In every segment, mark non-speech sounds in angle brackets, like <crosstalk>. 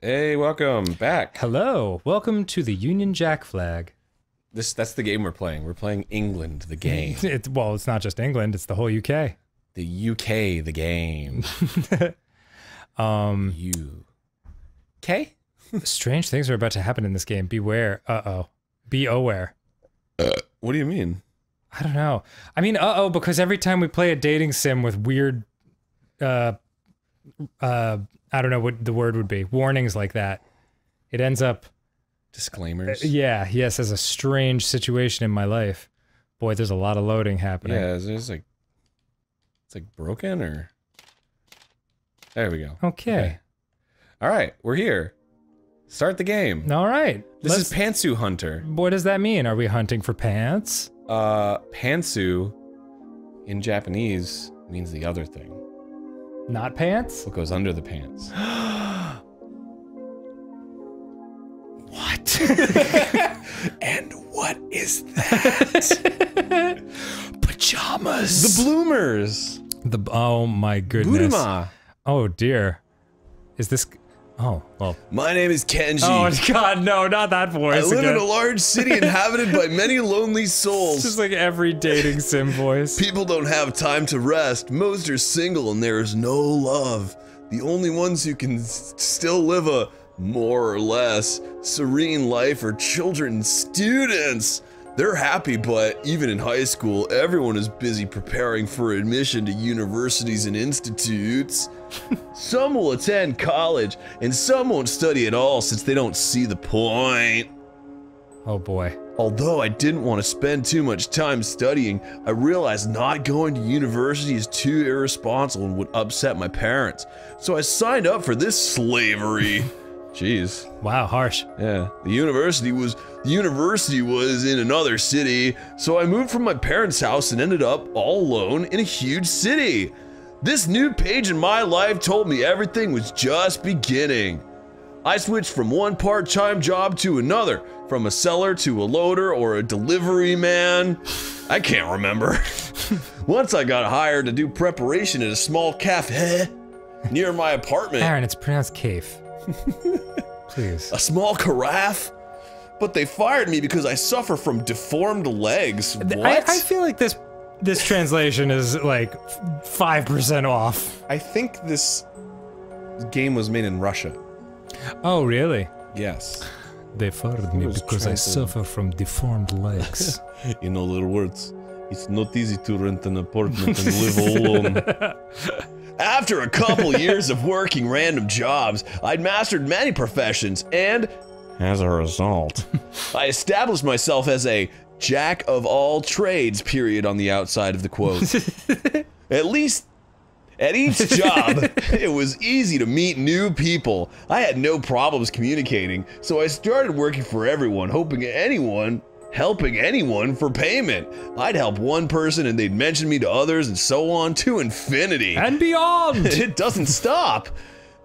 Hey, welcome back. Hello, welcome to the Union Jack flag. This that's the game we're playing. We're playing England, the game. <laughs> It's well, it's not just England; it's the whole UK. the UK, the game. <laughs> Um, you. K. strange things are about to happen in this game. Beware. Uh oh. Be aware. Uh, what do you mean? I don't know. I mean, uh oh, because every time we play a dating sim with weird, uh, uh, I don't know what the word would be, warnings like that, it ends up, Disclaimers. yeah, yes, as a strange situation in my life. Boy, there's a lot of loading happening. Yeah, is this like it's like broken or There we go. Okay. All right, we're here. Start the game. All right. This is Pantsu Hunter. What does that mean? Are we hunting for pants? Uh Pantsu in Japanese means the other thing. Not pants? What goes under the pants. <gasps> What? <laughs> and what is that? <laughs> Pajamas. the bloomers. The, oh my goodness. Budama. Oh dear. Is this? Oh well. My name is Kenji. Oh <laughs> God, no, not that voice. I live again. in a large city inhabited by many lonely souls. <laughs> It's souls. just like every dating sim voice. People don't have time to rest. Most are single and there is no love. The only ones who can still live a more or less serene life are children and students. They're happy, but even in high school, everyone is busy preparing for admission to universities and institutes. Some will attend college, and some won't study at all since they don't see the point. Oh boy. Although I didn't want to spend too much time studying, I realized not going to university is too irresponsible and would upset my parents. So I signed up for this slavery. <laughs> Jeez. Wow, harsh. Yeah. The university was the university was in another city, so I moved from my parents' house and ended up all alone in a huge city. This new page in my life told me everything was just beginning. I switched from one part-time job to another, from a seller to a loader or a delivery man. I can't remember. <laughs> Once I got hired to do preparation at a small cafe near my apartment. Arin, it's pronounced cave. <laughs> Please. A small carafe? But they fired me because I suffer from deformed legs. What? I, I feel like this this translation is like five percent off. I think this game was made in Russia. Oh really? Yes. They fired me because I suffer from deformed legs. <laughs> In other words, it's not easy to rent an apartment and live alone. <laughs> After a couple years of working random jobs, I'd mastered many professions and, as a result, <laughs> I established myself as a jack of all trades, period, on the outside of the quote. <laughs> At least at each job, <laughs> it was easy to meet new people. I had no problems communicating, so I started working for everyone, hoping anyone, helping anyone for payment. I'd help one person and they'd mention me to others and so on to infinity. and beyond. <laughs> it doesn't stop.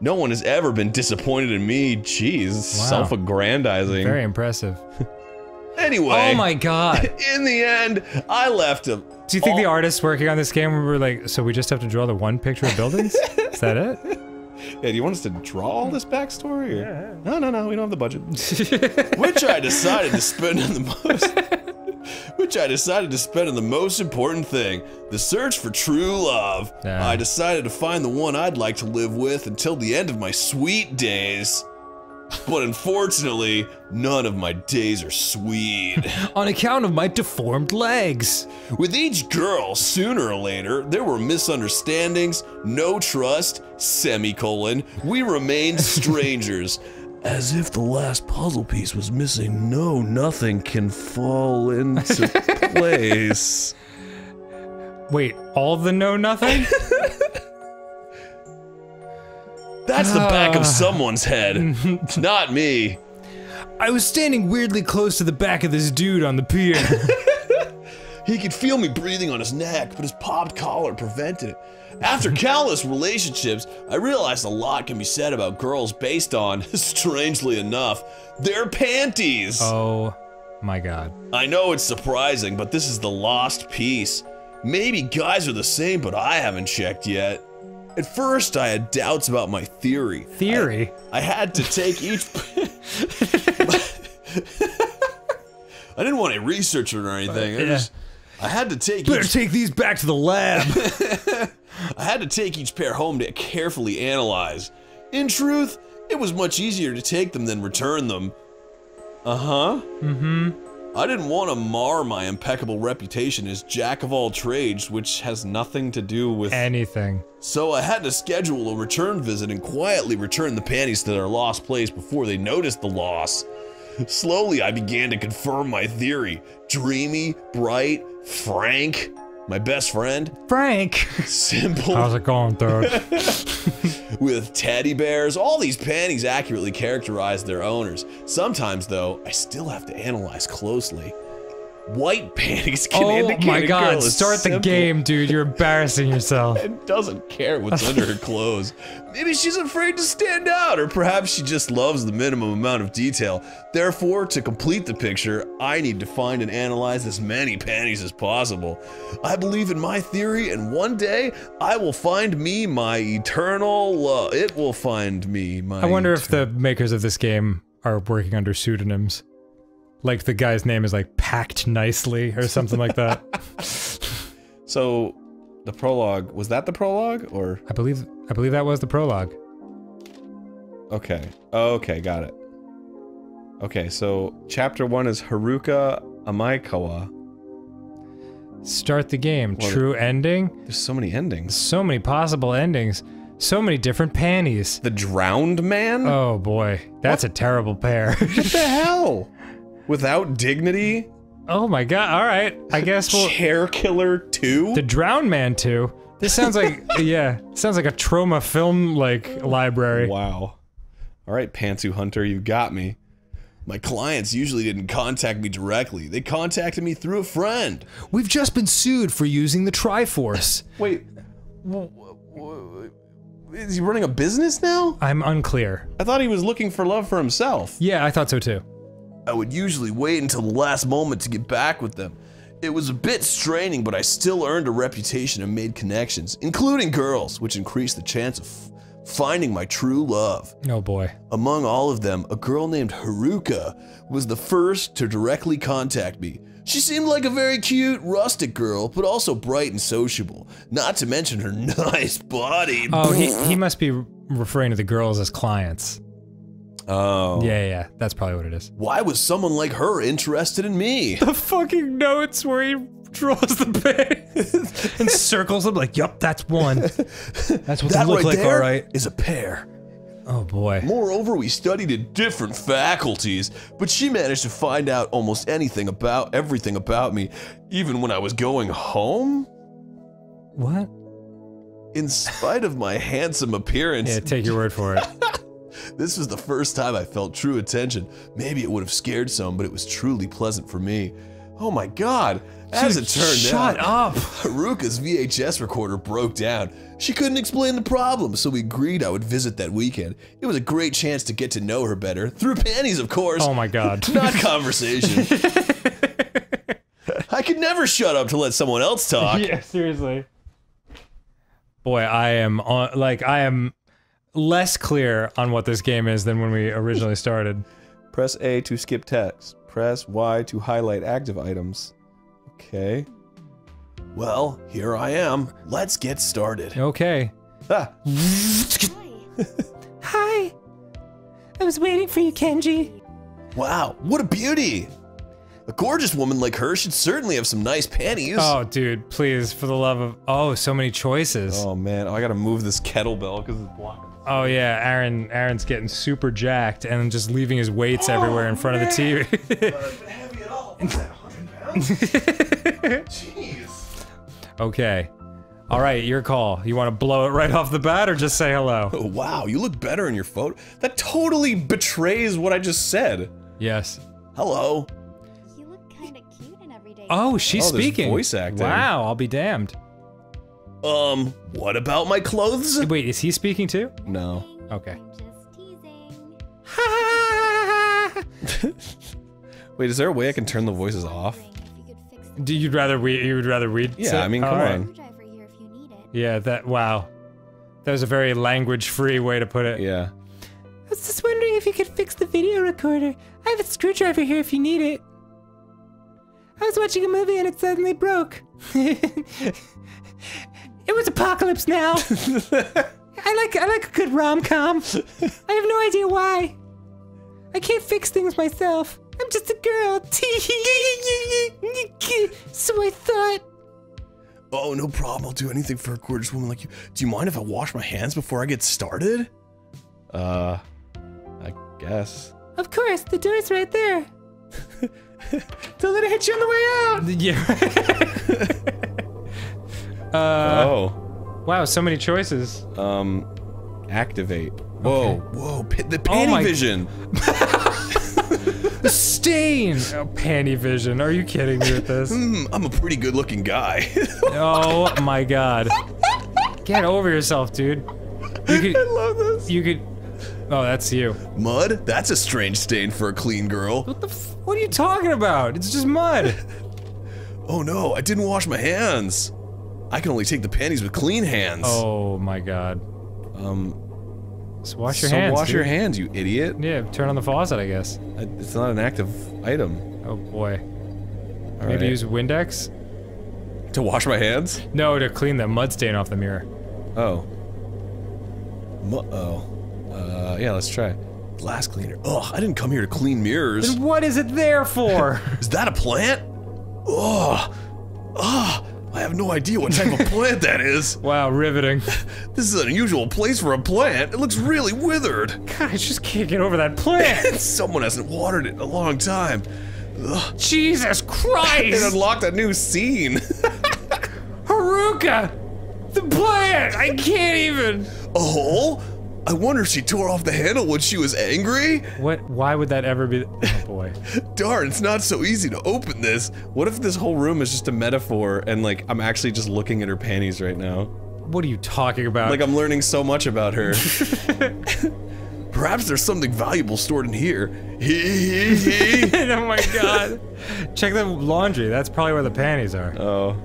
No one has ever been disappointed in me. Jeez, Wow. self-aggrandizing. Very impressive. Anyway, Oh my god. <laughs> in the end, I left him. Do you think the artists working on this game were like, so we just have to draw the one picture of buildings? Is that it? <laughs> Yeah, do you want us to draw all this backstory? Or? No, no, no. We don't have the budget. <laughs> which I decided to spend on the most which I decided to spend on the most important thing, the search for true love. Yeah. I decided to find the one I'd like to live with until the end of my sweet days. But unfortunately, none of my days are sweet. <laughs> on account of my deformed legs. With each girl, sooner or later, there were misunderstandings, no trust, semicolon. We remained <laughs> strangers. As if the last puzzle piece was missing, no, nothing can fall into <laughs> place. Wait, all the know nothing? That's the back of ah. someone's head, <laughs> not me. I was standing weirdly close to the back of this dude on the pier. <laughs> He could feel me breathing on his neck, but his popped collar prevented it. After <laughs> countless relationships, I realized a lot can be said about girls based on, strangely enough, their panties. oh my god. I know it's surprising, but this is the lost piece. Maybe guys are the same, but I haven't checked yet. At first, I had doubts about my theory. Theory. I had to take each. <laughs> <laughs> I didn't want to research it or anything. I, Yeah. just- I had to take Better each, take these back to the lab. <laughs> I had to take each pair home to carefully analyze. In truth, it was much easier to take them than return them. Uh huh. mm-hmm. I didn't want to mar my impeccable reputation as jack of all trades, which has nothing to do with. Anything. So I had to schedule a return visit and quietly return the panties to their lost place before they noticed the loss. Slowly, I began to confirm my theory. Dreamy, bright, frank, my best friend, Frank. simple, How's it going, Third? <laughs> with teddy bears. All these panties accurately characterize their owners. Sometimes, though, I still have to analyze closely. White panties can oh indicate my god, start the simple game, dude. You're embarrassing yourself. <laughs> and doesn't care what's under her clothes. Maybe she's afraid to stand out, or perhaps she just loves the minimum amount of detail. Therefore, to complete the picture, I need to find and analyze as many panties as possible. I believe in my theory, and one day I will find me my eternal love. It will find me my. I wonder if the makers of this game are working under pseudonyms. Like the guy's name is like Packed Nicely or something like that. <laughs> So, the prologue was that the prologue or I believe I believe that was the prologue. okay? Okay, got it. Okay, so chapter one is Haruka Amaikawa. Start the game. What- True ending. There's so many endings. So many possible endings. So many different panties. The drowned man? Oh boy, that's a terrible pair. what the hell? <laughs> Without dignity? oh my god. All right. I guess we'll Chair Killer 2? The Drown Man 2. This sounds like <laughs> yeah, sounds like a trauma film like library. Wow. All right, Pantsu Hunter, you got me. My clients usually didn't contact me directly. They contacted me through a friend. We've just been sued for using the Triforce. <laughs> Wait, w- w- w- is he running a business now? I'm unclear. I thought he was looking for love for himself. Yeah, I thought so too. I would usually wait until the last moment to get back with them. It was a bit straining, but I still earned a reputation and made connections, including girls, which increased the chance of f- finding my true love. Oh boy. Among all of them, a girl named Haruka was the first to directly contact me. She seemed like a very cute, rustic girl, but also bright and sociable, not to mention her <laughs> nice body. Oh, he he must be referring to the girls as clients. Oh. Yeah, yeah. That's probably what it is. Why was someone like her interested in me? <laughs> The fucking notes where he draws the panties <laughs> and circles them like, "Yup, that's one." That's what That they look right like, all right. is a pair. Oh boy. Moreover, we studied in different faculties, but she managed to find out almost anything about everything about me, even when I was going home. What? In spite of my handsome appearance, Yeah, take your word for it. <laughs> this was the first time I felt true attention. Maybe it would have scared some, but it was truly pleasant for me. Oh my god! As it turned Shut out, up. <laughs> Haruka's VHS recorder broke down. She couldn't explain the problem, so we agreed I would visit that weekend. It was a great chance to get to know her better, through panties, of course. Oh my god. <laughs> Not conversation. <laughs> I could never shut up to let someone else talk. yeah, seriously. Boy, I am on like I am less clear on what this game is than when we originally started. <laughs> Press A to skip text. Press Y to highlight active items. Okay. Well, here I am. Let's get started. Okay. Ah, <laughs> Hi. I was waiting for you, Kenji. wow, what a beauty! A gorgeous woman like her should certainly have some nice panties. Oh, dude, please, for the love of Oh, so many choices. Oh, man, oh, I gotta move this kettlebell because it's blocking. Oh yeah, Arin Arin's getting super jacked and just leaving his weights oh, everywhere in front of the TV. heavy at all. What's that, 100 pounds? Jeez. okay. All right, your call. You want to blow it right off the bat or just say hello? Oh, <laughs> wow, you look better in your photo. That totally betrays what I just said. Yes. Hello. You look kind of cute in everyday. Oh, she's Oh, speaking. voice acting. Wow, I'll be damned. Um, what about my clothes? Wait, is he speaking too? No. Okay. I'm just teasing. Wait, is there a way I can turn the voices off? Wondering if you could fix Do you'd rather we? You would rather we? Yeah, I mean, all come right. on. screwdriver here if you need it. Yeah. That. Wow. That was a very language-free way to put it. Yeah. I was just wondering if you could fix the video recorder. I have a screwdriver here if you need it. I was watching a movie and it suddenly broke. <laughs> it was Apocalypse Now. <laughs> I like I like a good rom-com. I have no idea why. I can't fix things myself. I'm just a girl. <laughs> so I thought. Oh, no problem. I'll do anything for a gorgeous woman like you. Do you mind if I wash my hands before I get started? Uh, I guess. Of course, the door's right there. <laughs> Don't let it hit you on the way out. Yeah. Uh, oh. wow, so many choices. Um, activate. Whoa. Whoa, p- the panty my- vision. <laughs> The stain. Oh, panty vision. Are you kidding me with this? <laughs> Hmm, I'm a pretty good looking guy. <laughs> oh my god. Get over yourself, dude. You could. I love this. You could. Oh, that's you. Mud? That's a strange stain for a clean girl. What the? F what are you talking about? It's just mud. Oh no, I didn't wash my hands. I can only take the panties with clean hands. Oh my god. Um, Just wash your so hands. wash your hands, you idiot. Yeah, turn on the faucet, I guess. Uh, It's not an active item. Oh boy. All Maybe right. use Windex? to wash my hands. No, to clean the mud stain off the mirror. Oh. Mu- oh. Uh, yeah. Let's try. Glass cleaner. Ugh, I didn't come here to clean mirrors. Then what is it there for? <laughs> Is that a plant? Ugh. Ugh. I have no idea what type of <laughs> plant that is. wow, riveting. This is an unusual place for a plant. It looks really withered. God, I just can't get over that plant. <laughs> Someone hasn't watered it in a long time. Ugh. Jesus Christ! It unlocked a new scene. <laughs> Haruka! The plant! I can't even. a hole? I wonder if she tore off the handle when she was angry? What? Why would that ever be? Oh boy. <laughs> Darn, it's not so easy to open this. What if this whole room is just a metaphor and like I'm actually just looking at her panties right now? What are you talking about? Like I'm learning so much about her. <laughs> Perhaps there's something valuable stored in here. Hee hee hee. <laughs> oh my god. Check the laundry. That's probably where the panties are. oh.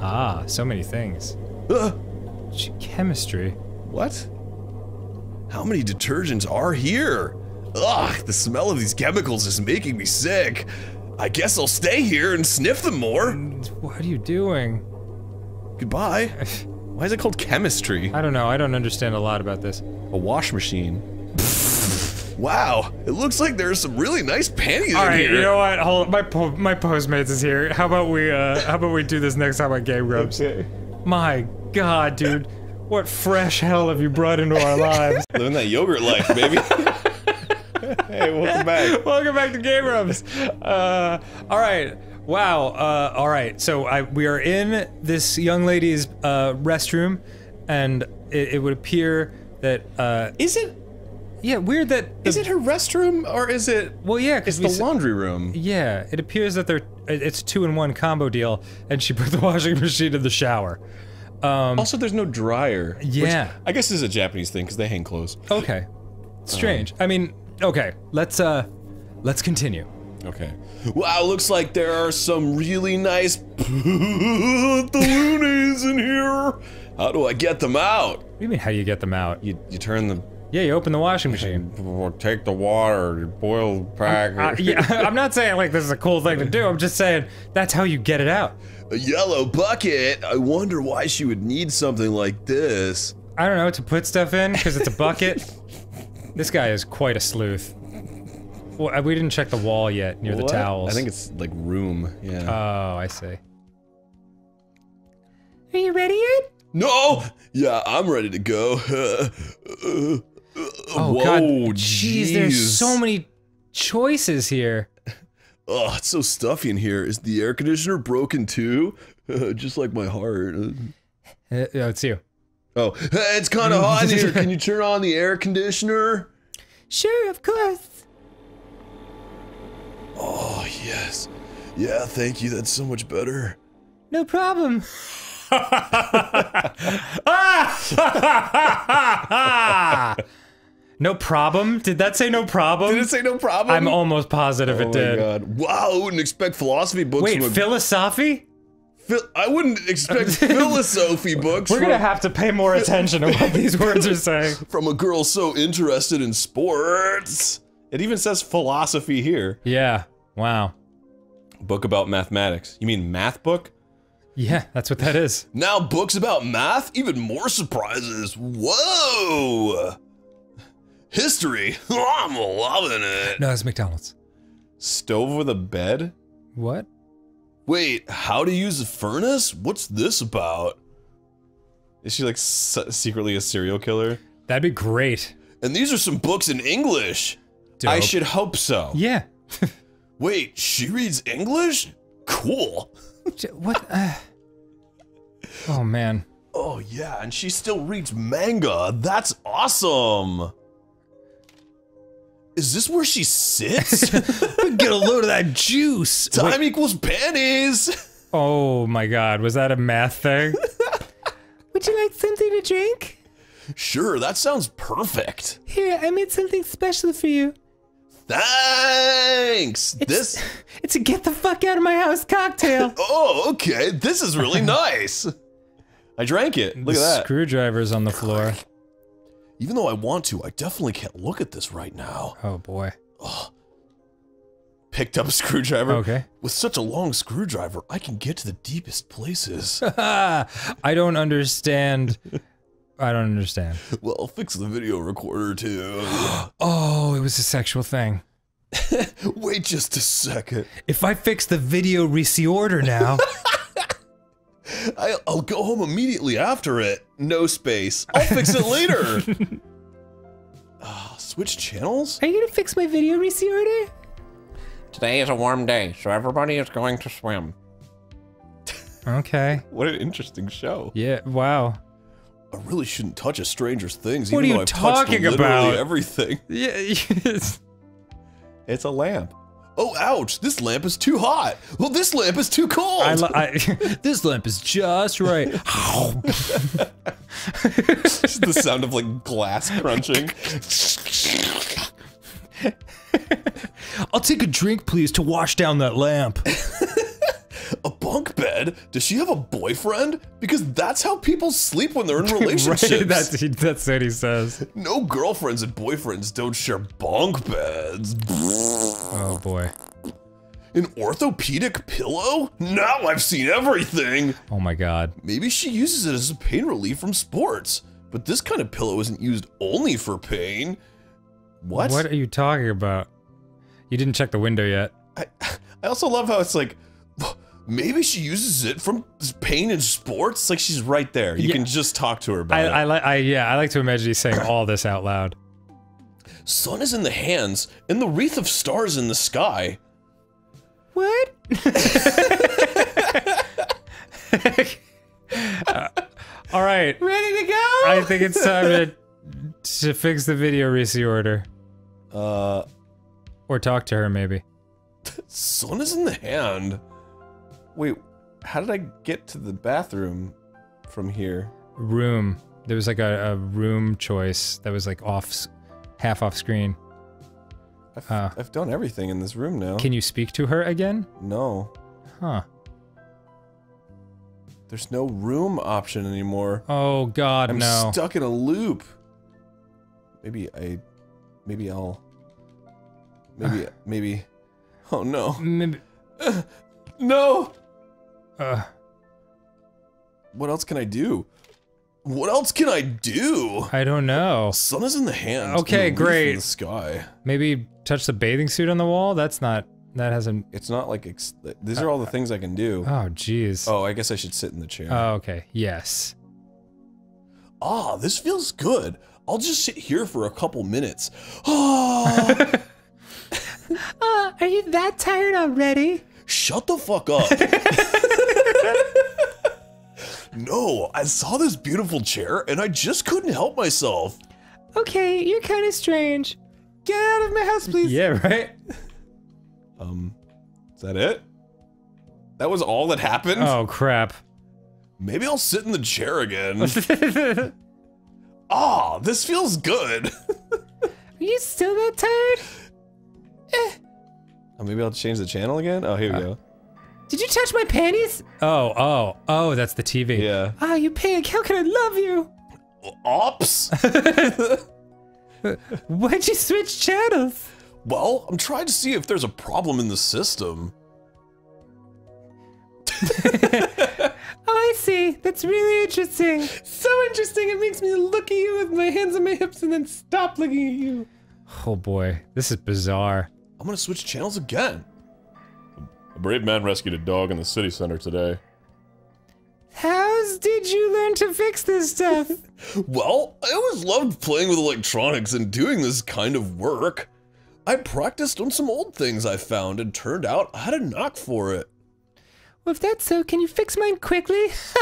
Ah, so many things. Uh, Chemistry. What? How many detergents are here? Ugh, the smell of these chemicals is making me sick. I guess I'll stay here and sniff them more. What are you doing? Goodbye. <sighs> Why is it called chemistry? I don't know. I don't understand a lot about this. A wash machine. Wow, it looks like there's some really nice panties All in right, here. you know what? Hold my po- my Postmates is here. How about we uh how about we do this next time on Game Grumps? My God, dude, what fresh hell have you brought into our lives? <laughs> Living that yogurt life, baby. <laughs> hey, welcome back. Welcome back to Game Grumps. Uh, all right. Wow. Uh, all right. So I, we are in this young lady's uh, restroom, and it, it would appear that uh, Is it yeah, weird that is it her restroom or is it well yeah because it's the laundry room? yeah it appears that they're it's a two in one combo deal, and she put the washing <laughs> machine in the shower. Um, Also, there's no dryer. Yeah. I guess this is a Japanese thing because they hang clothes. okay, strange. I mean, okay. Let's uh, let's continue. Okay. Wow, looks like there are some really nice <laughs> pantaloonies in here. How do I get them out? What do you mean? How do you get them out? You you turn the Yeah, you open the washing machine. <laughs> take the water, you boil the packet. Uh, <laughs> yeah, I'm not saying like this is a cool thing to do. I'm just saying that's how you get it out. A yellow bucket? I wonder why she would need something like this. I don't know to put stuff in because it's a bucket. <laughs> this guy is quite a sleuth. Well, uh, we didn't check the wall yet near the towels. I think it's like room. Yeah. Oh, I see. Are you ready yet? No! Yeah, I'm ready to go. Oh Whoa, God! Jeez, there's so many choices here. <laughs> Oh, it's so stuffy in here. Is the air conditioner broken too? <laughs> Just like my heart. Uh, yeah, it's you. Oh, it's kind of <laughs> hot in here. Can you turn on the air conditioner? Sure, of course. Oh, yes. Yeah, thank you. That's so much better. No problem. No problem? Did that say no problem? Did it say no problem? I'm almost positive it did. oh it my did. god. Wow, I wouldn't expect philosophy books Wait, from philosophy? I wouldn't expect <laughs> philosophy books We're gonna have to pay more <laughs> attention to what these words are saying. <laughs> from a girl so interested in sports. It even says philosophy here. Yeah. Wow. Book about mathematics. You mean math book? Yeah, that's what that is. Now books about math? Even more surprises. Whoa! History. <laughs> I'm loving it. No, it's McDonald's. Stove with a bed? What? Wait, how to use a furnace? What's this about? Is she like secretly a serial killer? That'd be great. And these are some books in English. I should hope so. Yeah. <laughs> Wait, she reads English? Cool. <laughs> What? Uh... Oh man. Oh yeah, and she still reads manga. That's awesome. Is this where she sits? <laughs> Get a load of that juice. Time equals pennies. Oh my god, was that a math thing? <laughs> Would you like something to drink? Sure, that sounds perfect. Here, I made something special for you. Thanks. It's, This. <laughs> It's a get the fuck out of my house cocktail. Oh, okay. This is really nice. I drank it. Look the at that. Screwdriver's on the floor. Even though I want to, I definitely can't look at this right now. Oh boy. Picked up a <laughs> screwdriver. Okay. With such a long screwdriver, I can get to the deepest places. <laughs> I don't understand. I don't understand. <laughs> well, I'll fix the video recorder too. <gasps> Oh, it was a sexual thing. Wait just a second. If I fix the video reorder now, <laughs> I'll go home immediately after it. No space. I'll fix it later. <laughs> <sighs> Ah, switch channels? Are you gonna fix my video reorder? Today is a warm day, so everybody is going to swim. okay. <laughs> What an interesting show. Yeah. Wow. I really shouldn't touch a stranger's things, What even are though you I've talking about? everything. Yeah. Yes. It's a lamp. Oh, ouch! This lamp is too hot. Well, this lamp is too cold. I, I <laughs> <laughs> this lamp is just right. Just the sound of like glass crunching. <laughs> I'll take a drink, please, to wash down that lamp. A bunk bed? Does she have a boyfriend? Because that's how people sleep when they're in relationships. right? That's that's what he says. No girlfriends and boyfriends don't share bunk beds. Oh boy. An orthopedic pillow? Now I've seen everything. Oh my god. Maybe she uses it as a pain relief from sports. But this kind of pillow isn't used only for pain. What? What are you talking about? You didn't check the window yet. I, I also love how it's like, maybe she uses it from pain in sports. Like she's right there. You Yeah. can just talk to her about I, it. I. I yeah. I like to imagine he's saying all this out loud. Sun is in the hands, and the wreath of stars in the sky. What? <laughs> <laughs> All right. Ready to go? I think it's time to to fix the video reorder Uh, or talk to her maybe. sun is in the hand. Wait, how did I get to the bathroom from here? Room. There was like a, a room choice that was like off, s- half off screen. I've, Uh. I've done everything in this room now. Can you speak to her again? no, Huh. there's no room option anymore. Oh God, I'm no. stuck in a loop. Maybe I, maybe I'll, maybe maybe. Oh no, Maybe, no! uh, What else can I do? What else can I do? I don't know. Sun is in the hand. Okay, and great. In the sky. Maybe touch the bathing suit on the wall. That's not. That hasn't. It's not like ex- these are all the things I can do. Oh jeez. Oh, I guess I should sit in the chair. Oh, okay. Yes. ah, this feels good. I'll just sit here for a couple minutes. Ah, <laughs> Uh, are you that tired already? shut the fuck up. <laughs> no, I saw this beautiful chair and I just couldn't help myself. Okay, you're kind of strange. Get out of my house, please. Yeah. Right. <laughs> Um, is that it? That was all that happened? Oh crap. Maybe I'll sit in the chair again. <laughs> Ah, this feels good. Are you still that tired? Oh, maybe I'll change the channel again? Oh, here we go. Did you touch my panties? Oh, oh, oh, that's the TV. Yeah. Ah, you pig, how can I love you? Ops? <laughs> Why'd you switch channels? well, I'm trying to see if there's a problem in the system. <laughs> Oh, I see. That's really interesting. So interesting. It makes me look at you with my hands on my hips and then stop looking at you. Oh boy, this is bizarre. I'm gonna switch channels again. A brave man rescued a dog in the city center today. How's did you learn to fix this stuff? <laughs> Well, I always loved playing with electronics and doing this kind of work. I practiced on some old things I found and turned out I had a knack for it. well, if that's so, can you fix mine quickly? <laughs> <laughs>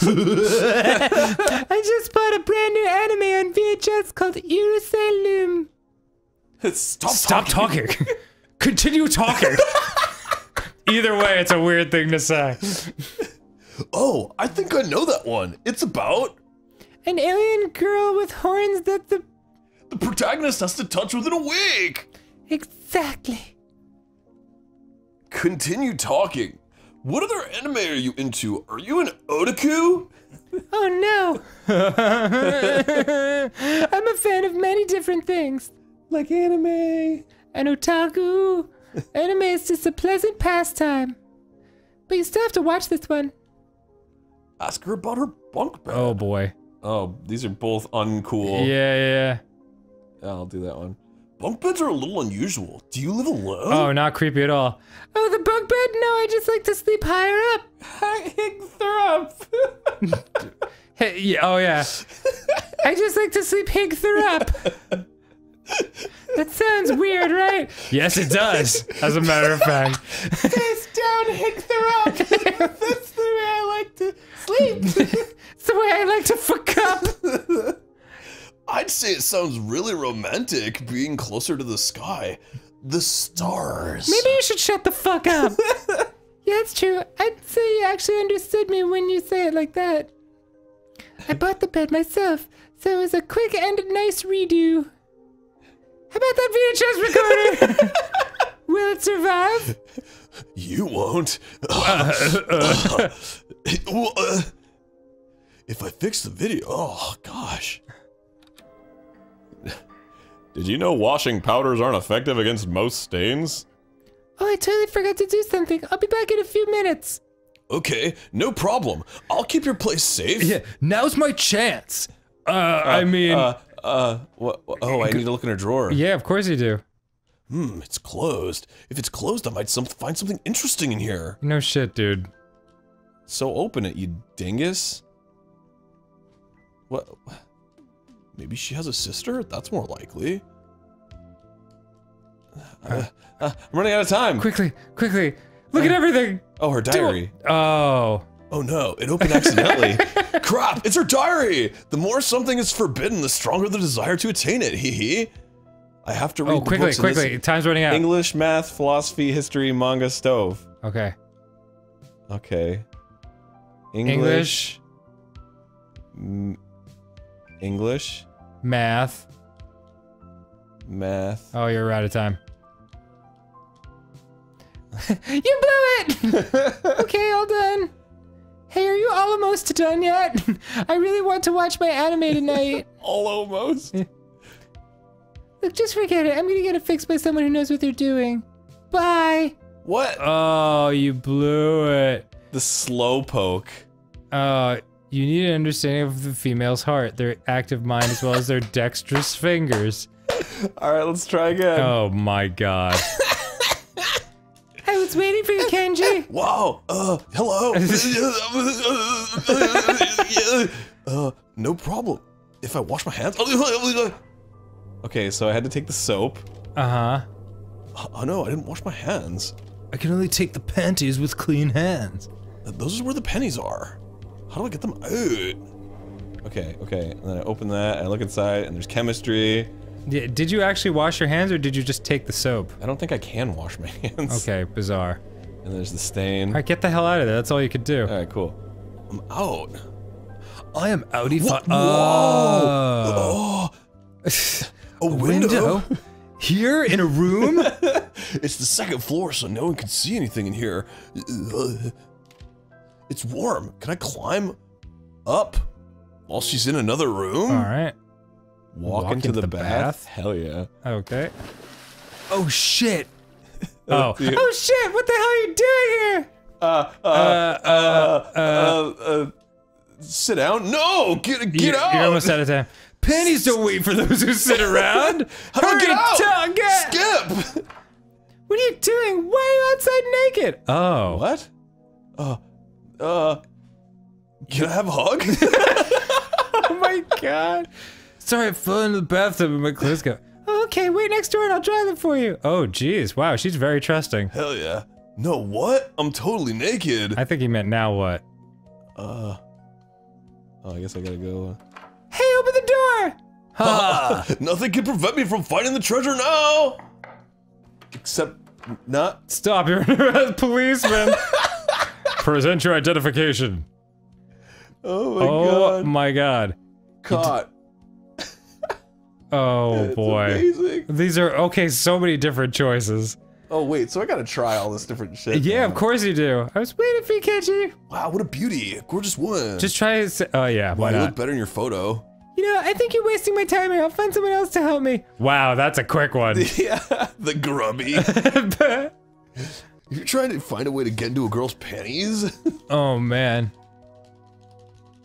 I just bought a brand new anime on VHS called Urusei <laughs> Stop, Stop talking. <laughs> Continue talking. <laughs> Either way, it's a weird thing to say. Oh, I think I know that one. It's about An alien girl with horns that the. the protagonist has to touch within a week. Exactly. Continue talking. What other anime are you into? Are you an otaku? Oh no! I'm a fan of many different things, like anime and otaku. <laughs> anime is just a pleasant pastime. But you still have to watch this one. Ask her about her bunk bed. Oh boy. Oh, these are both uncool. Yeah, yeah. I'll do that one. Bunk beds are a little unusual. Do you live alone? Oh, not creepy at all. Oh, the bunk bed? No, I just like to sleep higher up. Higher up. <laughs> Hey, yeah, oh yeah. <laughs> I just like to sleep higher up. That sounds weird, right? Yes, it does. As a matter of fact. Face down, higher up. That's the way I like to sleep. it's the way I like to fuck up. I'd say it sounds really romantic being closer to the sky. The stars. Maybe you should shut the fuck up. yeah, it's true. I'd say you actually understood me when you say it like that. I bought the bed myself, so it was a quick and nice redo. How about that VHS recorder? <laughs> Will it survive? You won't. <laughs> Well, uh, if I fix the video, oh gosh. Did you know washing powders aren't effective against most stains? Oh, I totally forgot to do something. I'll be back in a few minutes. Okay, no problem. I'll keep your place safe. Yeah, now's my chance. Uh, I mean, Uh, uh, what? Oh, I need to look in her drawer. yeah, of course you do. Hmm, it's closed. If it's closed, I might some find something interesting in here. No shit, dude. So open it, you dingus. What? Maybe she has a sister? That's more likely. Uh, uh, I'm running out of time. Quickly, quickly, look at everything. Oh, her diary. Oh, Oh no, it opened accidentally. <laughs> Crap, it's her diary! The more something is forbidden, the stronger the desire to attain it. Hee hee. I have to oh, read oh, the quickly, quickly. Time's running out. English, math, philosophy, history, manga, stove. Okay. Okay. English, M- English, math. math. Oh, you're out of time. <laughs> You blew it! <laughs> okay, all done. Hey, are you almost done yet? <laughs> I really want to watch my anime tonight. All <laughs> almost. <laughs> Look, just forget it. I'm gonna get it fixed by someone who knows what they're doing. Bye. What? Oh, you blew it. The slow poke. Uh, you need an understanding of the female's heart, their active mind, as well as their dexterous fingers. All right, let's try again. Oh my god. I was waiting for you, Kenji. <laughs> Wow. Uh, hello. <laughs> uh, no problem. If I wash my hands. Okay, so I had to take the soap. Uh huh. Oh no, I didn't wash my hands. I can only take the panties with clean hands. Those are where the pennies are. How do I get them out? Okay, okay. And then I open that, and I look inside, and there's chemistry. Yeah, did you actually wash your hands or did you just take the soap? I don't think I can wash my <laughs> hands. Okay, bizarre. And there's the stain. Alright, get the hell out of there. That's all you could do. Alright, cool. I'm out. I am outie Whoa! Oh. Oh! <laughs> A window? Here in a room? <laughs> It's the second floor, so no one can see anything in here. It's warm. Can I climb up while she's in another room? All right. Walk, into, the, bath? Hell yeah. Okay. Oh shit. Oh. <laughs> Yeah. Oh shit! What the hell are you doing here? Uh, uh, uh, uh, uh, sit down. No, get get you're, out. You're almost out of time. Pennies don't wait for those who sit <laughs> around. How do I get Hurry, out? tell- get- Skip. What are you doing? Why are you outside naked? Oh. What? Uh, uh, can I have a hug? <laughs> Oh my god. Sorry, I fell into the bathtub and my clothes got. Oh, okay, wait next door and I'll dry them for you. Oh, geez. Wow, she's very trusting. Hell yeah. No, what? I'm totally naked. I think he meant now what? Uh, oh, I guess I gotta go. Hey, open the door! Ha! <laughs> Nothing can prevent me from finding the treasure now. Except not. Stop, you're a policeman. <laughs> Present your identification. Oh my oh god. Oh my god. Caught. Oh It's boy. amazing. These are okay, so many different choices. Oh wait, so I gotta try all this different shit. Yeah, now. of course you do. I was waiting for you, Kenji. Wow, what a beauty. Gorgeous woman. Just try it. Oh yeah, wow, why you look better in your photo. You know, I think you're wasting my time here. I'll find someone else to help me. Wow, that's a quick one. <laughs> yeah, the grubby. <laughs> You're trying to find a way to get into a girl's panties? oh man.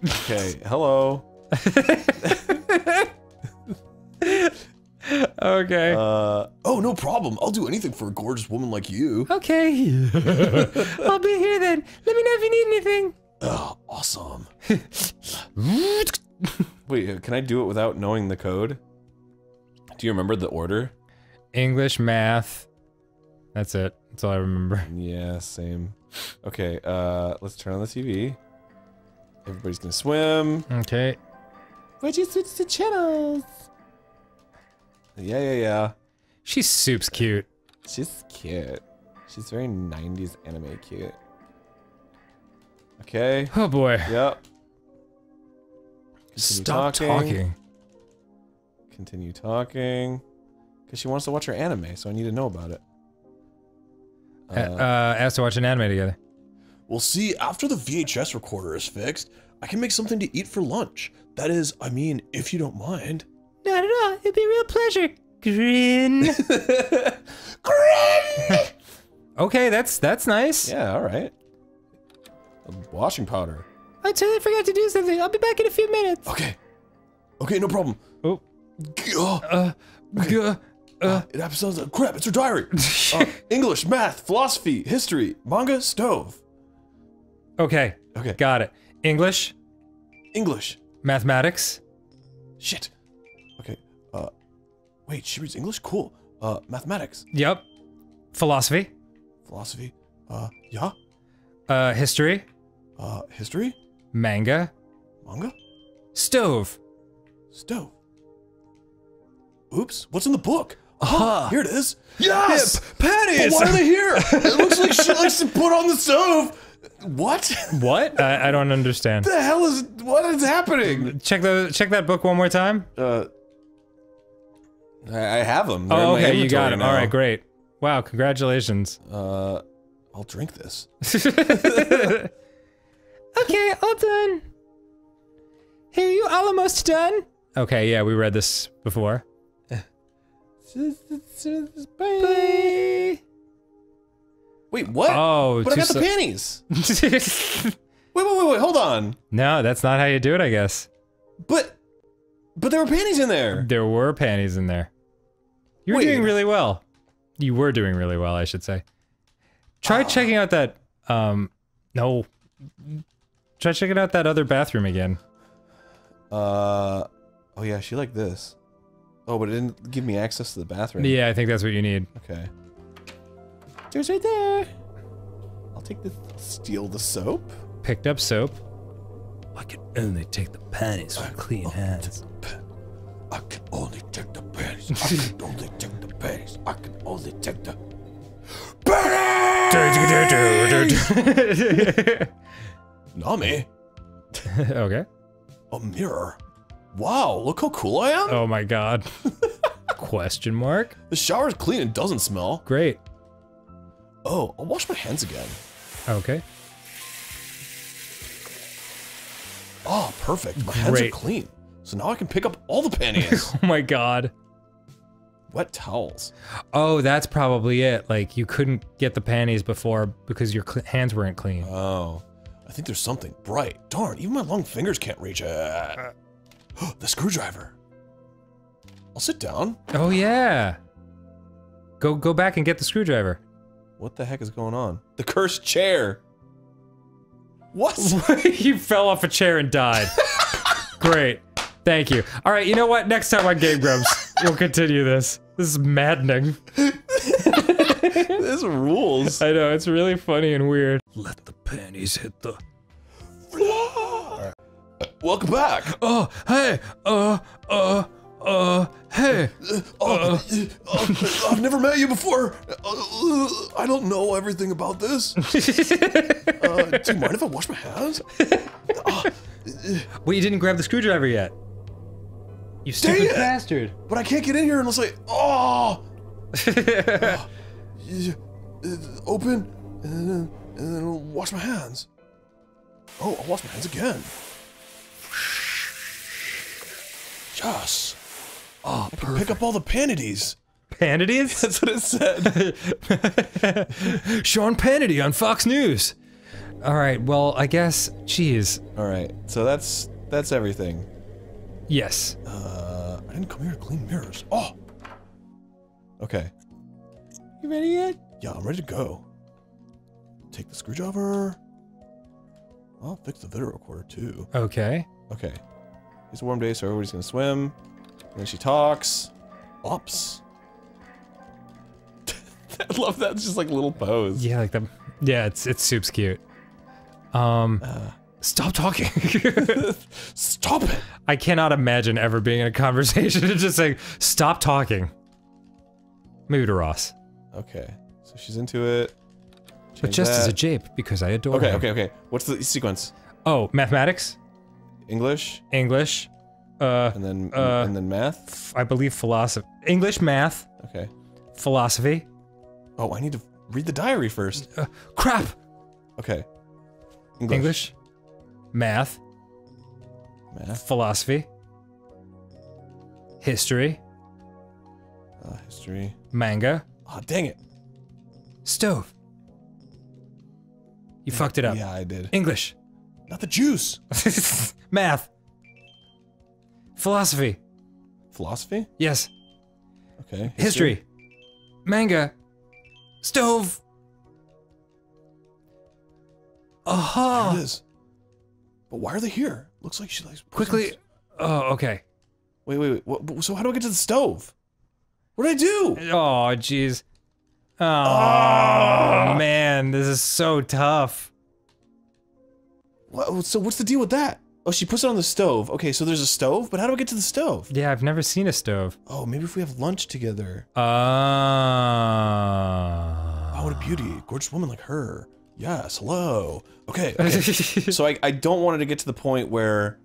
okay, hello. <laughs> <laughs> Okay. Uh, oh, no problem. I'll do anything for a gorgeous woman like you. Okay. <laughs> I'll be here then. Let me know if you need anything. Oh, awesome. <laughs> Wait, can I do it without knowing the code? Do you remember the order? English, math. That's it. That's all I remember. Yeah, same. Okay, uh, let's turn on the TV. Everybody's gonna swim. Okay. Why'd you switch to channels? Yeah, yeah, yeah. She's soup's cute. She's cute. She's very 90s anime cute. Okay. Oh boy. Yep. Continue Stop talking. Continue talking. Because she wants to watch her anime, so I need to know about it. Uh, uh, asked to watch an anime together. Well, see, after the VHS recorder is fixed, I can make something to eat for lunch. That is, I mean, if you don't mind. Not at all. It'd be a real pleasure. Grin. <laughs> Grin. Okay, that's that's nice. Yeah, all right. Washing powder. I totally forgot to do something. I'll be back in a few minutes. Okay. Okay, no problem. Oh. Oh, Uh, g- uh, it happens. Uh, crap, it's her diary. <laughs> uh, English, math, philosophy, history, manga, stove. okay. Okay. Got it. English, English. mathematics. Shit. Okay. Uh, wait, she reads English? Cool. Uh, mathematics, Yep. Philosophy. philosophy. Uh, yeah. Uh, history. Uh, history, Manga. manga, Stove. stove. Oops, what's in the book? Aha, here it is. Yes, Patties. But why are they here? <laughs> it looks like she likes to put on the stove. What? What? I, I don't understand. <laughs> the hell is what is happening? Check the check that book one more time. Uh, I I have them. They're in Oh, my okay, you got inventory him. now. All right, great. Wow, congratulations. Uh, I'll drink this. <laughs> Okay, all done. Hey, are you almost done? Okay, yeah, we read this before. Bye. <laughs> Wait, what? Oh, but I too got the panties. Wait, <laughs> wait, wait, wait. Hold on. no, that's not how you do it, I guess. But, but there were panties in there. There were panties in there. You were Wait. doing really well. You were doing really well, I should say. Try Ah. checking out that um no. Try checking out that other bathroom again. Uh, oh yeah, she liked this. Oh, but it didn't give me access to the bathroom. Yeah, I think that's what you need. Okay. There's right there. I'll take the steal the soap. Picked up soap. I can only take the panties with clean hands. I can only take the panties. I can only take the panties. I can only take the Nami, okay. a mirror. Wow, look how cool I am. Oh my god. Question mark? The shower's clean and doesn't smell. Great. Oh, I'll wash my hands again. Okay. Oh, perfect. My hands are clean. So now I can pick up all the panties. <laughs> Oh my god. Wet towels. Oh, that's probably it. Like you couldn't get the panties before because your hands weren't clean. Oh, I think there's something bright. Darn, even my long fingers can't reach it. <gasps> the screwdriver. I'll sit down. Oh yeah. Go go back and get the screwdriver. What the heck is going on? The cursed chair. What? <laughs> you fell off a chair and died. <laughs> Great. Thank you. All right, you know what? Next time on Game Grumps, <laughs> we'll continue this. This is maddening. this rules. I know, it's really funny and weird. Let the panties hit the. Floor. Welcome back. Oh, hey, uh, uh, uh, hey. Uh, uh, I've never met you before. Uh, I don't know everything about this. <laughs> Uh, do you mind if I wash my hands? <laughs> Wait, you didn't grab the screwdriver yet. You stupid bastard. But I can't get in here unless I. Oh! <laughs> Open, and then, and then wash my hands. Oh, I'll wash my hands again. Yes. Oh, I can pick up all the panities. Panities? <laughs> That's what it said. <laughs> Sean Pannity on Fox News. All right, well, I guess, geez. all right, so that's that's everything. Yes. Uh, I didn't come here to clean mirrors. Oh. Okay. You ready yet? Yeah, I'm ready to go. Take the screwdriver. I'll fix the video recorder too. Okay. Okay. It's a warm day, so everybody's gonna swim. And then she talks. Ops. <laughs> I love that. It's just like little pose. Yeah, like the, yeah, it's, it's soup's cute. Um, stop talking. <laughs> Stop it. I cannot imagine ever being in a conversation <laughs> and just saying, stop talking. Maybe to Ross. Okay. So she's into it. But Change just as a jape, because I adore Okay, him. okay, okay. What's the sequence? Oh, mathematics, English, English, uh, and then Uh, and then math. I believe philosophy, English, math, Okay. philosophy. Oh, I need to read the diary first. Uh, crap! Okay. English, math, Math. philosophy, history, Uh, history. manga, Oh, dang it. stove. You fucked it up. Yeah, I did. English, Not the juice. <laughs> math, philosophy, Philosophy? yes, Okay. history, manga, stove. There Aha! it is. But why are they here? Looks like she likes Quickly. Oh, okay. Wait, wait, wait. What, so how do I get to the stove? What did I do? Oh, jeez. Oh, Ah! man, this is so tough. What, so what's the deal with that? Oh, she puts it on the stove. Okay, so there's a stove, but how do I get to the stove? Yeah, I've never seen a stove. Oh, maybe if we have lunch together. Uh. Oh, what a beauty. Gorgeous woman like her. Yes, hello. Okay, okay. so I, I don't want it to get to the point where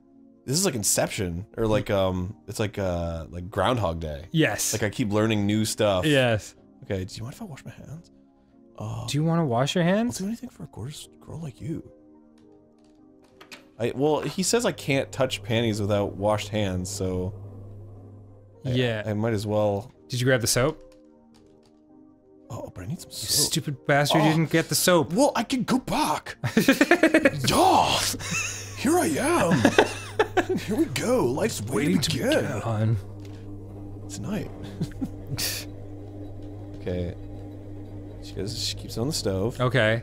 this is like Inception or like um it's like uh like Groundhog Day. yes. Like I keep learning new stuff. yes. Okay, do you mind if I wash my hands? Oh, Do you want to wash your I'll hands? do anything for a gorgeous girl like you. I well, he says I can't touch panties without washed hands, so I- Yeah. I, might as well. Did you grab the soap? Oh, but I need some You stupid bastard, you Oh. didn't get the soap. Oh, well, I can go back. <laughs> yeah, here I am. here we go. Life's waiting to begin. on. Tonight. <laughs> okay. She goes. She keeps it on the stove. Okay.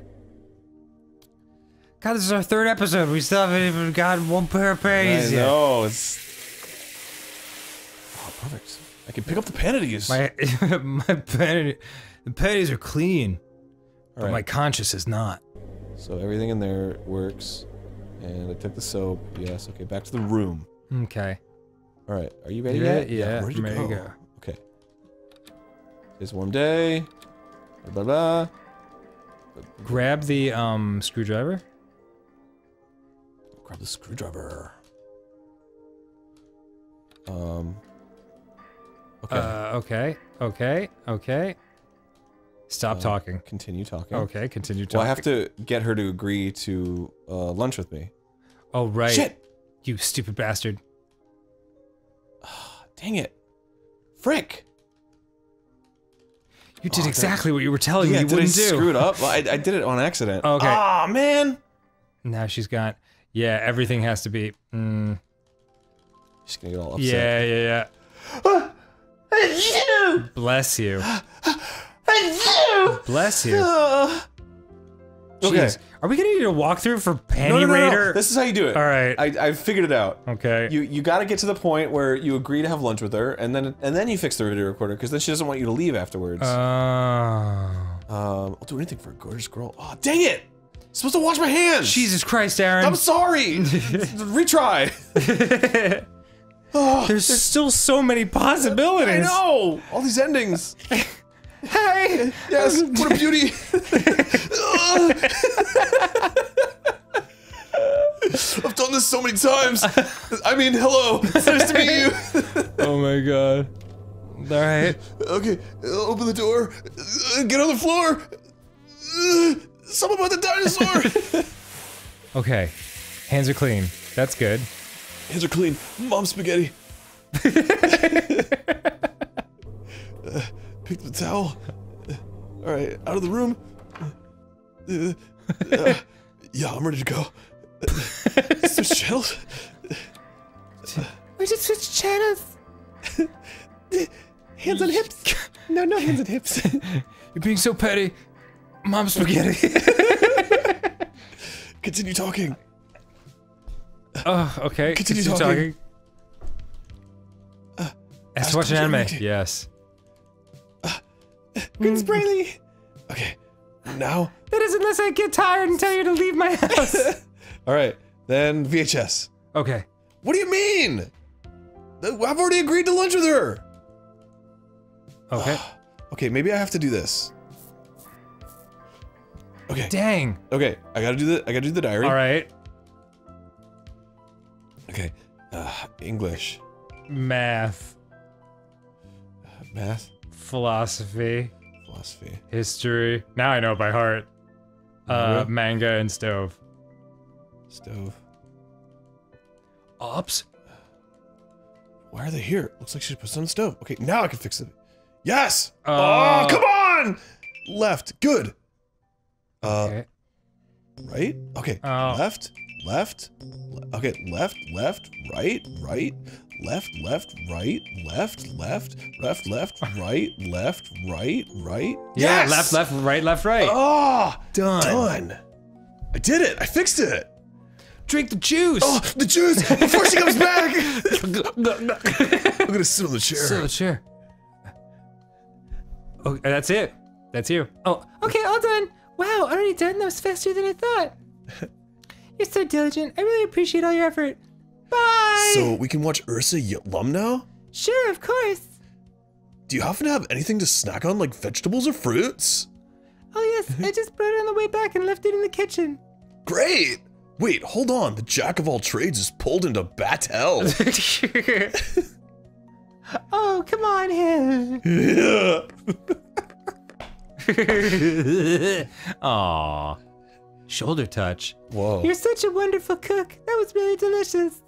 God, this is our third episode. We still haven't even got one pair of panties yet. know it's. Oh, perfect. I can pick up the panties. My <laughs> my panty, the panties are clean, but Alright. my conscience is not. So everything in there works. And I took the soap. Yes. Okay. Back to the room. Okay. All right. Are you ready Yeah, yet? yeah, I'm ready go. go. Okay. It's a warm day. Blah blah. blah. Grab the um screwdriver. Grab the screwdriver. Um. Okay. Uh, okay, okay, okay. Stop talking. Continue talking. Okay, continue talking. Well, I have to get her to agree to uh, lunch with me. Oh right. Shit! You stupid bastard. <sighs> Dang it. Frick! You did Oh, exactly what you were telling yeah, me you did I wouldn't do. screw it up? <laughs> Well, I, I did it on accident. Okay. Ah, man! Now she's got... Yeah, everything has to be. Mm, She's gonna get all upset. yeah, yeah, yeah. <gasps> Bless you. <gasps> <gasps> Bless you. <sighs> Okay. Are we gonna need a walkthrough for Panty No, no, no. Raider? This is how you do it. All right. I, I figured it out. okay. You you got to get to the point where you agree to have lunch with her, and then and then you fix the video recorder because then she doesn't want you to leave afterwards. Oh. um, I'll do anything for a gorgeous girl. Oh, dang it! I'm supposed to wash my hands. Jesus Christ, Arin. I'm sorry. <laughs> Retry. <laughs> oh, There's still so many possibilities. I know all these endings. <laughs> Hey. Yes, what a beauty. <laughs> I've done this so many times. I mean, hello. It's nice to meet you. Oh my god. All right. Okay, open the door. Get on the floor. Something about the dinosaur. <laughs> Okay. Hands are clean. That's good. Hands are clean. Mom spaghetti. uh, <laughs> pick the towel. Uh, all right, out of the room. Uh, uh, yeah, I'm ready to go. Uh, switch channels. We just switched channels. Hands on hips. No, no hands on hips. You're being so petty. Mom spaghetti. Continue talking. oh, okay. Continue talking. As ask to watch an anime. Yes. Green Sprayly. Okay, now. That is unless I get tired and tell you to leave my house. <laughs> All right, then VHS. Okay. What do you mean? I've already agreed to lunch with her. Okay. <sighs> Okay, maybe I have to do this. Okay. Dang. Okay, I gotta do the I gotta do the diary. All right. Okay. Uh, English, Math, math, philosophy, philosophy. history. Now I know it by heart. Uh, Manga? manga and stove. Stove. Ops. Why are they here? Looks like she put some on the stove. Okay, now I can fix it. Yes. Uh, oh, come on. Left. Good. Uh, Okay. right. Okay. Oh. Left. Left. le- Okay. Left. Left. Right. Right. Left. Left. Right. Left. Left. Left. Left. Right. Left. Right. Right. Yeah. Yes! Left, left, right, left, right. Oh, Done. done. I did it. I fixed it. Drink the juice. Oh, the juice before she comes back. <laughs> I'm gonna sit on the chair. So sure. Oh, that's it. That's you. oh, okay, all done. Wow, already done? That was faster than I thought. <laughs> You're so diligent. I really appreciate all your effort. Bye. So we can watch Ursa Yum now? sure, of course. Do you happen to have anything to snack on, like vegetables or fruits? Oh yes, I just brought it on the way back and left it in the kitchen. Great! Wait, hold on. The jack of all trades is pulled into bat hell. <laughs> <laughs> Oh, come on, here. yeah. <laughs> Aw. Shoulder touch. Whoa. You're such a wonderful cook. That was really delicious.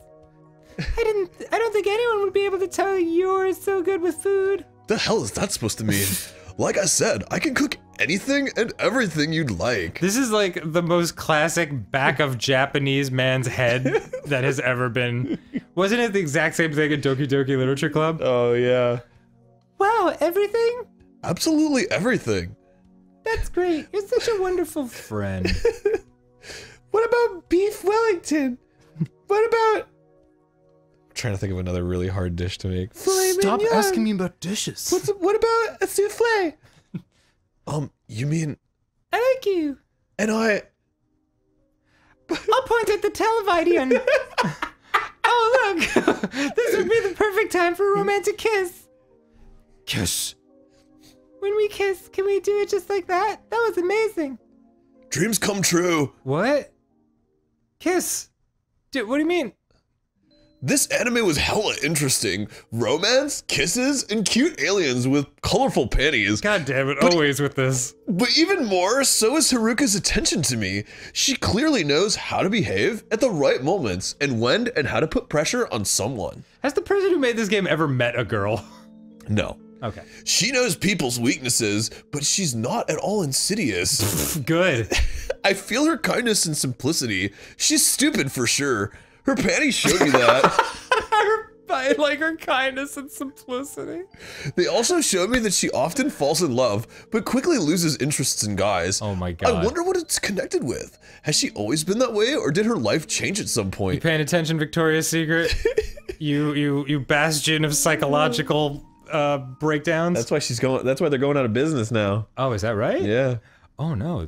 I didn't. I don't think anyone would be able to tell you're so good with food. The hell is that supposed to mean? <laughs> like I said, I can cook anything and everything you'd like. This is like the most classic back of Japanese man's head that has ever been. Wasn't it the exact same thing at Doki Doki Literature Club? Oh, yeah. Wow, everything? Absolutely everything. That's great. You're such a wonderful. Friend. <laughs> What about beef Wellington? What about. I'm trying to think of another really hard dish to make. Stop asking me about dishes. What's, what about a souffle? <laughs> um, you mean. I like you. And I. I'll point at the television. <laughs> oh look, <laughs> this would be the perfect time for a romantic kiss. Kiss. When we kiss, can we do it just like that? That was amazing. Dreams come true. What? Kiss. Dude, what do you mean? This anime was hella interesting. Romance, kisses, and cute aliens with colorful panties. God damn it, always with this. But even more, so is Haruka's attention to me. She clearly knows how to behave at the right moments and when and how to put pressure on someone. Has the person who made this game ever met a girl? No. Okay. She knows people's weaknesses, but she's not at all insidious. <laughs> Good. <laughs> I feel her kindness and simplicity. She's stupid for sure. Her panties showed me that. <laughs> I like her kindness and simplicity. They also showed me that she often falls in love, but quickly loses interests in guys. Oh my god. I wonder what it's connected with. Has she always been that way, or did her life change at some You point? paying attention, Victoria's Secret? <laughs> you you you bastion of psychological uh breakdowns? That's why she's going. That's why they're going out of business now. oh, is that right? Yeah. Oh no.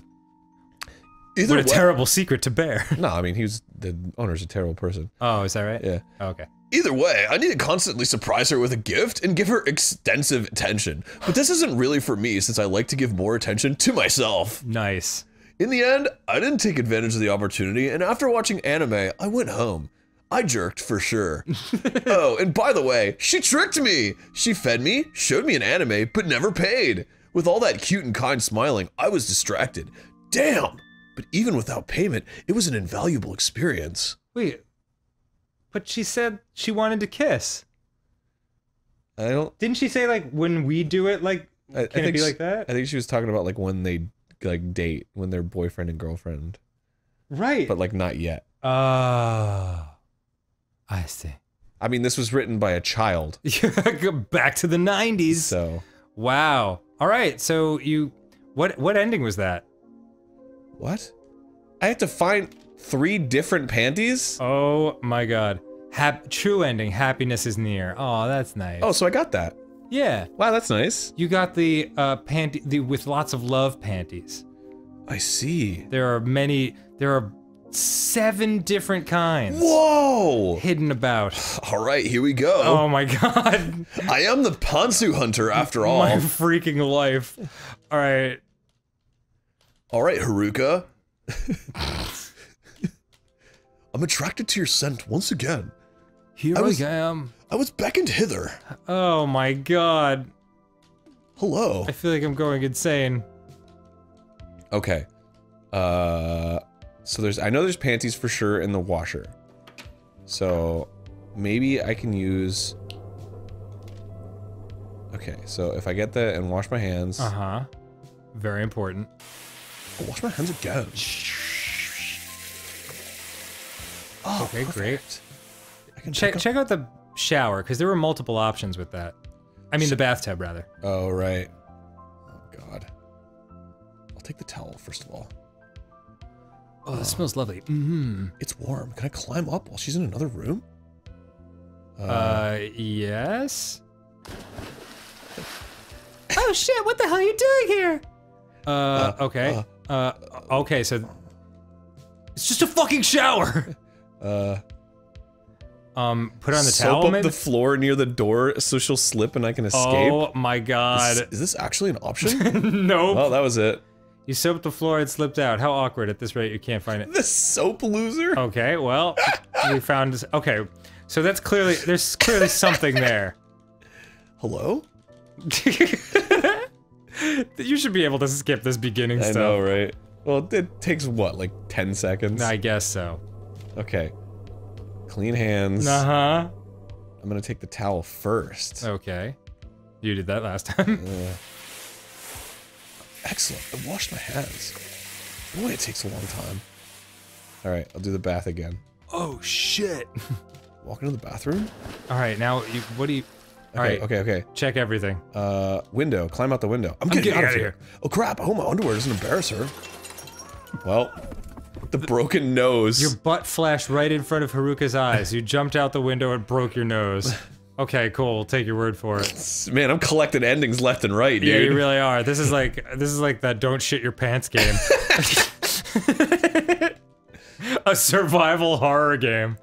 Either What a way- terrible secret to bear. <laughs> No, I mean he was the owner's a terrible person. Oh, is that right? Yeah. Oh, okay. Either way, I need to constantly surprise her with a gift and give her extensive attention. But this isn't really for me since I like to give more attention to myself. Nice. In the end, I didn't take advantage of the opportunity, and after watching anime, I went home. I jerked for sure. <laughs> oh, and by the way, she tricked me! She fed me, showed me an anime, but never paid. With all that cute and kind smiling, I was distracted. Damn! But even without payment, it was an invaluable experience. Wait. But she said she wanted to kiss. I don't. Didn't she say like when we do it like I, I can it think be she- like that? I think she was talking about like when they like date, when they're boyfriend and girlfriend, right. but like not yet. Oh. I see. I mean, this was written by a child, Go <laughs> Back to the 90s. so Wow. All right. So you what what ending was that? What? I have to find three different panties. Oh my god. Hap- true ending. Happiness is near. Oh, that's nice. Oh, so I got that. yeah. Wow, that's nice. You got the uh panty the with lots of love panties. I see. There are many there are seven different kinds Whoa! hidden about. <sighs> All right, here we go. Oh my god. <laughs> I am the Pantsu hunter after all. My freaking life. All right. All right, Haruka. <laughs> I'm attracted to your scent once again. Here I I, was- am. I was beckoned hither. Oh my god. Hello. I feel like I'm going insane. Okay. Uh, so there's I know there's panties for sure in the washer. So maybe I can use. Okay, so if I get that and wash my hands, Uh huh. Very important. I'll wash my hands again. Oh, Okay, great. I can Check check out the shower because there were multiple options with that. I mean the bathtub rather. Oh right. Oh god. I'll take the towel first of all. Oh, this smells lovely. Mm-hmm. It's warm. Can I climb up while she's in another room? Uh, yes. <laughs> Oh shit, what the hell are you doing here? Uh, okay. Uh, okay. So it's just a fucking shower. <laughs> uh, Um, put on the soap towel, up maybe. the floor near the door so she'll slip and I can escape. oh my Is, god. is this actually an option? <laughs> nope. oh, that was it. You soaped the floor. It slipped out. How awkward. At this rate, you can't find it. <laughs> The soap loser. Okay. Well, we found. Okay. So that's clearly there's clearly something there. Hello? <laughs> you should be able to skip this beginning I stuff. know, right? Well, it takes what, like 10 seconds? I guess so. Okay. Clean hands. Uh huh. I'm gonna take the towel first. Okay. You did that last <laughs> time. Uh, excellent. I washed my hands. Boy, it takes a long time. Alright, I'll do the bath again. oh shit. <laughs> Walk into the bathroom? All right. Now, you, what do you? All Okay, okay, okay. Check everything. Uh, window. Climb out the window. I'm getting, getting out, of here. Oh crap, hope my underwear doesn't embarrass her. Well, the broken nose. Your butt flashed right in front of Haruka's eyes. You jumped out the window and broke your nose. <laughs> Okay, cool. We'll take your word for it. Man, I'm collecting endings left and right, dude. Yeah, you really are. This is like this is like that don't shit your pants game. <laughs> <laughs> A survival horror game.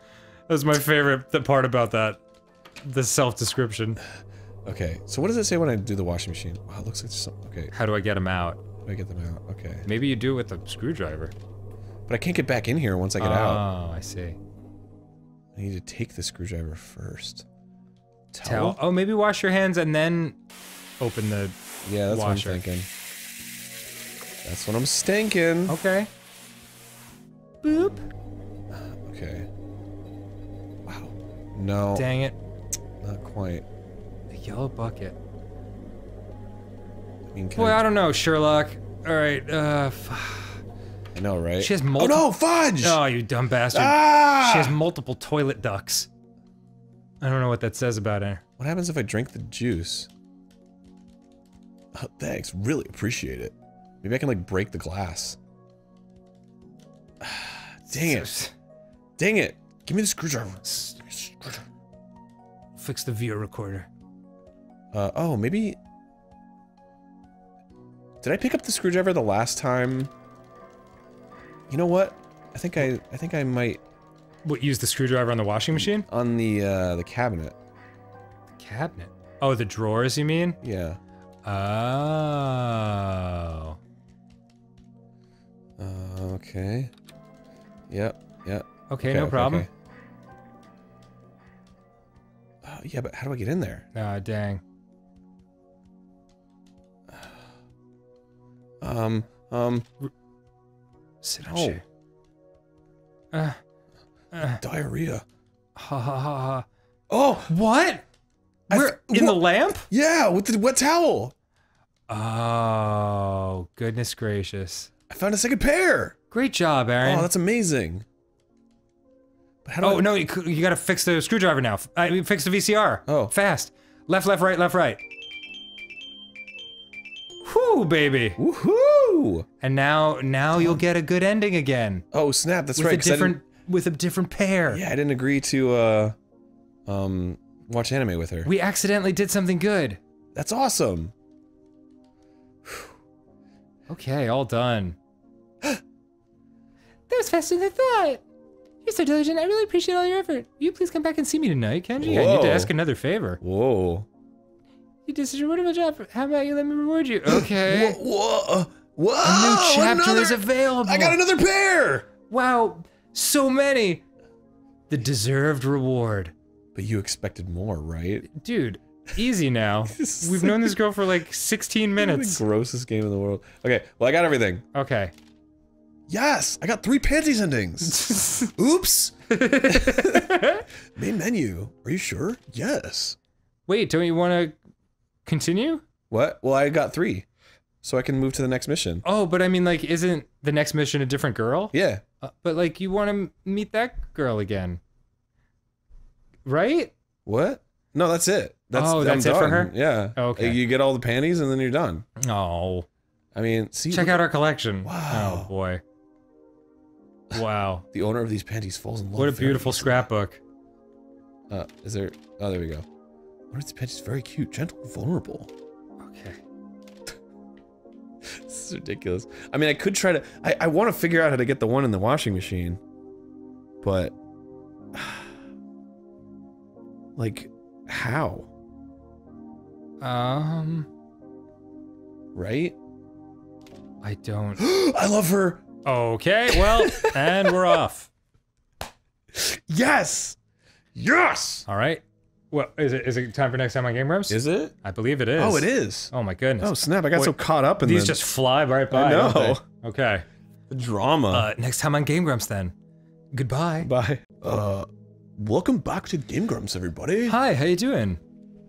That was my favorite part about that. The self-description. Okay, so what does it say when I do the washing machine? Wow, it looks like some. Okay, How do I get them out? how do I get them out? Okay, Maybe you do it with a screwdriver. but I can't get back in here once I get oh, out. Oh, I see. I need to take the screwdriver first. Towel. Oh, maybe wash your hands and then open the. Yeah, that's washer. what I'm thinking. That's what I'm stinking. Okay. Boop. Okay. Wow. No, Dang it. Not quite. The yellow bucket. I mean, Boy, I, I don't know, Sherlock. All right. Uh. I know, right? She has multiple. Oh no, fudge! Oh, you dumb bastard. ah! She has multiple toilet ducts. I don't know what that says about her. What happens if I drink the juice? Oh, thanks, really appreciate it. Maybe I can like break the glass. <sighs> Dang it! Dang it! Give me the screwdriver. Fix the video recorder. Uh, oh, maybe. Did I pick up the screwdriver the last time? You know what? I think I, I think I might What? Use the screwdriver on the washing machine? on the uh, the cabinet. Cabinet. Oh, the drawers. You mean? Yeah. Oh. Uh, okay. Yep. Yep. Okay, no problem. okay. Yeah, but how do I get in there? Ah, dang. Um. Um. Sit on Oh. Uh, uh, Diarrhea. ha ha ha ha. Oh. What? Th- in the lamp? Yeah. With the wet towel. Oh, goodness gracious. I found a second pair. Great job, Arin. Oh, that's amazing. How do Oh I- no, you, you gotta fix the screwdriver now. I mean, fix the VCR. Oh. fast. Left, left, right, left, right. Whoo, baby. Woohoo! And now, now you'll get a good ending again Oh snap! That's with right. a different, with a different pair. Yeah, I didn't agree to uh, um, watch anime with her. We accidentally did something good. That's awesome. Okay, all done. <gasps> That was faster than I thought. You're so diligent. I really appreciate all your effort. Will you please come back and see me tonight, Kenji? I need to ask another favor. Whoa. You did such a wonderful job. How about you let me reward you? Okay. Whoa. Whoa. Whoa. A new chapter another- is available. I got another pair. Wow, so many. The deserved reward. But you expected more, right? Dude, easy now. <laughs> We've known this girl for like 16 minutes. The grossest game in the world. Okay, well I got everything. Okay. Yes, I got three panties endings. <laughs> Oops. <laughs> Main menu. Are you sure? Yes. Wait, don't you want to continue? What? Well, I got three, so I can move to the next mission. Oh, but I mean, like, isn't the next mission a different girl? Yeah. Uh, but like, you want to meet that girl again, right? What? No, that's it. That's, Oh, I'm that's it for her? Yeah. Okay. You get all the panties and then you're done. Oh, I mean, see. check out our collection. Wow. Oh boy. <laughs> Wow. The owner of these panties falls in love. What a beautiful scrapbook. Uh, is there? Oh, there we go. Owner of these panties very cute, gentle, vulnerable. Okay. <laughs> This is ridiculous. I mean, I could try to. I, I want to figure out how to get the one in the washing machine, but <sighs> like, how? Um, Right? I don't. <gasps> I love her. Okay, well, <laughs> and we're off. Yes. Yes. All right. Well, is it is it time for next time on Game Grumps? Is it? I believe it is. Oh, it is. Oh my goodness. Oh snap! I got Wait, so caught up in These the, just fly right by. don't know. Okay. the drama. Uh, next time on Game Grumps, then. Goodbye. Bye. Uh, welcome back to Game Grumps, everybody. Hi, how you doing?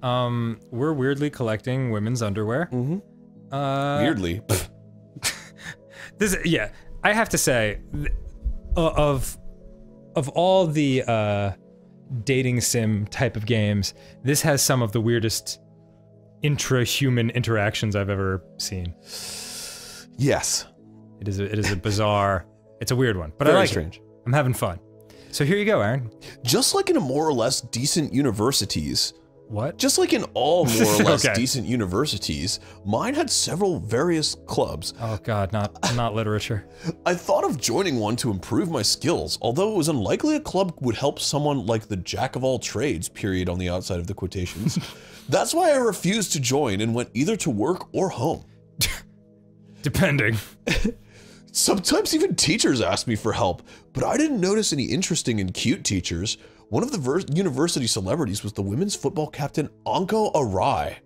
Um, we're weirdly collecting women's underwear. Mm-hmm. Uh, Weirdly. <laughs> This, yeah, I have to say, of of all the uh, dating sim type of games, this has some of the weirdest intra-human interactions I've ever seen. yes. It is a, it is a bizarre, it's a weird one, but I like strange. it. I'm having fun. So here you go, Arin. Just like in a more or less decent universities, What? just like in all <laughs> more or less Okay. decent universities, mine had several various clubs. Oh God, not not literature. <laughs> I thought of joining one to improve my skills, although it was unlikely a club would help someone like the jack of all trades, period, on the outside of the quotations. <laughs> That's why I refused to join and went either to work or home. Depending. Sometimes even teachers asked me for help, but I didn't notice any interesting and cute teachers. One of the ver- university celebrities was the women's football captain Anko Arai.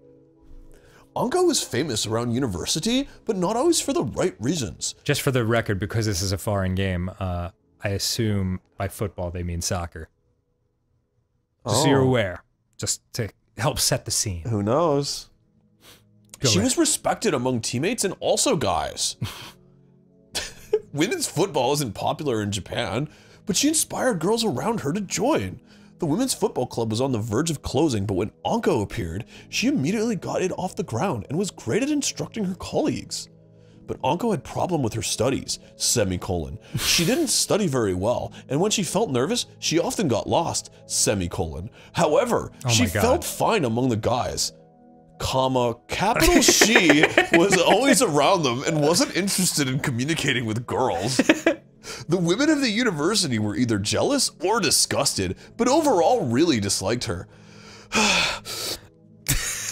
Anko is famous around university, but not always for the right reasons. Just for the record, because this is a foreign game, uh, I assume by football they mean soccer. Just so you're Oh. aware, just to help set the scene. Who knows? Go she ahead. was respected among teammates and also guys. <laughs> <laughs> Women's football isn't popular in Japan, but she inspired girls around her to join. The women's football club was on the verge of closing, but when Anko appeared, she immediately got it off the ground and was great at instructing her colleagues. But Anko had problem with her studies, semicolon. She <laughs> didn't study very well, and when she felt nervous, she often got lost, semicolon. However, oh she Oh my God. felt fine among the guys comma, capital She <laughs> was always around them and wasn't interested in communicating with girls. <laughs> The women of the university were either jealous or disgusted, but overall really disliked her. <sighs>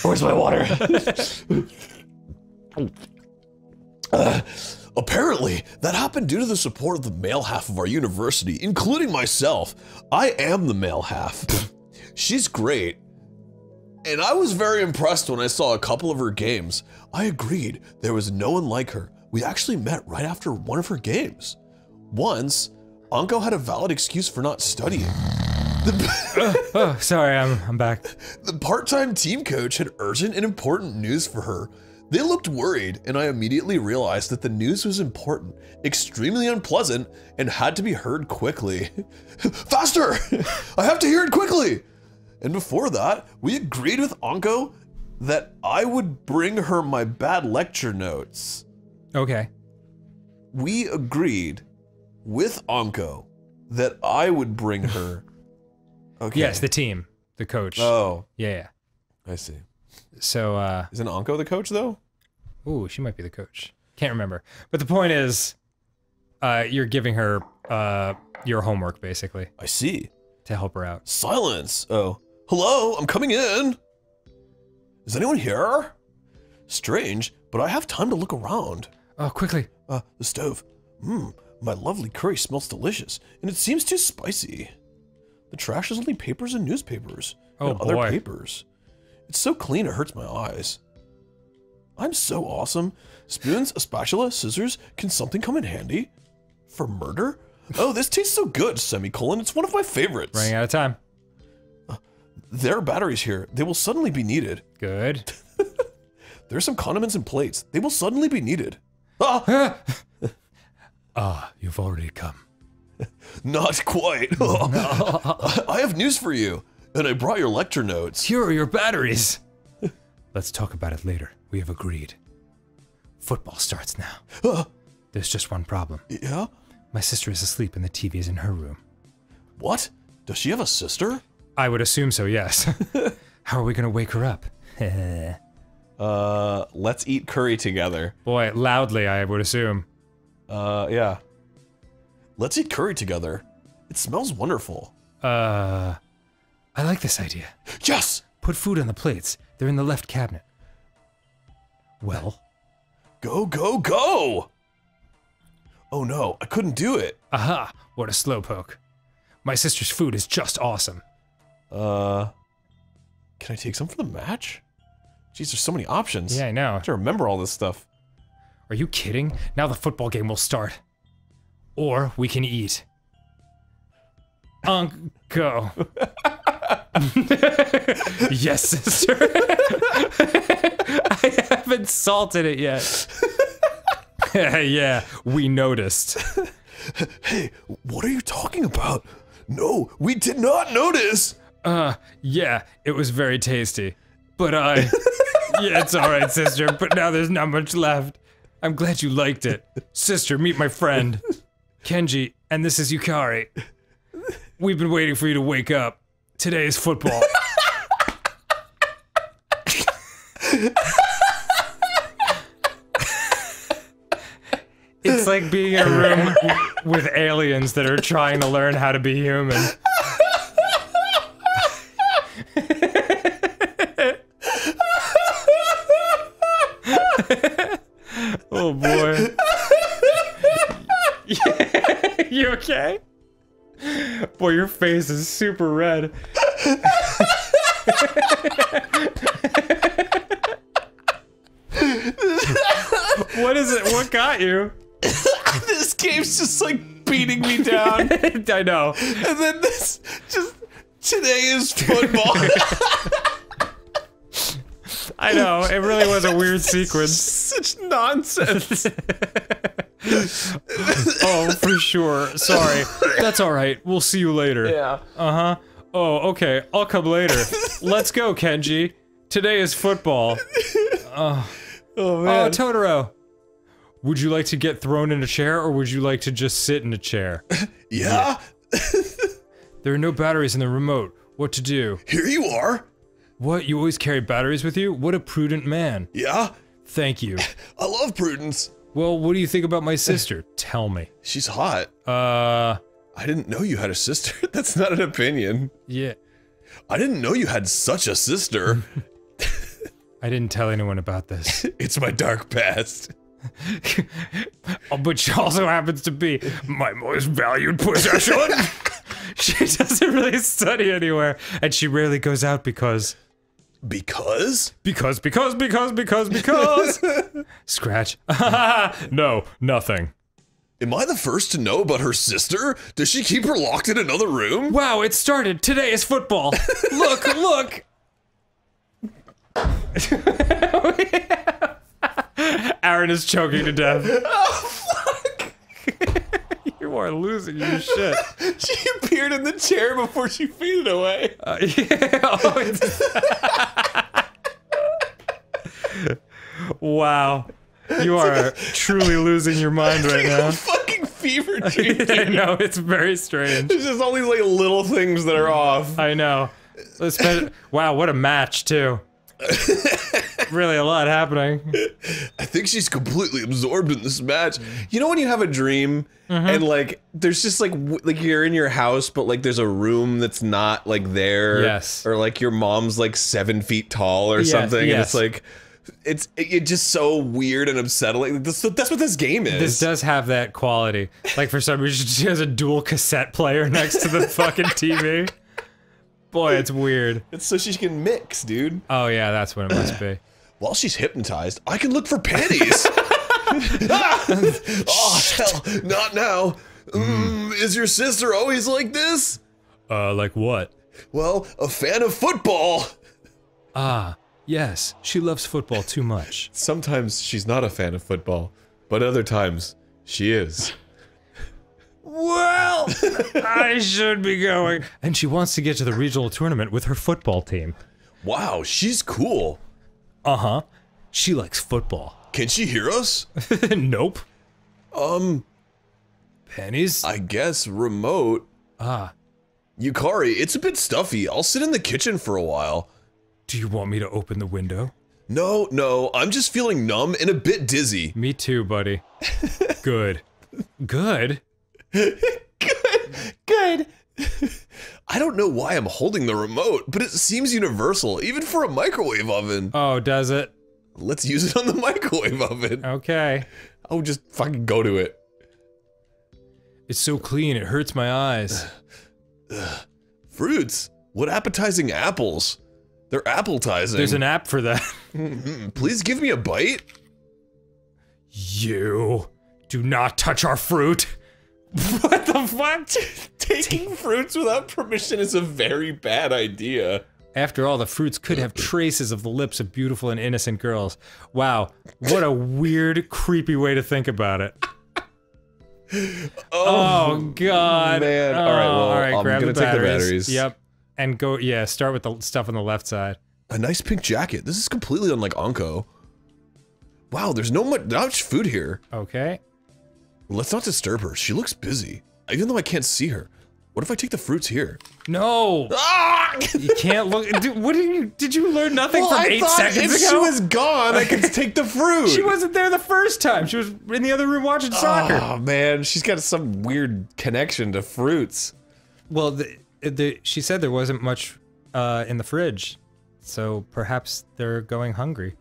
Where's my water? Uh, <sighs> apparently, that happened due to the support of the male half of our university, including myself. I am the male half. <sighs> She's great, and I was very impressed when I saw a couple of her games. I agreed, there was no one like her. We actually met right after one of her games. Once, Anko had a valid excuse for not studying. <laughs> Oh, oh, sorry, I'm I'm back. The part time team coach had urgent and important news for her. They looked worried, and I immediately realized that the news was important, extremely unpleasant, and had to be heard quickly. <laughs> Faster! <laughs> I have to hear it quickly! And before that, we agreed with Anko that I would bring her my bad lecture notes. Okay. We agreed with Anko that I would bring her. <laughs> Okay. Yes, the team, the coach. Oh, yeah, yeah. I see. So, uh, Isn't Anko the coach though? ooh, she might be the coach. Can't remember. But the point is, uh, you're giving her uh your homework basically I see. to help her out. Silence. Oh. Hello, I'm coming in. Is anyone here? Strange, but I have time to look around. Oh, quickly. Uh, the stove. Mmm, my lovely curry smells delicious, and it seems too spicy. The trash is only papers and newspapers. Oh, and other papers. It's so clean it hurts my eyes. I'm so awesome. Spoons, a spatula, scissors. Can something come in handy? For murder? Oh, this tastes so good, semicolon. It's one of my favorites. Running out of time. There are batteries here. They will suddenly be needed. Good. <laughs> There's some condiments and plates. They will suddenly be needed. Ah, <laughs> Ah, you've already come. <laughs> not quite. <laughs> I have news for you. And I brought your lecture notes. Here are your batteries. <laughs> Let's talk about it later. We have agreed. Football starts now. Ah, There's just one problem. yeah? My sister is asleep and the TV is in her room. What? Does she have a sister? I would assume so, yes. How are we gonna wake her up? Uh, let's eat curry together. Boy, loudly, I would assume. Uh, yeah. Let's eat curry together. It smells wonderful. Uh, I like this idea. Yes! Put food on the plates. They're in the left cabinet. Well, Go, go, go! Oh no, I couldn't do it. Aha, what a slowpoke. My sister's food is just awesome. Uh, can I take some for the match? Jeez, there's so many options. Yeah, I know. I know. have to remember all this stuff. Are you kidding? Now the football game will start. Or we can eat. Unc, go. <laughs> yes, sister. <laughs> I haven't salted it yet. <laughs> yeah, we noticed. Hey, what are you talking about? No, we did not notice. Uh, yeah, it was very tasty. But I. yeah, it's alright, sister, but now there's not much left. I'm glad you liked it. Sister, meet my friend, Kenji, and this is Yukari. We've been waiting for you to wake up. Today is football. <laughs> it's like being in a room with aliens that are trying to learn how to be human. Oh boy. <laughs> <laughs> you okay? Boy, your face is super red. <laughs> what is it? What got you? this game's just like beating me down. I know. and then this just today is football. I know. It really was a weird sequence. <laughs> Such nonsense. <laughs> Oh, for sure. Sorry. That's all right. We'll see you later. Yeah. Uh huh. Oh, okay. I'll come later. <laughs> Let's go, Kenji. Today is football. Oh Oh, man. Totoro. Would you like to get thrown in a chair or would you like to just sit in a chair? yeah. There are no batteries in the remote. What to do? Here you are. What? You always carry batteries with you? What a prudent man. Yeah. Thank you. <laughs> I love Prudence. Well, what do you think about my sister? <laughs> Tell me. She's hot. Uh, I didn't know you had a sister. <laughs> That's not an opinion. yeah. I didn't know you had such a sister. I didn't tell anyone about this. it's my dark past. But she also happens to be my most valued possession. she doesn't really study anywhere, and she rarely goes out because, Because? because, because, because, because, because. <laughs> Scratch. <laughs> no, nothing. Am I the first to know about her sister? Does she keep her locked in another room? Wow, it started. Today is football. look, <laughs> look. Arin is choking to death. Oh, you are losing your shit. <laughs> She appeared in the chair before she fainted away. Uh, <laughs> yeah. oh, <laughs> wow. You are truly losing your mind right now. Fucking fever dream. I know, it's very strange. There's just all these like little things that are off. I know. Wow, what a match, too. Really a lot happening. <laughs> I think she's completely absorbed in this match. You know when you have a dream Mm-hmm. and like there's just like like you're in your house but like there's a room that's not like there. Yes. Or like your mom's like seven feet tall or Yeah, something and yes. it's like it's it, it's just so weird and unsettling. That's what this game is. This does have that quality. Like for some reason, <laughs> she has a dual cassette player next to the <laughs> fucking TV. Boy, it's weird. it's so she can mix, dude. Oh yeah, that's what it must be. While she's hypnotized, I can look for panties. Oh <laughs> hell, not now. Mm, is your sister always like this? Uh, like what? Well, a fan of football. Ah, yes, she loves football too much. Sometimes she's not a fan of football, but other times she is. Well, <laughs> I should be going. And she wants to get to the regional tournament with her football team. Wow, she's cool. Uh huh. She likes football. Can she hear us? <laughs> nope. Um, Pennies? I guess remote. ah, Yukari, it's a bit stuffy. I'll sit in the kitchen for a while. do you want me to open the window? No, no, I'm just feeling numb and a bit dizzy. Me too, buddy. <laughs> Good. Good. <laughs> Good? Good. <laughs> I don't know why I'm holding the remote, but it seems universal, even for a microwave oven. Oh, does it? Let's use it on the <laughs> microwave oven. Okay. I'll just fucking go to it. It's so clean, it hurts my eyes. <sighs> Fruits. What appetizing apples. They're appetizing. There's an app for that. <laughs> Mm, Please give me a bite. You do not touch our fruit. What the fuck? Taking <laughs> fruits without permission is a very bad idea. After all, the fruits could have traces of the lips of beautiful and innocent girls. Wow, what a weird, creepy way to think about it. Oh, oh God. man. Oh, All right, well, oh, all right, I'm grab gonna the take the batteries. batteries. Yep. And go, yeah, start with the stuff on the left side. A nice pink jacket. This is completely unlike Anko. Wow, there's no much, not much food here. Okay. Let's not disturb her. She looks busy. Even though I can't see her. What if I take the fruits here? No, Ah! you can't look. <laughs> Dude, what did you? Did you learn nothing Well, from I eight seconds if ago? she was gone, I could take the fruit. She wasn't there the first time. She was in the other room watching soccer. Oh man, she's got some weird connection to fruits. Well, the, the, she said there wasn't much uh, in the fridge, so perhaps they're going hungry.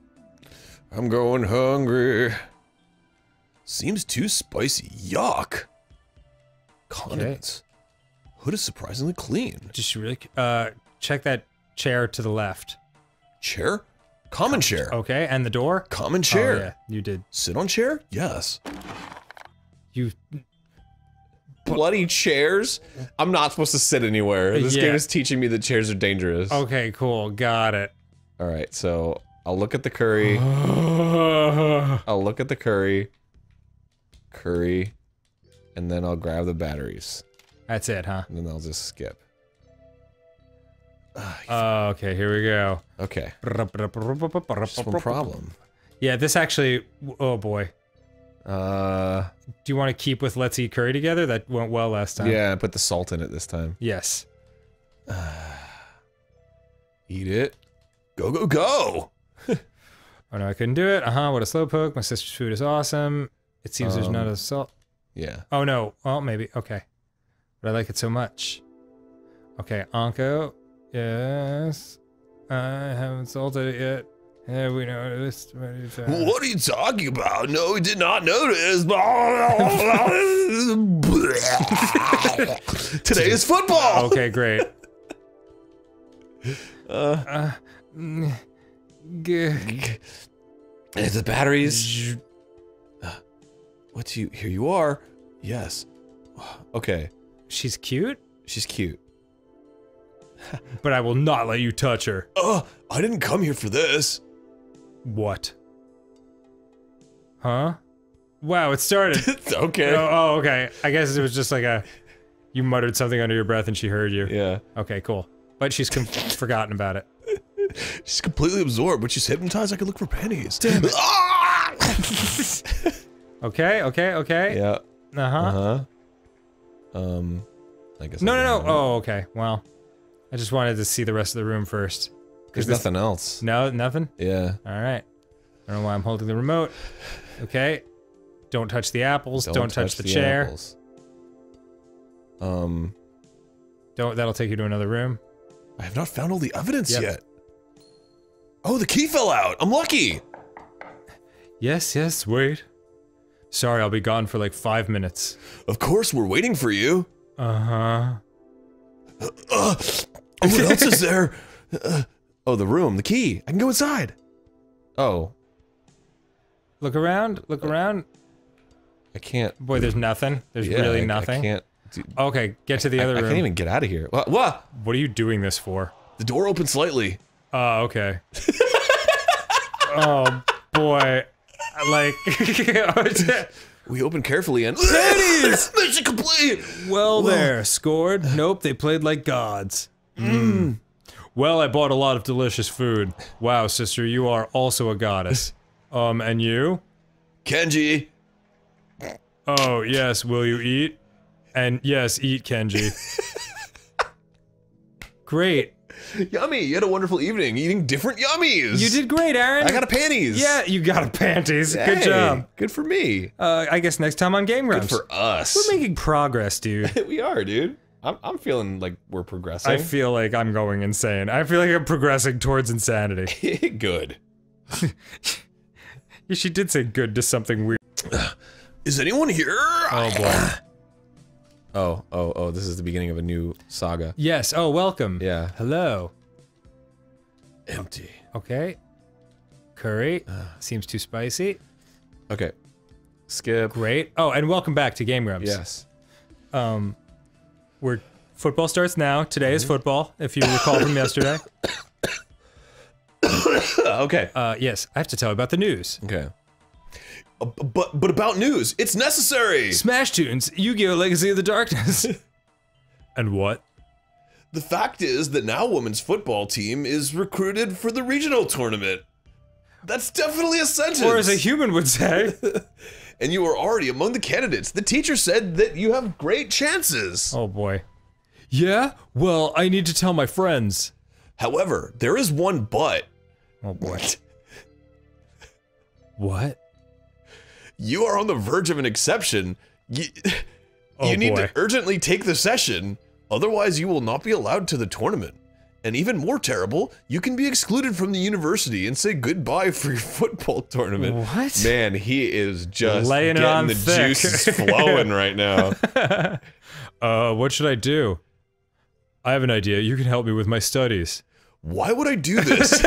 I'm going hungry. Seems too spicy. Yuck. Condiments. Hood is surprisingly clean. Just really. Uh, check that chair to the left. Chair? Common chair. Okay, and the door. Common Oh, chair. yeah, you did. Sit on chair? Yes. You. Bloody chairs. I'm not supposed to sit anywhere. This Yeah. game is teaching me that chairs are dangerous. Okay, cool. Got it. All right, so I'll look at the curry. <sighs> I'll look at the curry. Curry. And then I'll grab the batteries. That's it, huh? And then I'll just skip. Oh, okay, here we go. Okay. Just one problem. Yeah, this actually. Oh boy. Uh, Do you want to keep with Let's Eat Curry together? That went well last time. yeah, put the salt in it this time. Yes. Uh, <sighs> Eat it. Go, go, go! <laughs> Oh no, I couldn't do it. Uh huh. What a slow poke. My sister's food is awesome. It seems there's not Um, a salt. Yeah. Oh no. Well, maybe. Okay. But I like it so much. Okay, Anko. Yes. I haven't salted it yet. Have we noticed? What are you talking about? No, we did not notice. <laughs> Today is football. Okay, great. <laughs> Uh, g- And the batteries. What do you? Here you are. Yes. okay. She's cute, She's cute. <laughs> but I will not let you touch her. Oh, I didn't come here for this. What? Huh? Wow, it started. <laughs> okay. oh, oh, okay. I guess it was just like a. You muttered something under your breath and she heard you. Yeah. Okay, cool. But she's com- <laughs> forgotten about it. She's completely absorbed. When she's hypnotized, I can look for pennies. Damn it! Ah! Okay, okay, okay. Yeah. Uh huh. Uh huh. Um, I guess. No, I no, no. know. Oh, okay. Well, I just wanted to see the rest of the room first. There's this- nothing else. No, nothing. Yeah. All right. I don't know why I'm holding the remote. Okay. Don't touch the apples. Don't, touch, the, chair. apples. Um, Don't. That'll take you to another room. I have not found all the evidence Yep. yet. Oh, the key fell out. I'm lucky. Yes, yes. Wait. Sorry, I'll be gone for like five minutes. Of course, we're waiting for you. Uh huh. <laughs> Uh, what else is there? oh, the room, the key. I can go inside. Oh, Look around. Look around. I can't. Boy, there's nothing. There's yeah, really I- nothing. I can't. do- Okay, get to the I, other room. I can't even get out of here. What? What? What are you doing this for? The door opened slightly. Oh, okay. <laughs> oh boy, like. <laughs> We opened carefully and pennies. Mission complete. well, there scored. Nope, they played like gods. Mm. Well, I bought a lot of delicious food. Wow, sister, you are also a goddess. <laughs> Um, and you? Kenji, Oh yes, will you eat? And yes, eat Kenji. <laughs> Great. Yummy. You had a wonderful evening eating different yummies. You did great, Arin. I got a panties. Yeah, you got a panties. Good job. Good for me. Uh, I guess next time on Game Good Grumps. for us. We're making progress, dude. <laughs> we are, dude. I'm, I'm feeling like we're progressing. I feel like I'm going insane. I feel like I'm progressing towards insanity. <laughs> good. <laughs> She did say good to something weird. Is anyone here? Oh boy. Oh, oh, oh! This is the beginning of a new saga. Yes. Oh, welcome. Yeah. Hello. Empty. Okay. Curry. Seems too spicy. Okay. Skip. Great. Oh, and welcome back to Game Grumps. Yes. Um, we're football starts now. Today is football. If you recall from yesterday. <coughs> okay. Uh, yes. I have to tell you about the news. Okay. Uh, but but about news, it's necessary. Smash Tunes, Yu-Gi-Oh! Legacy of the Darkness. <laughs> and what? The fact is that now women's football team is recruited for the regional tournament. That's definitely a sentence. Or as a human would say. <laughs> and you are already among the candidates. The teacher said that you have great chances. oh boy. Yeah? Well, I need to tell my friends. However, there is one but. Oh boy. <laughs> what? You are on the verge of an exception. You, <laughs> Oh, you need boy. to urgently take the session, otherwise you will not be allowed to the tournament. And even more terrible, you can be excluded from the university and say goodbye for your <laughs> football tournament. What? Man, he is just Laying getting the thick. juices flowing right now. <laughs> Uh, what should I do? I have an idea. You can help me with my studies. Why would I do this?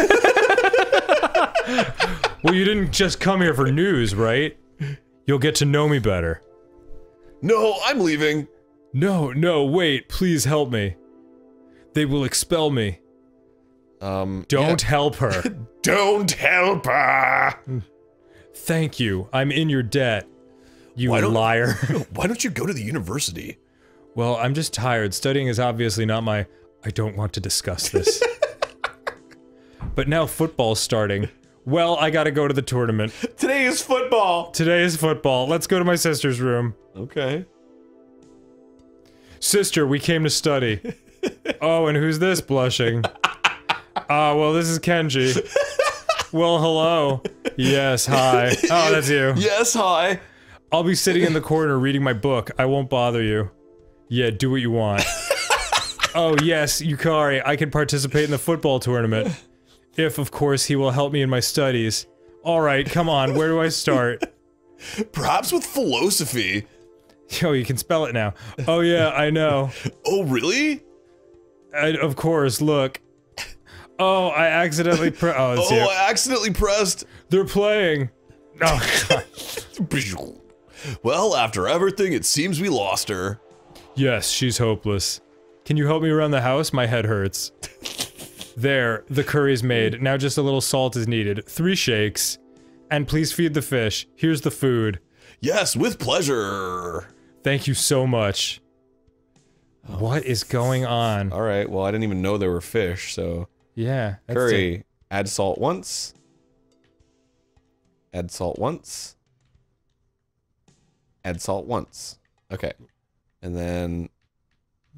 Well, you didn't just come here for news, right? You'll get to know me better. no, I'm leaving. No, no, wait, please help me. They will expel me. Um, Don't help her. <laughs> Don't help her. Thank you. I'm in your debt. You Why liar. <laughs> Why don't you go to the university? well, I'm just tired. Studying is obviously not my. I don't want to discuss this. <laughs> but now football's starting. Well, I gotta go to the tournament. Today is football. Today is football. Let's go to my sister's room. Okay. Sister, we came to study. <laughs> oh, and who's this blushing? Ah, well, this is Kenji. Well, hello. Yes, hi. Oh, that's you. Yes, hi. I'll be sitting in the corner reading my book. I won't bother you. Yeah, do what you want. <laughs> oh, yes, Yukari, I can participate in the football tournament. If, of course, he will help me in my studies. Alright, come on, where do I start? <laughs> Perhaps with philosophy. Yo, you can spell it now. Oh, yeah, I know. <laughs> Oh, really? I, of course, look. Oh, I accidentally pre- Oh, it's <laughs> Oh, you. I accidentally pressed. They're playing. Oh, God. Well, after everything, it seems we lost her. Yes, she's hopeless. Can you help me around the house? My head hurts. There, the curry's made. Now just a little salt is needed. Three shakes. And please feed the fish. Here's the food. Yes, with pleasure. Thank you so much. What is going on? All right. Well, I didn't even know there were fish. So Yeah. that's it. curry. Add salt once. Add salt once. Add salt once. Okay. And then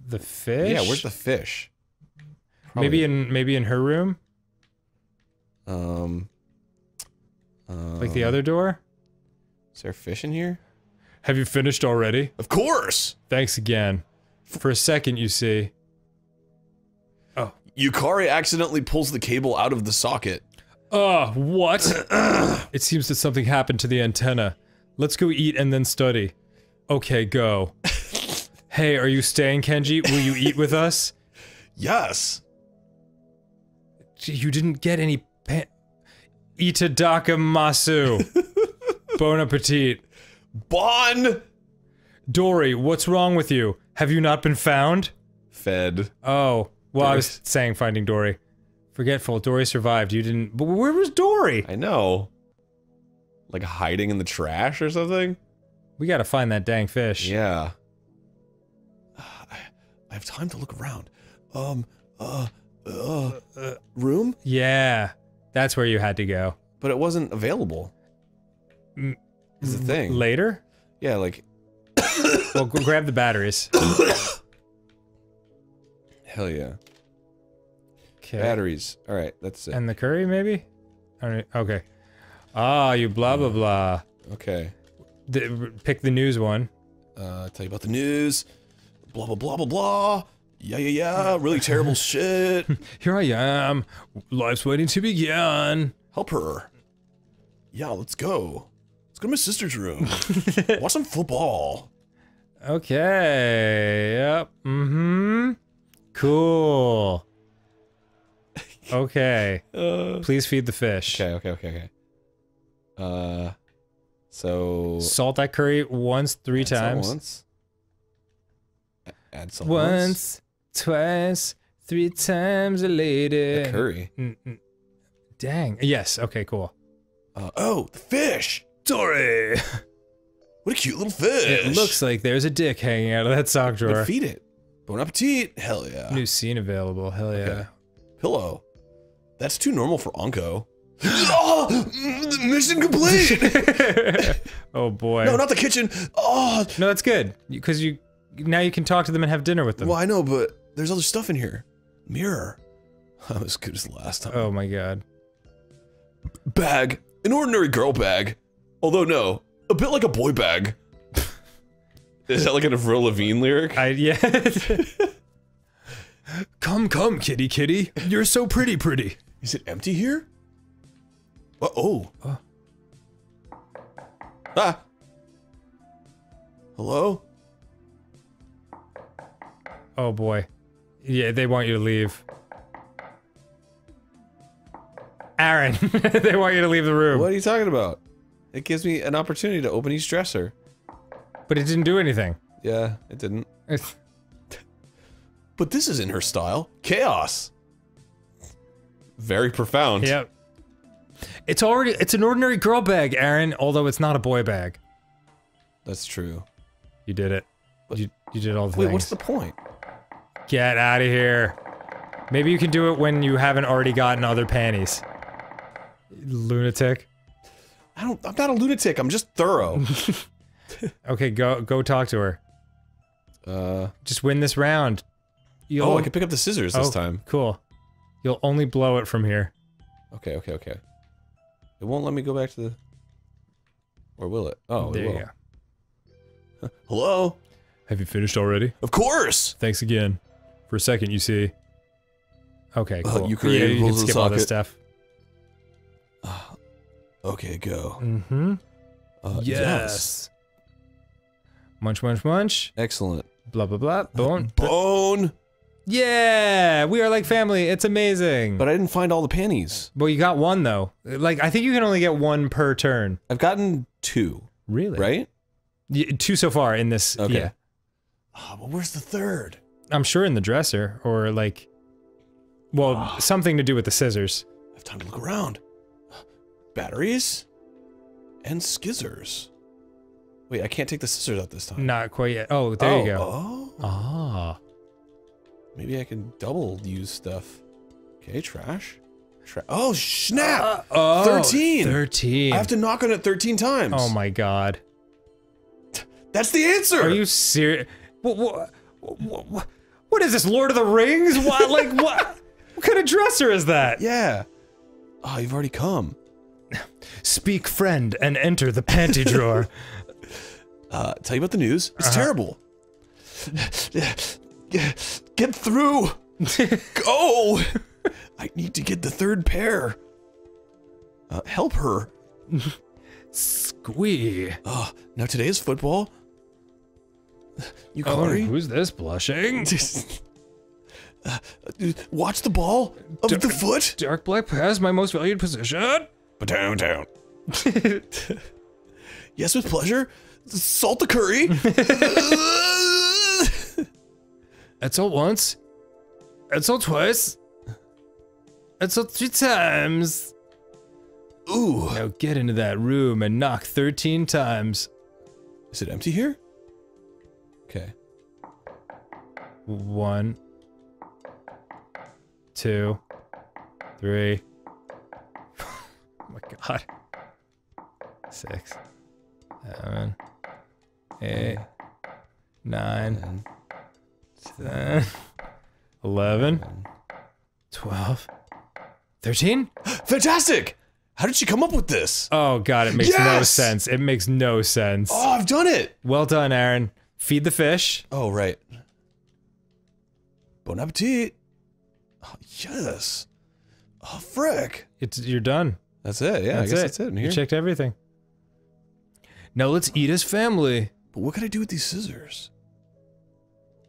The fish? yeah, where's the fish? Maybe in maybe in her room? um, Like the um, other door? Is there fish in here? Have you finished already? Of course. Thanks again. For a second, you see. Oh. Yukari accidentally pulls the cable out of the socket. Uh, what? <clears throat> it seems that something happened to the antenna. Let's go eat and then study. Okay, go. <laughs> hey, are you staying, Kenji? Will you eat with us? Yes. You didn't get any pa- Itadakimasu. <laughs> bon appetit. Bon. Dory, what's wrong with you? Have you not been found? Fed. Oh, well, I was saying finding Dory. Forgetful, Dory survived. You didn't. But where was Dory? I know. Like hiding in the trash or something? We gotta find that dang fish. Yeah. <sighs> I have time to look around. Um, uh, uh, uh, room? Yeah, that's where you had to go. But it wasn't available. Mm, Is the thing. Later? Yeah, like <coughs> Well, go grab the batteries. <coughs> hell yeah. Okay. Batteries. All right, that's it. And the curry, maybe? Alright, okay. Ah, you blah blah blah. okay. The, pick the news one. Uh, tell you about the news. Blah, blah, blah, blah, blah. Yeah, yeah, yeah. Really terrible <laughs> shit. Here I am. Life's waiting to begin. Help her. Yeah, let's go. Let's go to my sister's room. <laughs> Watch some football. Okay. Yep. Mm-hmm. Cool. Okay. <laughs> Uh, Please feed the fish. okay, okay, okay, okay. Uh so Salt that curry once, three add salt times. once. Add salt once. Once, twice, three times a lady. The curry. Mm, mm. Dang. Yes. Okay. Cool. Uh, oh, the fish. Dory. <laughs> What a cute little fish. It looks like there's a dick hanging out of that sock But drawer. feed it. Bon appetit. Hell yeah. New scene available. Hell yeah. Okay. Pillow. That's too normal for Anko. oh, mm, mission complete. <laughs> oh boy. no, not the kitchen. Oh, No, that's good because you now you can talk to them and have dinner with them. well, I know, but there's other stuff in here. Mirror. <laughs> That was good as the last time. Oh my god. Bag. An ordinary girl bag. Although, no, a bit like a boy bag. <laughs> Is that like an Avril Lavigne lyric? I yeah. <laughs> come, come, kitty, kitty. You're so pretty, pretty. Is it empty here? Uh oh. Uh. Ah. Hello? Oh boy. Yeah, they want you to leave. Arin, <laughs> they want you to leave the room. What are you talking about? It gives me an opportunity to open each dresser. But it didn't do anything. Yeah, it didn't. It's- <laughs> But this isn't her style. Chaos. Very profound. Yep. It's already it's an ordinary girl bag, Arin, although it's not a boy bag. That's true. You did it. You you did all the Wait, things. what's the point? Get out of here. Maybe you can do it when you haven't already gotten other panties. Lunatic. I don't. I'm not a lunatic. I'm just thorough. <laughs> <laughs> Okay, go go talk to her. uh. Just win this round. You'll, Oh, I can pick up the scissors this Oh, time. Cool. You'll only blow it from here. Okay, okay, okay. It won't let me go back to the. Or will it? Oh, there it you go. Hello? Have you finished already? Of course! Thanks again. For a second, you see. Okay, Uh, cool. you created yeah, you can skip all this stuff. Okay, go. Mm-hmm. Uh, yes. Munch, munch, munch. Excellent. Blah, blah, blah. Bone. <laughs> Bone! Yeah! We are like family. It's amazing. But I didn't find all the panties. well, you got one, though. Like, I think you can only get one per turn. I've gotten two, Really? right? Y- two so far in this. Okay. Yeah. Oh, but where's the third? I'm sure in the dresser, or like. Well, Ah. something to do with the scissors. I have time to look around. Batteries? And skizzers. Wait, I can't take the scissors out this time. Not quite yet. Oh, there you go. Oh. Ah. Maybe I can double use stuff. Okay, trash. Tra- oh, snap! Oh, 13. 13. I have to knock on it 13 times. Oh my god. That's the answer! Are you serious? What, what, what, what is this, Lord of the Rings? What, like, <laughs> what? What kind of dresser is that? Yeah. Oh, you've already come. Speak, friend, and enter the panty drawer. <laughs> Uh, tell you about the news. It's Uh-huh. terrible. Get, get through! <laughs> Go! I need to get the third pair. Uh, help her. Squee. Oh, now today is football. You Oh, who's this blushing? Uh, <laughs> watch the ball of the foot. Dark Black Pass, my most valued possession. But down, down. <laughs> yes, with pleasure. Salt the curry. <laughs> That's all once. That's all twice. That's all three times. Ooh. Now get into that room and knock 13 times. Is it empty here? One, two, three. oh <laughs> my god. Six, seven, eight, nine, ten, eleven, twelve, thirteen. <gasps> Fantastic! How did she come up with this? Oh god, it makes no sense. It makes no sense. Oh, I've done it! Well done, Arin. Feed the fish. Oh, right. Bon appetit. Oh, yes. Oh, frick. It's you're done. That's it. Yeah, that's I guess it. that's it. You checked everything. Now let's eat as family. But what can I do with these scissors?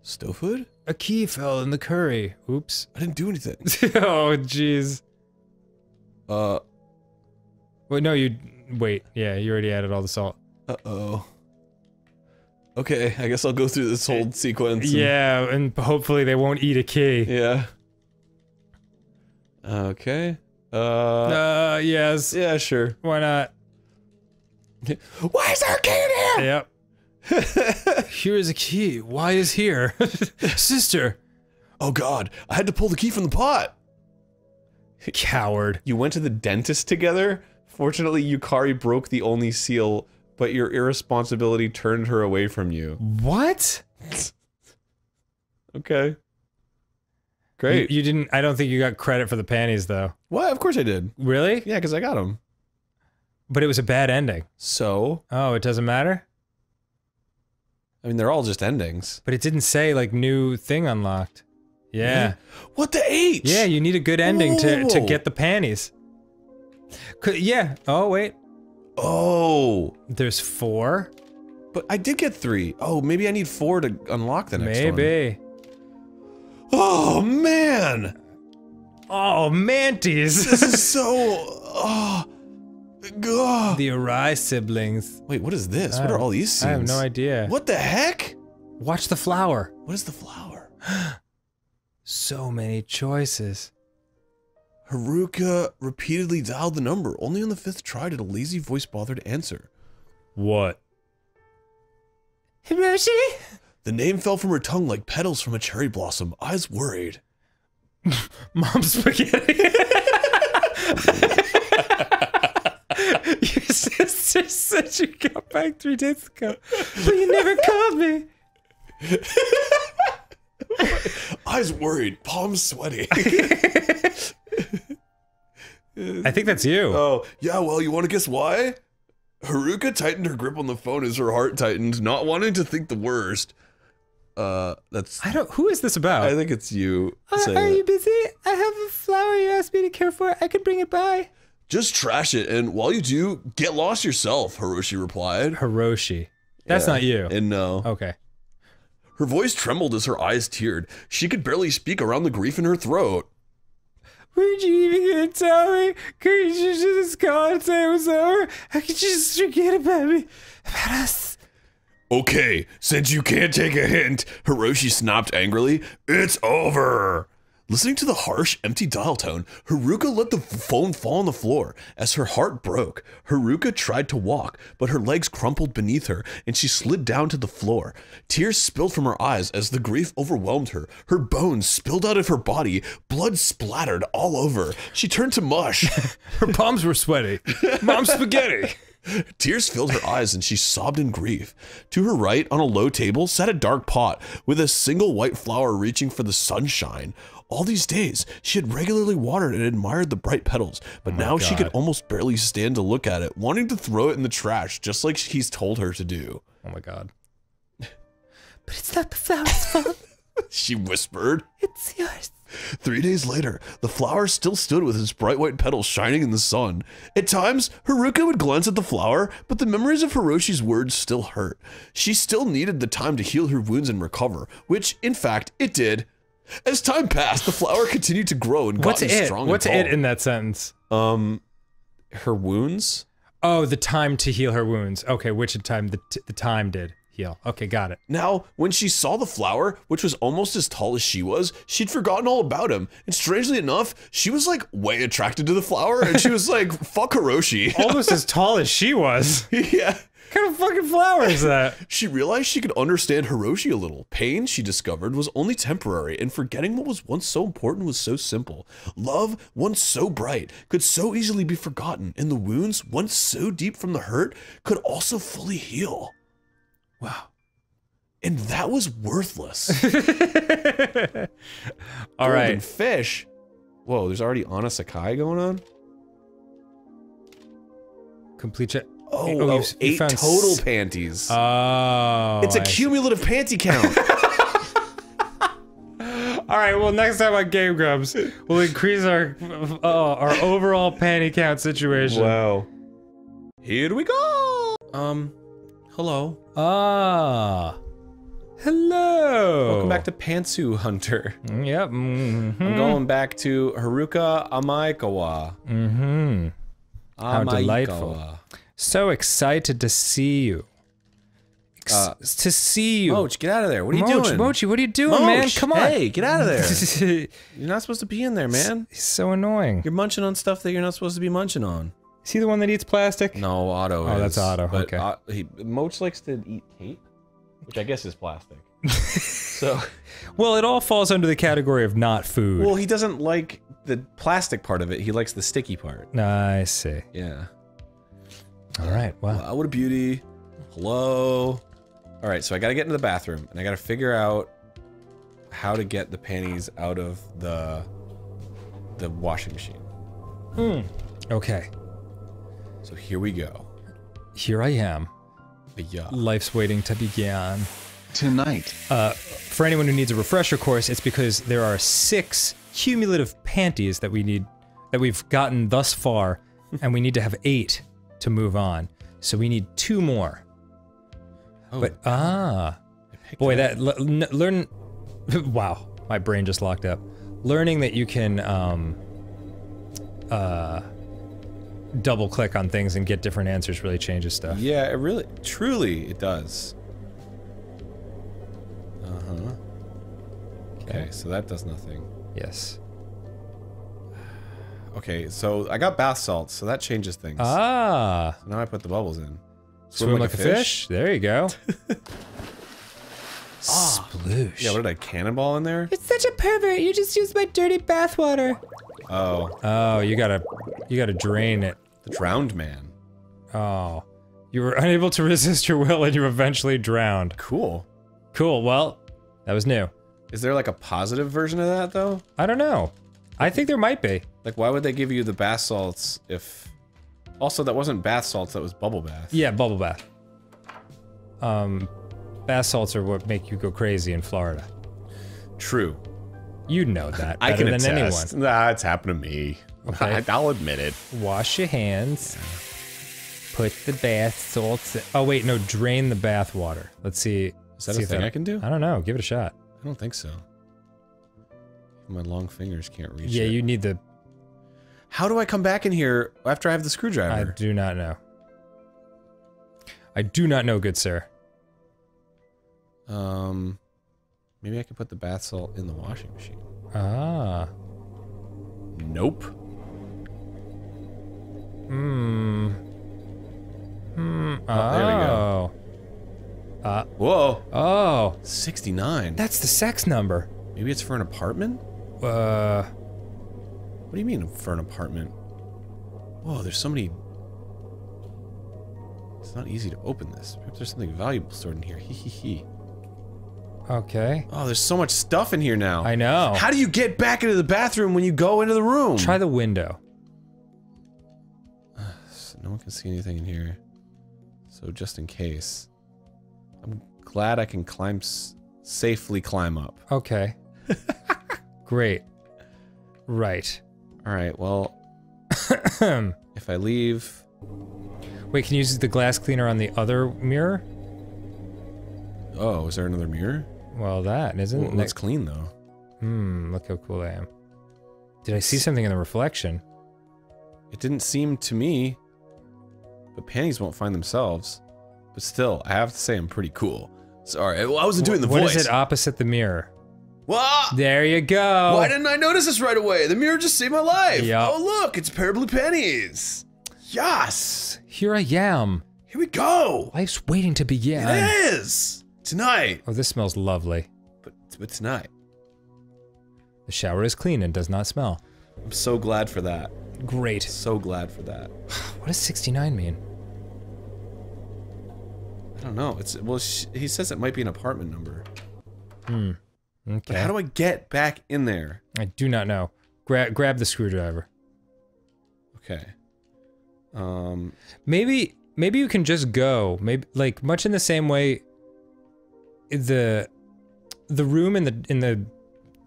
Stove hood? A key fell in the curry. Oops. I didn't do anything. <laughs> oh, jeez. Uh, Wait, no, you. Wait, yeah, you already added all the salt. Uh oh. Okay, I guess I'll go through this whole sequence. and- Yeah, and hopefully they won't eat a key. yeah. Okay. Uh, Uh, yes. yeah, sure. Why not? <laughs> Why is there a key in here? Yep. <laughs> here is a key. Why is here? <laughs> Sister. Oh god, I had to pull the key from the pot. Coward. You went to the dentist together? Fortunately, Yukari broke the only seal, but your irresponsibility turned her away from you. What? Okay. Great. You, you didn't. I don't think you got credit for the panties, though. What? Of course I did. Really? Yeah, because I got them. But it was a bad ending. So, Oh, it doesn't matter? I mean, they're all just endings. But it didn't say, like, new thing unlocked. Yeah. What the H? Yeah, you need a good ending to, to get the panties. Could, yeah. Oh, wait. Oh, There's four? but I did get three. Oh, maybe I need four to unlock the next one. Maybe. Oh man, Oh, Mantis! this is <laughs> so. Ah. Oh, God. the Arai siblings. Wait, what is this? I What are all these scenes? I have no idea. What the heck? Watch the flower. What is the flower? <gasps> So many choices. Haruka repeatedly dialed the number. Only on the fifth try did a lazy voice bother to answer. What? Hiroshi? The name fell from her tongue like petals from a cherry blossom. Eyes worried. <laughs> Mom spaghetti. Your sister said you got back three days ago, but you never called me. <laughs> Eyes worried. Palms sweaty. <laughs> I think that's you. oh, yeah, well, you want to guess why? Haruka tightened her grip on the phone as her heart tightened, not wanting to think the worst. Uh, that's. I don't. Who is this about? I think it's you. Uh, are that. you busy? I have a flower you asked me to care for. I could bring it by. Just trash it, and while you do, get lost yourself, Hiroshi replied. Hiroshi. That's Yeah. not you. And no. okay. Her voice trembled as her eyes teared. She could barely speak around the grief in her throat. Weren't you even gonna tell me? Couldn't you just call and say it was <laughs> over? How could you just forget about me? About us? Okay, since you can't take a hint, Hiroshi snapped angrily, it's over. Listening to the harsh, empty dial tone, Haruka let the phone fall on the floor. As her heart broke, Haruka tried to walk, but her legs crumpled beneath her and she slid down to the floor. Tears spilled from her eyes as the grief overwhelmed her. Her bones spilled out of her body, blood splattered all over. She turned to mush. <laughs> Her palms were sweaty. Mom spaghetti. <laughs> Tears filled her eyes and she sobbed in grief. To her right, on a low table, sat a dark pot with a single white flower reaching for the sunshine. All these days, she had regularly watered and admired the bright petals, but oh now she could almost barely stand to look at it, wanting to throw it in the trash, just like he's told her to do. Oh my god. <laughs> But it's not the flower's <laughs> fault. She whispered. It's yours. Three days later, the flower still stood with its bright white petals shining in the sun. At times, Haruka would glance at the flower, but the memories of Hiroshi's words still hurt. She still needed the time to heal her wounds and recover, which, in fact, it did. As time passed, the flower continued to grow and What's gotten it? strong What's and tall. it in that sentence? Um, her wounds. Oh, the time to heal her wounds. Okay, which time the t- the time did heal. Okay, got it. Now, when she saw the flower, which was almost as tall as she was, she'd forgotten all about him. And strangely enough, she was like way attracted to the flower, and she was like, <laughs> fuck Hiroshi. Almost as <laughs> tall as she was. yeah. What kind of fucking flower is that? <laughs> She realized she could understand Hiroshi a little. Pain, she discovered, was only temporary, and forgetting what was once so important was so simple. Love, once so bright, could so easily be forgotten, and the wounds, once so deep from the hurt, could also fully heal. Wow. And that was worthless. <laughs> All Golden right. fish. Whoa, there's already Ana Sakai going on. Complete check. Oh, Oh, oh, you- you eight found total s- panties. Oh. it's a I see. cumulative panty count. <laughs> All right. Well, next time on Game Grumps, we'll increase our uh, our overall panty count situation. wow. Here we go. Um, hello. Ah. Hello. Welcome back to Pantsu Hunter. Mm, Yep. Mm-hmm. I'm going back to Haruka Amaikawa. Mm-hmm. How delightful. So excited to see you. Ex- Uh, to see you. Moch, get out of there. What are you doing? Mochi, what are you doing, man? Come on. Hey, get out of there. <laughs> You're not supposed to be in there, man. He's so annoying. You're munching on stuff that you're not supposed to be munching on. Is he the one that eats plastic? No, Otto. Oh, is, that's Otto, But okay. uh, he, Moch likes to eat tape, which I guess is plastic. <laughs> so, Well, it all falls under the category of not food. well, he doesn't like the plastic part of it. He likes the sticky part. I see. Yeah. All right. Wow. Wow, what a beauty. Hello. All right, so I got to get into the bathroom and I got to figure out how to get the panties out of the the washing machine. Hmm. Okay. So here we go. Here I am. Yeah. Life's waiting to begin. Tonight. Uh, for anyone who needs a refresher course, it's because there are six cumulative panties that we need, that we've gotten thus far, and we need to have eight to move on. So we need two more. Oh, But ah, boy, that l- n- learn. <laughs> wow. My brain just locked up. Learning that you can um, uh, double click on things and get different answers really changes stuff. Yeah, it really, truly, it does. Uh huh. Okay, so that does nothing. Yes. Okay, so I got bath salts, so that changes things. Ah. So now I put the bubbles in. Swim, like, a fish? There you go. <laughs> Sploosh. Yeah, what did I cannonball in there? It's such a pervert. You just used my dirty bathwater. Oh, Oh, you gotta, you gotta drain it. the drowned man. Oh, you were <laughs> unable to resist your will, and you eventually drowned. Cool. Cool. Well, that was new. Is there like a positive version of that though? I don't know. I think there might be. Like, why would they give you the bath salts if? Also, that wasn't bath salts. That was bubble bath. Yeah, bubble bath. Um, bath salts are what make you go crazy in Florida. True. You know that <laughs> I can than attest. anyone. Nah, it's happened to me. Okay. <laughs> I'll admit it. Wash your hands. Put the bath salts. Oh wait, no, drain the bath water. Let's see. Is that see a thing I can do? I don't know. Give it a shot. I don't think so. My long fingers can't reach Yeah, it. you need the. How do I come back in here after I have the screwdriver? I do not know. I do not know, good sir. Um, maybe I can put the bath salt in the washing machine. Ah. Nope. Hmm. Hmm. Oh, there we go. Uh, Whoa, oh. 69. That's the sex number. Maybe it's for an apartment? Uh. What do you mean for an apartment? Whoa, there's so many. It's not easy to open this. Perhaps there's something valuable stored in here. Hee hee hee. Okay. Oh, there's so much stuff in here now. I know. How do you get back into the bathroom when you go into the room? Try the window. <sighs> So No one can see anything in here. So just in case. I'm glad I can climb s- safely climb up. Okay. <laughs> Great. Right. All right. Well, <coughs> if I leave, Wait, can you use the glass cleaner on the other mirror? oh, is there another mirror? Well, that isn't. Well, let's clean though. Hmm. Look how cool I am. Did I see something in the reflection? It didn't seem to me, but panties won't find themselves. But still, I have to say I'm pretty cool. Sorry, well, I wasn't doing the What voice. is it opposite the mirror? There you go. Why didn't I notice this right away? The mirror just saved my life. Yup. Oh, look, it's a pair of blue pennies. Yes. Here I am. Here we go. Life's waiting to begin. It is. Tonight. Oh, this smells lovely. But, but tonight. The shower is clean and does not smell. I'm so glad for that. Great. So glad for that. <sighs> What does 69 mean? I don't know. It's well, he says it might be an apartment number. Hmm. But Okay. how do I get back in there? I do not know. Grab grab the screwdriver. Okay. Um. Maybe maybe you can just go. Maybe like much in the same way the the room in the in the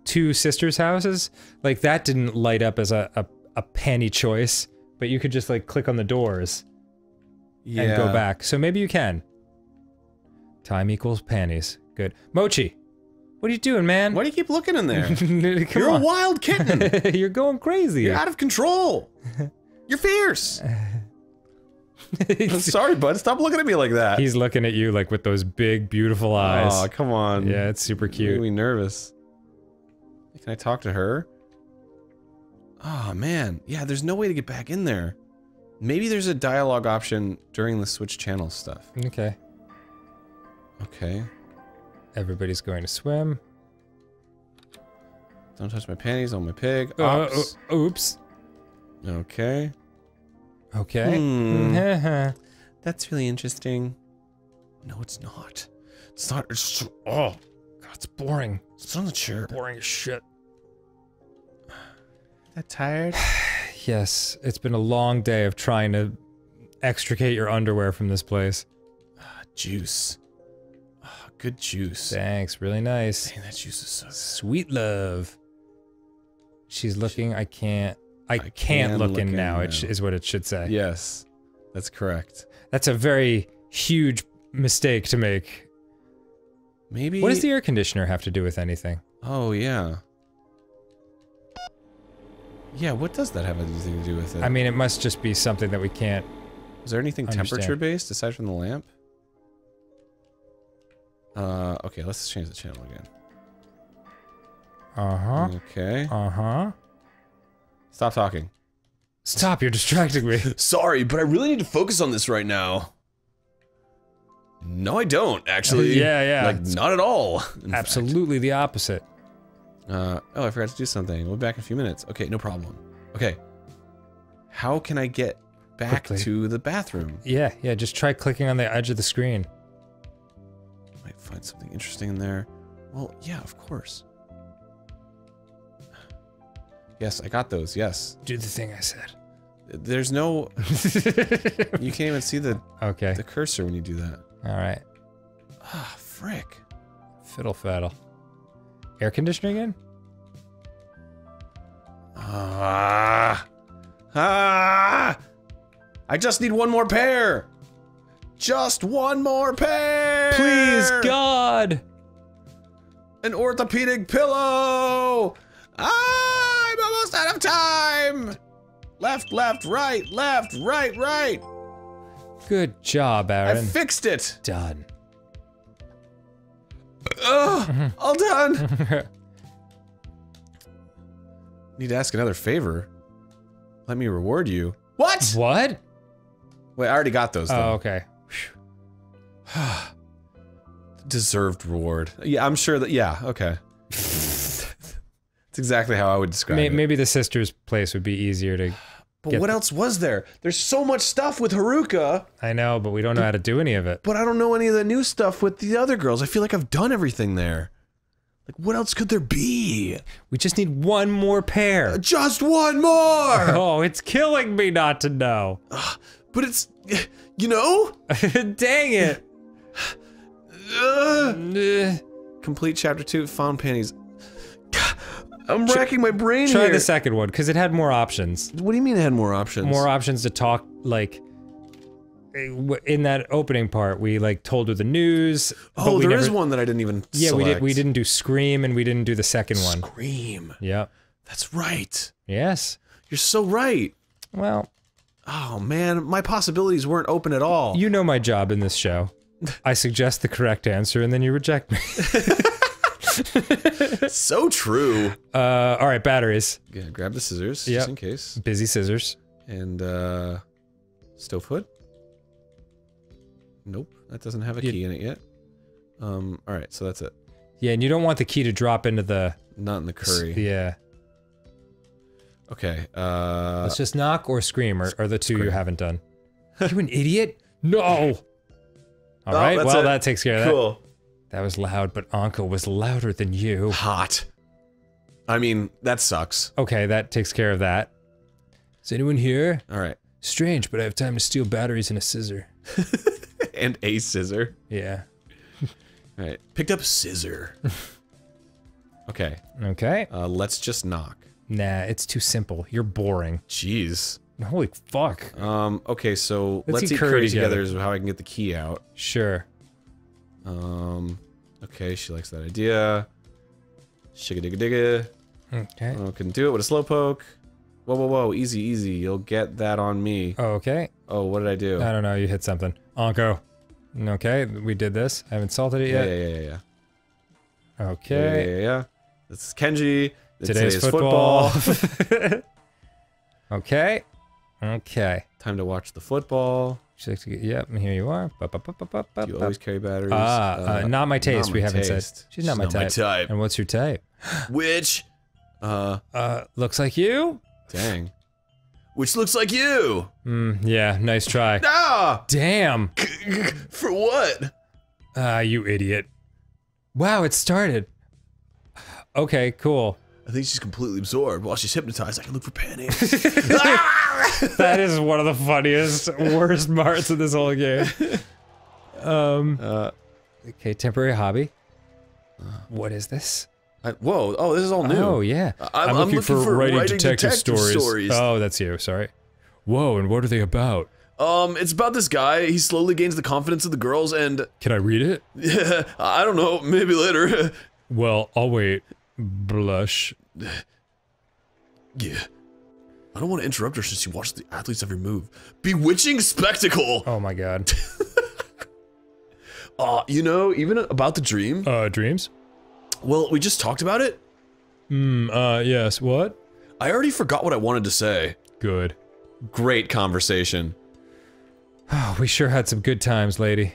two sisters' houses, like that didn't light up as a, a, a penny choice, but you could just like click on the doors Yeah. and go back. So maybe you can. Time equals panties. Good. Mochi, what are you doing, man? Why do you keep looking in there? <laughs> You're on. a wild kitten. <laughs> You're going crazy. You're out of control. <laughs> You're fierce. I'm sorry, bud. Stop looking at me like that. He's looking at you like with those big, beautiful eyes. Oh, come on. Yeah, it's super cute. me nervous. Can I talk to her? Oh man, yeah. There's no way to get back in there. Maybe there's a dialogue option during the switch channel stuff. Okay. Okay. Everybody's going to swim. Don't touch my panties on my pig. Uh, uh, oops. Okay. Okay. Hmm. <laughs> That's really interesting. No, it's not. It's not. It's so, oh, God, it's boring. it's on the chair. Boring as shit. That tired? <sighs> Yes, it's been a long day of trying to extricate your underwear from this place. juice. Good juice. Thanks, really nice. Dang, that juice is so good. Sweet love. She's looking. I can't. I, can't, can look, look in in now. It now. is what it should say. Yes, that's correct. That's a very huge mistake to make. Maybe. What does the air conditioner have to do with anything? Oh, yeah. Yeah, what does that have anything to do with it? I mean, it must just be something that we can't. Is there anything Understand. temperature based aside from the lamp? Uh, okay, let's change the channel again. Uh huh. Okay. Uh huh. Stop talking. Stop! You're distracting me. <laughs> Sorry, but I really need to focus on this right now. No, I don't, actually. <laughs> Yeah, yeah. Like, not at all. in fact. Absolutely the opposite. Uh, oh, I forgot to do something. We'll be back in a few minutes. Okay, no problem. Okay. How can I get back Quickly. to the bathroom? Yeah, yeah. Just try clicking on the edge of the screen. Find something interesting in there. Well, yeah, of course. Yes, I got those. Yes. Do the thing I said. There's no. <laughs> you can't even see the Okay. the cursor when you do that. All right. Ah, frick. Fiddle faddle. Air conditioning in? Ah. Ah. I just need one more pair. Just one more pair. Please, God. An orthopedic pillow. Ah, I'm almost out of time. Left, left, right, left, right, right. Good job, Arin. I fixed it. Done. Ugh, <laughs> all done. <laughs> Need to ask another favor. Let me reward you. What? what? Wait, I already got those. Oh, okay. <sighs> Deserved reward. Yeah, I'm sure that. Yeah, okay. It's exactly how I would describe May- it. maybe the sister's place would be easier to. But what the- else was there? There's so much stuff with Haruka, I know, but we don't know how to do any of it. but I don't know any of the new stuff with the other girls. I feel like I've done everything there. Like, what else could there be? We just need one more pair. Uh, just one more! <laughs> Oh, it's killing me not to know. but it's, <sighs> you know? <laughs> Dang it. <sighs> Eh. Complete chapter two, found panties. <sighs> I'm racking my brain Try here. the second one, because it had more options. What do you mean it had more options? More options to talk, like. eh, In that opening part, we like told her the news. Oh, there never, is one that I didn't even. Yeah, we did. We didn't do scream, and we didn't do the second one. Scream. Yep. That's right. Yes. You're so right. Well, Oh man, my possibilities weren't open at all. you know my job in this show. I suggest the correct answer, and then you reject me. <laughs> so true. Uh, all right, batteries. Yeah, grab the scissors Yep. just in case. Busy scissors. And uh stove hood. Nope, that doesn't have a You- key in it yet. Um, all right, so that's it. Yeah, and you don't want the key to drop into the. Not in the curry. Yeah. Okay. Uh, Let's just knock or scream, or, or the two you haven't done. you an idiot? No. All Oh, right. Well, it. that takes care of that. cool. That was loud, but Anko was louder than you. Hot. I mean, that sucks. Okay, that takes care of that. Is anyone here? All right. Strange, but I have time to steal batteries and a scissor. <laughs> and a scissor. Yeah. All right. Picked up scissor. <laughs> okay. Okay. Uh, let's just knock. Nah, it's too simple. You're boring. Jeez. Holy fuck. Um, okay, so Let's let's, eat eat curry curry, together. together is how I can get the key out. Sure. Um, okay, she likes that idea. Shigga digga digga. Okay. Oh, can do it with a slow poke. Whoa, whoa, whoa, easy, easy. You'll get that on me. Okay. Oh, what did I do? I don't know. You hit something. Anko. Okay, we did this. I haven't salted it yeah, yet. yeah, yeah, yeah, yeah. Okay. Yeah, yeah, yeah. This is Kenji. Today's, football. <laughs> <laughs> okay. Okay. Time to watch the football. She likes to get, yep, here you are. Ba, ba, ba, ba, You always carry batteries. Ah, uh, not my taste. not we my haven't said. She's not, my, not my type. type. And what's your type? <gasps> Which, Uh, Uh, looks like you. dang. which looks like you. Hmm. Yeah. Nice try. <laughs> Ah! Damn. <laughs> For what? Ah, you idiot. Wow, it started. <sighs> Okay, cool. I think she's completely absorbed. While she's hypnotized, I can look for panties. <laughs> That is one of the funniest, worst parts of this whole game. Um. Uh, Okay, temporary hobby. What is this? I, whoa. Oh, this is all new. Oh yeah, I'm- I'm looking for writing detective stories. Oh, that's you. Sorry. Whoa, and what are they about? um, it's about this guy. He slowly gains the confidence of the girls, and Can I read it? Yeah, <laughs> I don't know. Maybe later. <laughs> Well, I'll wait. Blush. Yeah. I don't want to interrupt her since she watches the athletes every move. Bewitching spectacle! Oh my god. <laughs> Uh, you know, even about the dream, Uh, dreams? well, we just talked about it. Hmm, uh, yes, what? I already forgot what I wanted to say. Good. Great conversation. Oh, <sighs> we sure had some good times, lady.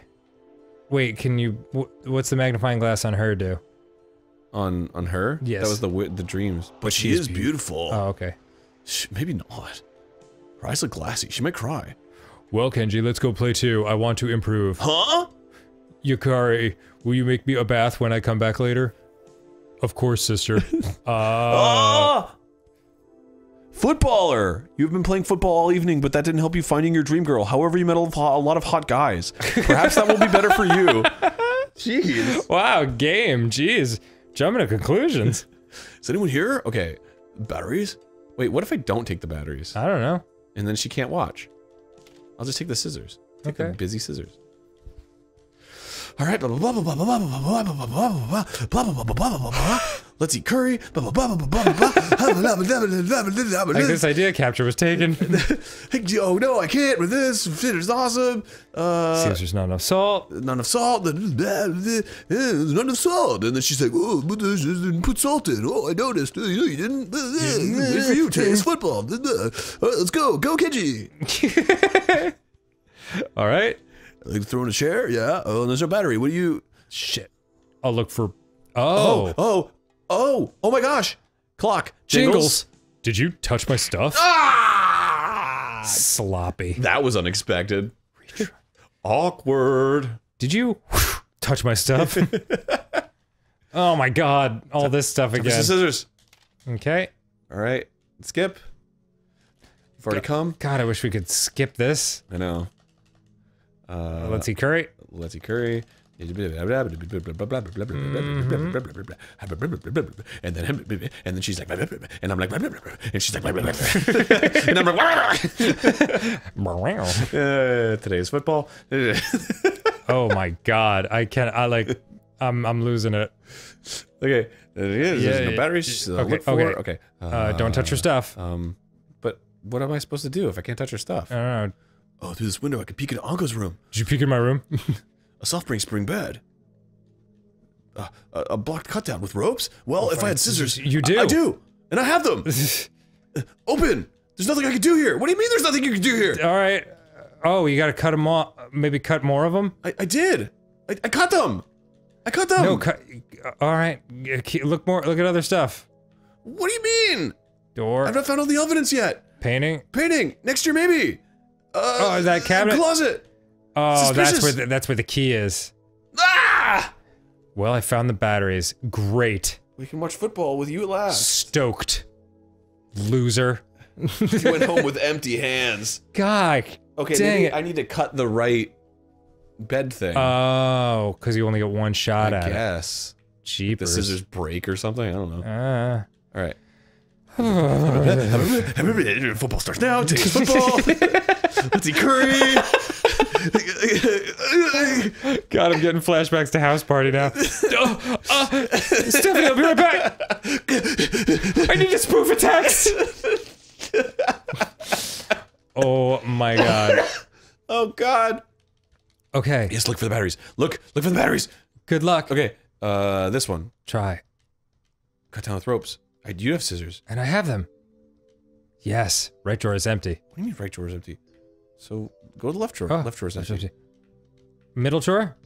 Wait, can you, wh what's the magnifying glass on her do? On on her? Yes. That was the the dreams. But she is beautiful. Oh, okay. Sh- Maybe not. Her eyes look glassy. She might cry. Well, Kenji, let's go play two. I want to improve. Huh? Yukari, will you make me a bath when I come back later? Of course, sister. <laughs> uh, Ah! Footballer! You've been playing football all evening, but that didn't help you finding your dream girl. However, you met a a lot of hot guys. Perhaps that will be better for you. <laughs> Jeez. wow, game. Jeez. Jumping to conclusions. <laughs> Is anyone here? Okay. Batteries? Wait, what if I don't take the batteries? I don't know. And then she can't watch. I'll just take the scissors. Take the Okay. busy scissors. All right. Blah blah blah blah blah blah blah blah blah blah blah blah blah blah blah. Let's eat curry. Blah blah blah blah blah blah. Like this idea capture was taken. Oh no, I can't with this. It's awesome. Uh, Seems there's not enough salt. not enough salt. There's not enough salt. And then she's like, "Oh, but didn't put salt in. Oh, I noticed. You know, you didn't. Good for you, Taste football. All right, let's go, go, Kenji. All right. Like throwing a chair. Yeah. Oh, and there's no battery. What do you? Shit. I'll look for. Oh, Oh. oh, oh, oh my gosh! Clock. Jingles. Did you touch my stuff? Ah! Sloppy. That was unexpected. Awkward. Did you touch my stuff? <laughs> oh my god. All this stuff Mr. again. Scissors. Okay. All right. Skip. You've already come. God, I wish we could skip this. I know. Uh, Let's see, Curry. Let's see, Curry. And then, and then she's like, and I'm like, and she's like, and I'm like, uh, today's football. oh my god. I can't. I like. I'm. I'm losing it. okay, there it is. Yeah, There's no batteries. yeah. Uh, Okay, okay. okay. Uh, don't touch her stuff. Um, but what am I supposed to do if I can't touch her stuff? I don't know. Oh, through this window, I could peek into Anko's room. Did you peek in my room? <laughs> A soft spring spring bed. Uh, a, a blocked cutout with ropes. Well, if I had scissors, You do. I, I do, and I have them. <laughs> Open. There's nothing I can do here. What do you mean? There's nothing you can do here? All right. Oh, you got to cut them off. Maybe cut more of them. I, I did. I, I cut them. I cut them. No, cut. All right. Look more. Look at other stuff. What do you mean? Door. I've not found all the evidence yet. Painting. Painting next year, maybe. Uh, Oh, that cabinet? Closet. Oh, that's where the, that's where the key is. Ah! Well, I found the batteries. Great. We can watch football with you at last. Stoked. Loser. <laughs> you went home with empty hands. God. Okay, Dang maybe it. I need to cut the right bed thing. Oh, because you only get one shot I at it. guess. The scissors break or something. I don't know. Ah. All right. Football starts now. Today's football. Let's eat curry. God, I'm getting flashbacks to house party now. <laughs> oh, uh, Stephanie, I'll be right back. I need to spoof a text. <laughs> oh my god. Oh God. Okay. yes, look for the batteries. Look, look for the batteries. Good luck. Okay. Uh, this one. Try. Cut down with ropes. I do have scissors. And I have them. Yes. Right drawer is empty. What do you mean right drawer is empty? So go to the left drawer. Oh, left drawer is empty. empty. Middle drawer?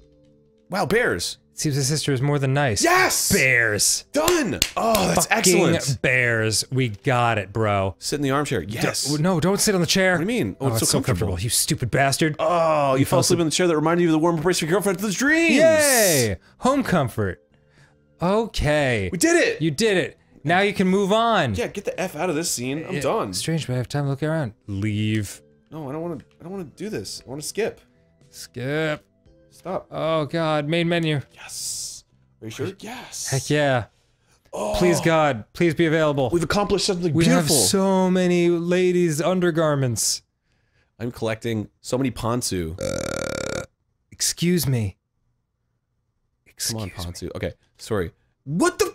Wow, bears. Seems the sister is more than nice. Yes. Bears. Done. Oh, that's Fucking excellent. bears. We got it, bro. Sit in the armchair. Yes. D- no, don't sit on the chair. What do you mean? Oh, oh it's so comfortable. You stupid bastard. Oh, you, fell asleep in the chair that reminded you of the warm embrace of your girlfriend for the dreams. Yay! Home comfort. Okay. We did it. You did it. Now you can move on. yeah, get the f out of this scene. I'm Yeah, done. Strange, but I have time to look around. Leave. No, I don't want to. I don't want to do this. I want to skip. Skip. Stop. Oh god, main menu. Yes. Are you sure? Yes. Heck yeah. Please oh. God, please be available. We've accomplished something We beautiful. have so many ladies' undergarments. I'm collecting so many Ponsu. Uh, excuse me. Excuse Come on, Excuse me. Ponsu. Okay, sorry. What the?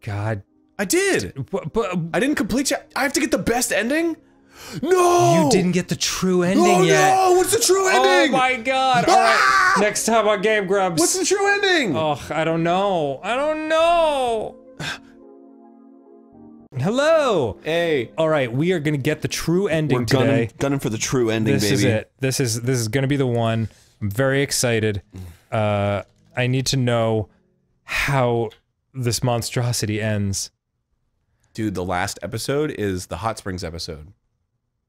God. I did. But, but I didn't complete. Cha- I have to get the best ending. No, you didn't get the true ending Oh yet. no! What's the true ending? Oh my god. All right. Next time on Game Grumps. What's the true ending? Oh, I don't know. I don't know. Hello. Hey, All right, we are gonna get the true ending We're today. gunning, gunning for the true ending, this baby. is it. This is this is gonna be the one. I'm very excited. Uh, I need to know how this monstrosity ends. Dude, the last episode is the hot springs episode.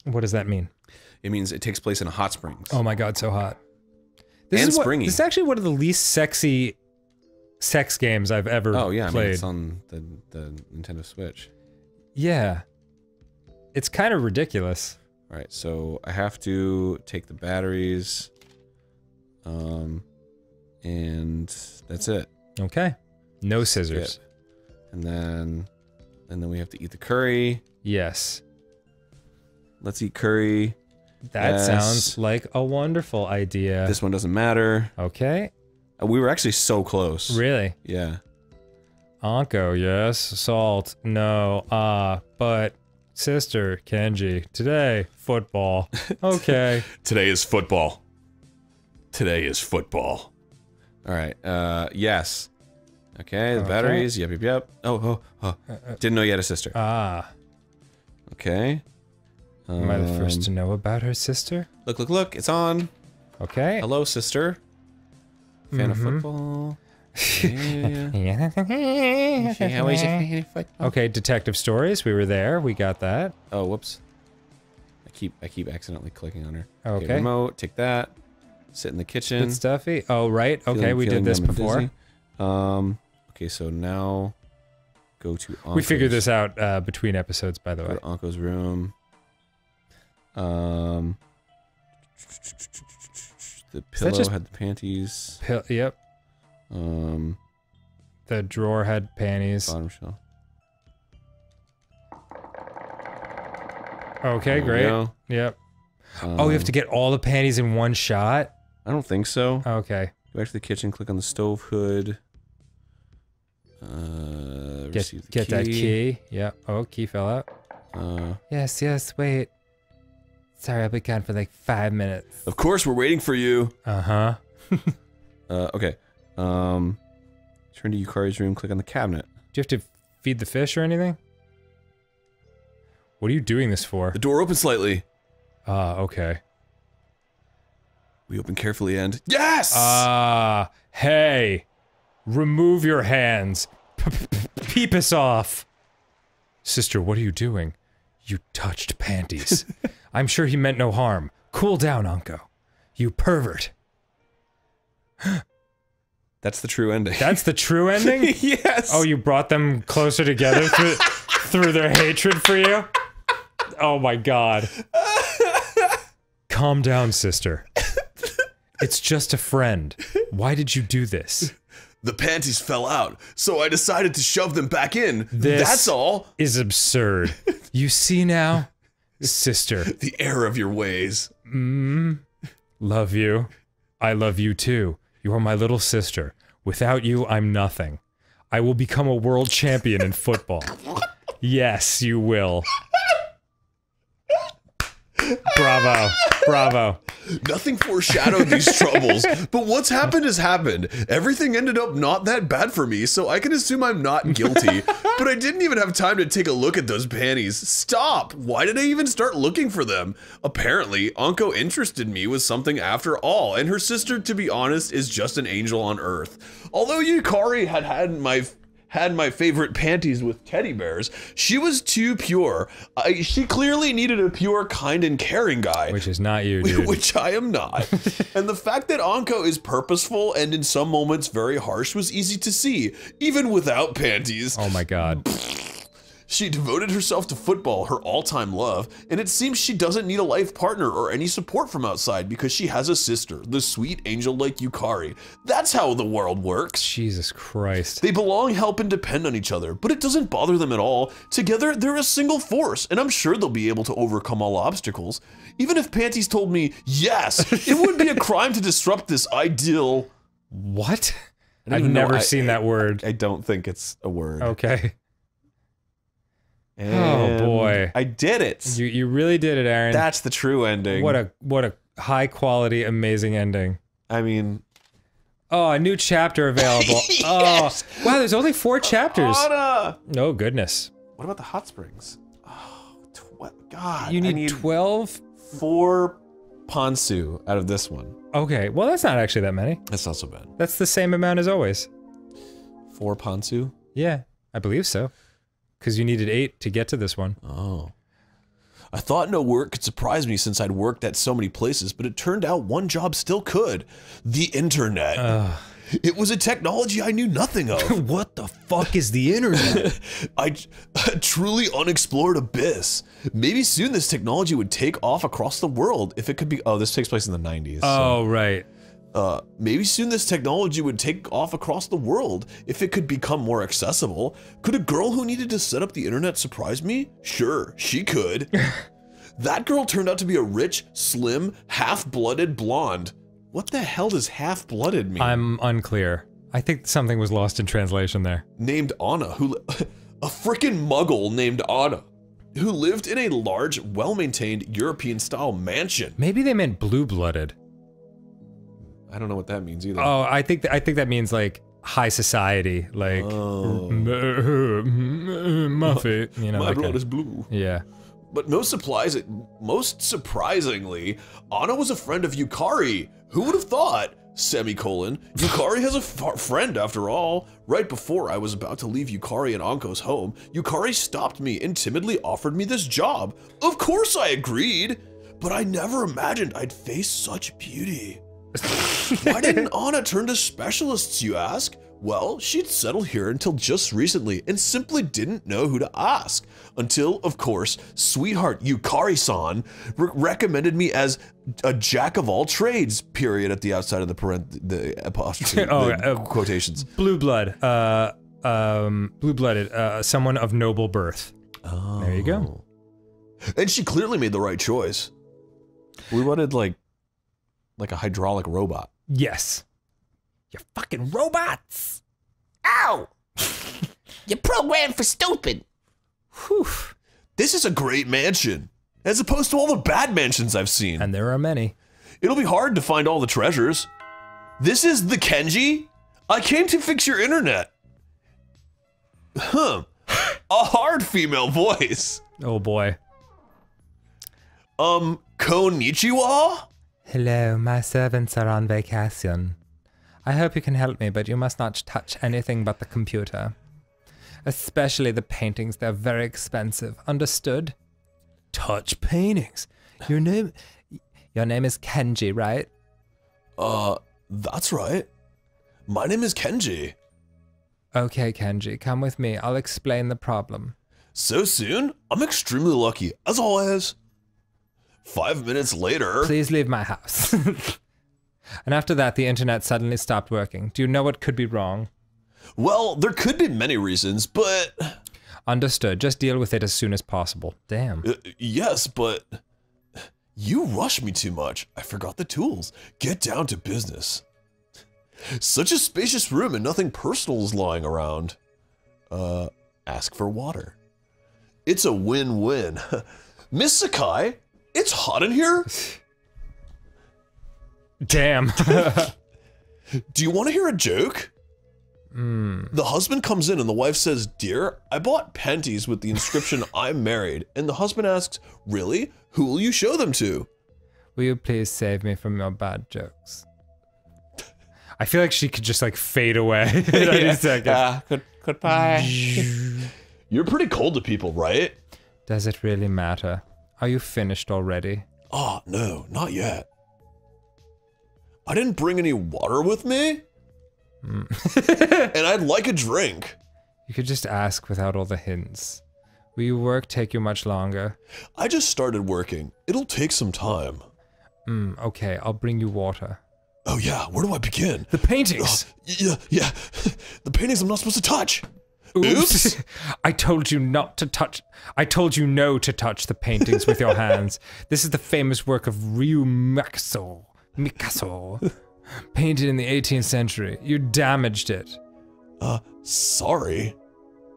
What does that mean? It means it takes place in a hot springs. Oh my god, so hot. This And is what, springy. This is actually one of the least sexy sex games I've ever Oh yeah, I mean, played. it's on the the Nintendo Switch. yeah. It's kind of ridiculous. All right, so I have to take the batteries, um, and that's it. Okay. No scissors. And then, and then we have to eat the curry. Yes. Let's eat curry. That Yes. sounds like a wonderful idea. This one doesn't matter. okay. Uh, We were actually so close. Really? Yeah. Anko, yes. Salt, no. Ah, but sister, Kenji. Today, football. <laughs> Okay. Today is football. Today is football. All right. Uh, yes. Okay. The Okay. batteries. Yep. Yep. Yep. Oh. Oh. oh. Didn't know you had a sister. ah. Okay. Am I the first Um, to know about her sister? Look! Look! Look! It's on. Okay. Hello, sister. Fan of Mhm. football. <laughs> Yeah. Okay, detective stories. We were there. We got that. Oh, whoops. I keep I keep accidentally clicking on her. Okay. remote. Take that. Sit in the kitchen. Bit stuffy. Oh, right. Okay, feeling- we feeling did this before. Um. Okay, so now go to. We figured this out uh, between episodes, by the Go way. to Anko's room. Um. The pillow had the panties. Pill- yep. Um. The drawer had panties. Bottom shelf. Okay, great. go. Yep. oh, you have Um, to get all the panties in one shot? I don't think so. Okay. Go back to the kitchen. Click on the stove hood. Uh, Get get that key. Yeah. Oh, key fell out. Uh, Yes, yes, wait. Sorry, I'll be gone for like five minutes. Of course, we're waiting for you. Uh-huh. <laughs> uh, okay. Um, turn to Yukari's room. Click on the cabinet. Do you have to feed the fish or anything? What are you doing this for? The door opens slightly. Ah, okay. We open carefully and yes. Ah, hey. Remove your hands. P- p- p- Peep us off. Sister, what are you doing? You touched panties. <laughs> I'm sure he meant no harm. Cool down, Anko. You pervert. <gasps> That's the true ending. That's the true ending? <laughs> yes. Oh, you brought them closer together through, <laughs> through their hatred for you? Oh my god. Calm down, sister. It's just a friend. Why did you do this? The panties fell out, so I decided to shove them back in. This- That's all. Is absurd. <laughs> You see now? Sister, The error of your ways. mm, love you. I love you too. You are my little sister. Without you, I'm nothing. I will become a world champion in football. <laughs> Yes, you will. Bravo. Bravo. Nothing foreshadowed these troubles, but what's happened has happened. Everything ended up not that bad for me, so I can assume I'm not guilty. but I didn't even have time to take a look at those panties. Stop! Why did I even start looking for them? Apparently, Anko interested me with something after all, and her sister, to be honest, is just an angel on earth. Although Yukari had had my had my favorite panties with teddy bears. She was too pure. I, she clearly needed a pure, kind, and caring guy. Which is not you, <laughs> dude. Which <laughs> I am not. <laughs> and the fact that Anko is purposeful and in some moments very harsh was easy to see, even without panties. Oh my god. She devoted herself to football, her all time love, and it seems she doesn't need a life partner or any support from outside because she has a sister, the sweet angel like Yukari. That's how the world works. Jesus Christ. They belong, help, and depend on each other, but it doesn't bother them at all. Together, they're a single force, and I'm sure they'll be able to overcome all obstacles. Even if Panties told me, yes, it would be a <laughs> crime to disrupt this ideal. What? I've even know- never I- seen that word. I don't think it's a word. Okay. Oh, and boy. I did it. You you really did it, Arin. That's the true ending. what a what a high quality, amazing ending. I mean, Oh, a new chapter available. <laughs> Oh, wow! There's only four chapters. Anna! Oh goodness! What about the hot springs? Oh, tw- God. You I need twelve. four Ponsu out of this one. Okay, well that's not actually that many. That's not so bad. That's the same amount as always. Four Ponsu? Yeah, I believe so. Because you needed eight to get to this one. Oh. I thought no work could surprise me since I'd worked at so many places, but it turned out one job still could. The internet. It was a technology I knew nothing of. <laughs> what the fuck is the internet? <laughs> I a <laughs> truly unexplored abyss. Maybe soon this technology would take off across the world if it could be Oh, this takes place in the 90s. so- oh right. Uh, maybe soon this technology would take off across the world if it could become more accessible. Could a girl who needed to set up the internet surprise me? Sure, she could. <laughs> that girl turned out to be a rich, slim, half-blooded blonde. What the hell does half-blooded mean? I'm unclear. I think something was lost in translation there. named Anna, who <laughs> a frickin' muggle named Anna, who lived in a large, well-maintained European-style mansion. Maybe they meant blue-blooded. I don't know what that means either. Oh, I think I think that means like high society, like Oh. Muffet. You know, My that blood kind- is blue. yeah. But most surprise most surprisingly, Anna was a friend of Yukari. Who would have thought? Semicolon. Yukari has a friend after all. Right before I was about to leave Yukari and Anko's home, Yukari stopped me and timidly offered me this job. Of course I agreed, but I never imagined I'd face such beauty. <laughs> Why didn't Anna turn to specialists, you ask? Well, she'd settled here until just recently and simply didn't know who to ask. Until, of course, sweetheart Yukari-san re- recommended me as a jack of all trades, period, at the outside of the parent the apostrophe <laughs> Oh, the uh, quotations. Blue blood. Uh, um, blue-blooded. Uh, someone of noble birth. There you go. And she clearly made the right choice. We wanted like like a hydraulic robot. Yes. You fucking robots! Ow! <laughs> You're programmed for stupid. Whew. This is a great mansion, as opposed to all the bad mansions I've seen. And there are many. It'll be hard to find all the treasures. This is the Kenji? I came to fix your internet. Huh. A hard female voice. Oh boy. Um, konnichiwa? Hello, my servants are on vacation. I hope you can help me, but you must not touch anything but the computer. Especially the paintings, they're very expensive. Understood? Touch paintings. Your name Your name is Kenji, right? Uh, that's right. My name is Kenji. Okay, Kenji, come with me. I'll explain the problem. So soon? I'm extremely lucky, as always. Five minutes later. Please leave my house. <laughs> and after that, the internet suddenly stopped working. Do you know what could be wrong? Well, there could be many reasons, but. Understood. Just deal with it as soon as possible. Damn. Uh, yes, but. You rush me too much. I forgot the tools. Get down to business. Such a spacious room and nothing personal is lying around. Uh, ask for water. It's a win-win. <laughs> Miss Sakai, it's hot in here? Damn. <laughs> Do you want to hear a joke? The husband comes in and the wife says, Dear, I bought panties with the inscription, <laughs> I'm married. And the husband asks, Really? Who will you show them to? Will you please save me from your bad jokes? I feel like she could just like fade away any second. Uh, good, goodbye. <laughs> You're pretty cold to people, right? Does it really matter? Are you finished already? Oh, no, not yet. I didn't bring any water with me. Hmm. <laughs> and I'd like a drink. You could just ask without all the hints. Will your work take you much longer? I just started working. It'll take some time. Hmm, okay, I'll bring you water. Oh, yeah, where do I begin? The paintings. Ah, yeah, yeah. <laughs> The paintings I'm not supposed to touch. Oops. Oops. <laughs> I told you not to touch. I told you no to touch the paintings with your hands. <laughs> This is the famous work of Ryu Mikaso. Mikaso. Painted in the 18th century. You damaged it. Uh, sorry.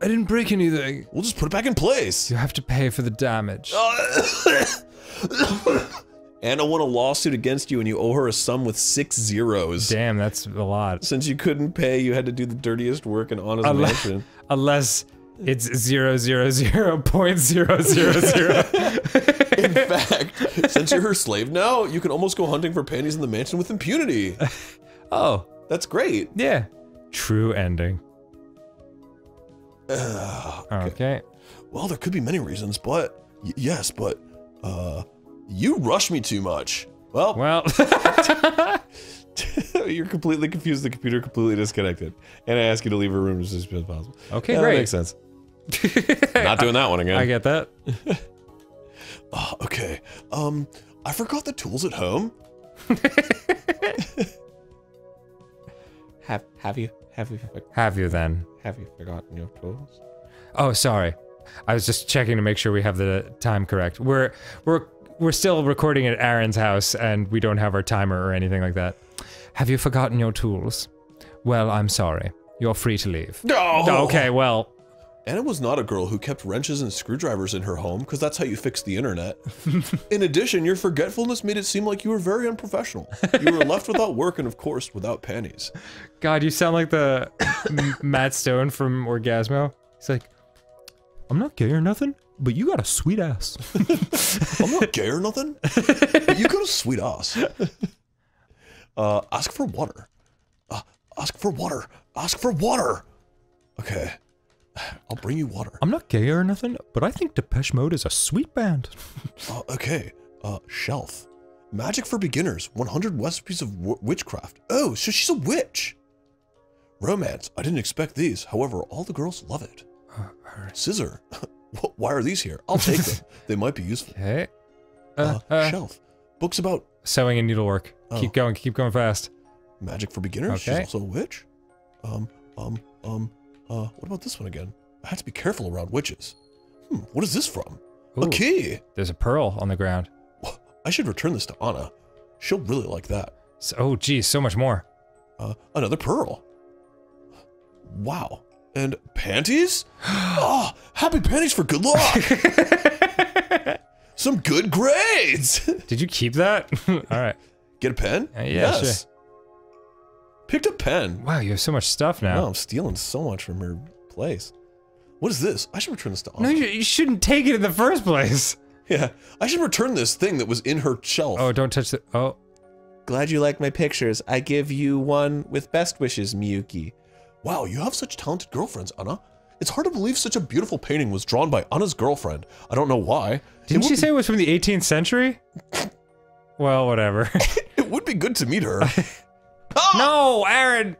I didn't break anything. We'll just put it back in place. You have to pay for the damage. <coughs> Anna won a lawsuit against you and you owe her a sum with six zeros. Damn, that's a lot. Since you couldn't pay, you had to do the dirtiest work in Anna's Unless, mansion. <laughs> unless it's zero zero zero point zero zero zero. <laughs> In fact, since you're her slave now, you can almost go hunting for panties in the mansion with impunity. <laughs> oh, That's great. yeah. True ending. <sighs> okay. Well, there could be many reasons, but y- yes, but uh, you rush me too much. Well, Well, <laughs> you're completely confused. The computer completely disconnected, and I ask you to leave her room as soon as possible. Okay, Yeah, great. That makes sense. <laughs> Not doing that one again. I get that. <laughs> Ah, okay. Um, I forgot the tools at home. <laughs> Have have you have you Have you then? have you forgotten your tools? Oh, sorry. I was just checking to make sure we have the time correct. We're we're we're still recording at Arin's house and we don't have our timer or anything like that. Have you forgotten your tools? Well, I'm sorry. You're free to leave. No. Okay, well, Anna was not a girl who kept wrenches and screwdrivers in her home because that's how you fix the internet. <laughs> in addition, your forgetfulness made it seem like you were very unprofessional. You were left without work and, of course, without panties. God, you sound like the M- <coughs> Matt Stone from Orgazmo. He's like, I'm not gay or nothing, but you got a sweet ass. <laughs> I'm not gay or nothing, but you got a sweet ass. <laughs> Uh, ask for water. Uh, ask for water. Ask for water. Okay. <sighs> I'll bring you water. I'm not gay or nothing, but I think Depeche Mode is a sweet band. <laughs> Uh, okay. Uh, shelf. Magic for beginners. 100 recipes of w- witchcraft. Oh, so she's a witch. Romance. I didn't expect these. However, all the girls love it. Scissor. <laughs> Why are these here? I'll take <laughs> them. they might be useful. Okay. Uh, Uh, uh, shelf. Books about sewing and needlework. Oh. Keep going, keep going fast. magic for beginners. Okay. She's also a witch. Um, um, um, uh, what about this one again? I have to be careful around witches. Hmm, what is this from? A key. There's a pearl on the ground. I should return this to Anna. She'll really like that. So, oh, geez, so much more. Uh, another pearl. Wow. And panties? oh, <gasps> happy panties for good luck. <laughs> Some good grades. <laughs> Did you keep that? <laughs> All right. Get a pen? Uh, yeah, Picked a pen. Wow, you have so much stuff now. Wow, I'm stealing so much from her place. What is this? I should return this to No, Anna. you, you shouldn't take it in the first place. <laughs> Yeah, I should return this thing that was in her shelf. Oh, don't touch the. Oh, Glad you like my pictures. I give you one with best wishes, Miyuki. Wow, you have such talented girlfriends, Anna. It's hard to believe such a beautiful painting was drawn by Anna's girlfriend. I don't know why. didn't she say it was from the 18th century? <laughs> well, whatever. <laughs> <laughs> It would be good to meet her. no, Arin.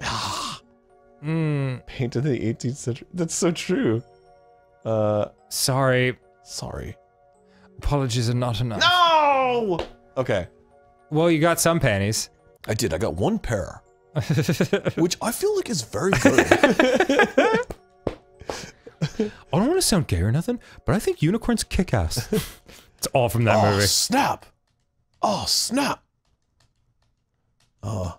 <sighs> mm, Painted in the 18th century. That's so true. Uh, sorry. Sorry. Apologies are not enough. No! Okay, Well, you got some panties. I did. I got one pair, which I feel like is very good. I don't want to sound gay or nothing, but I think unicorns kick ass. <laughs> it's all from that oh, movie. snap! Oh, snap! Uh.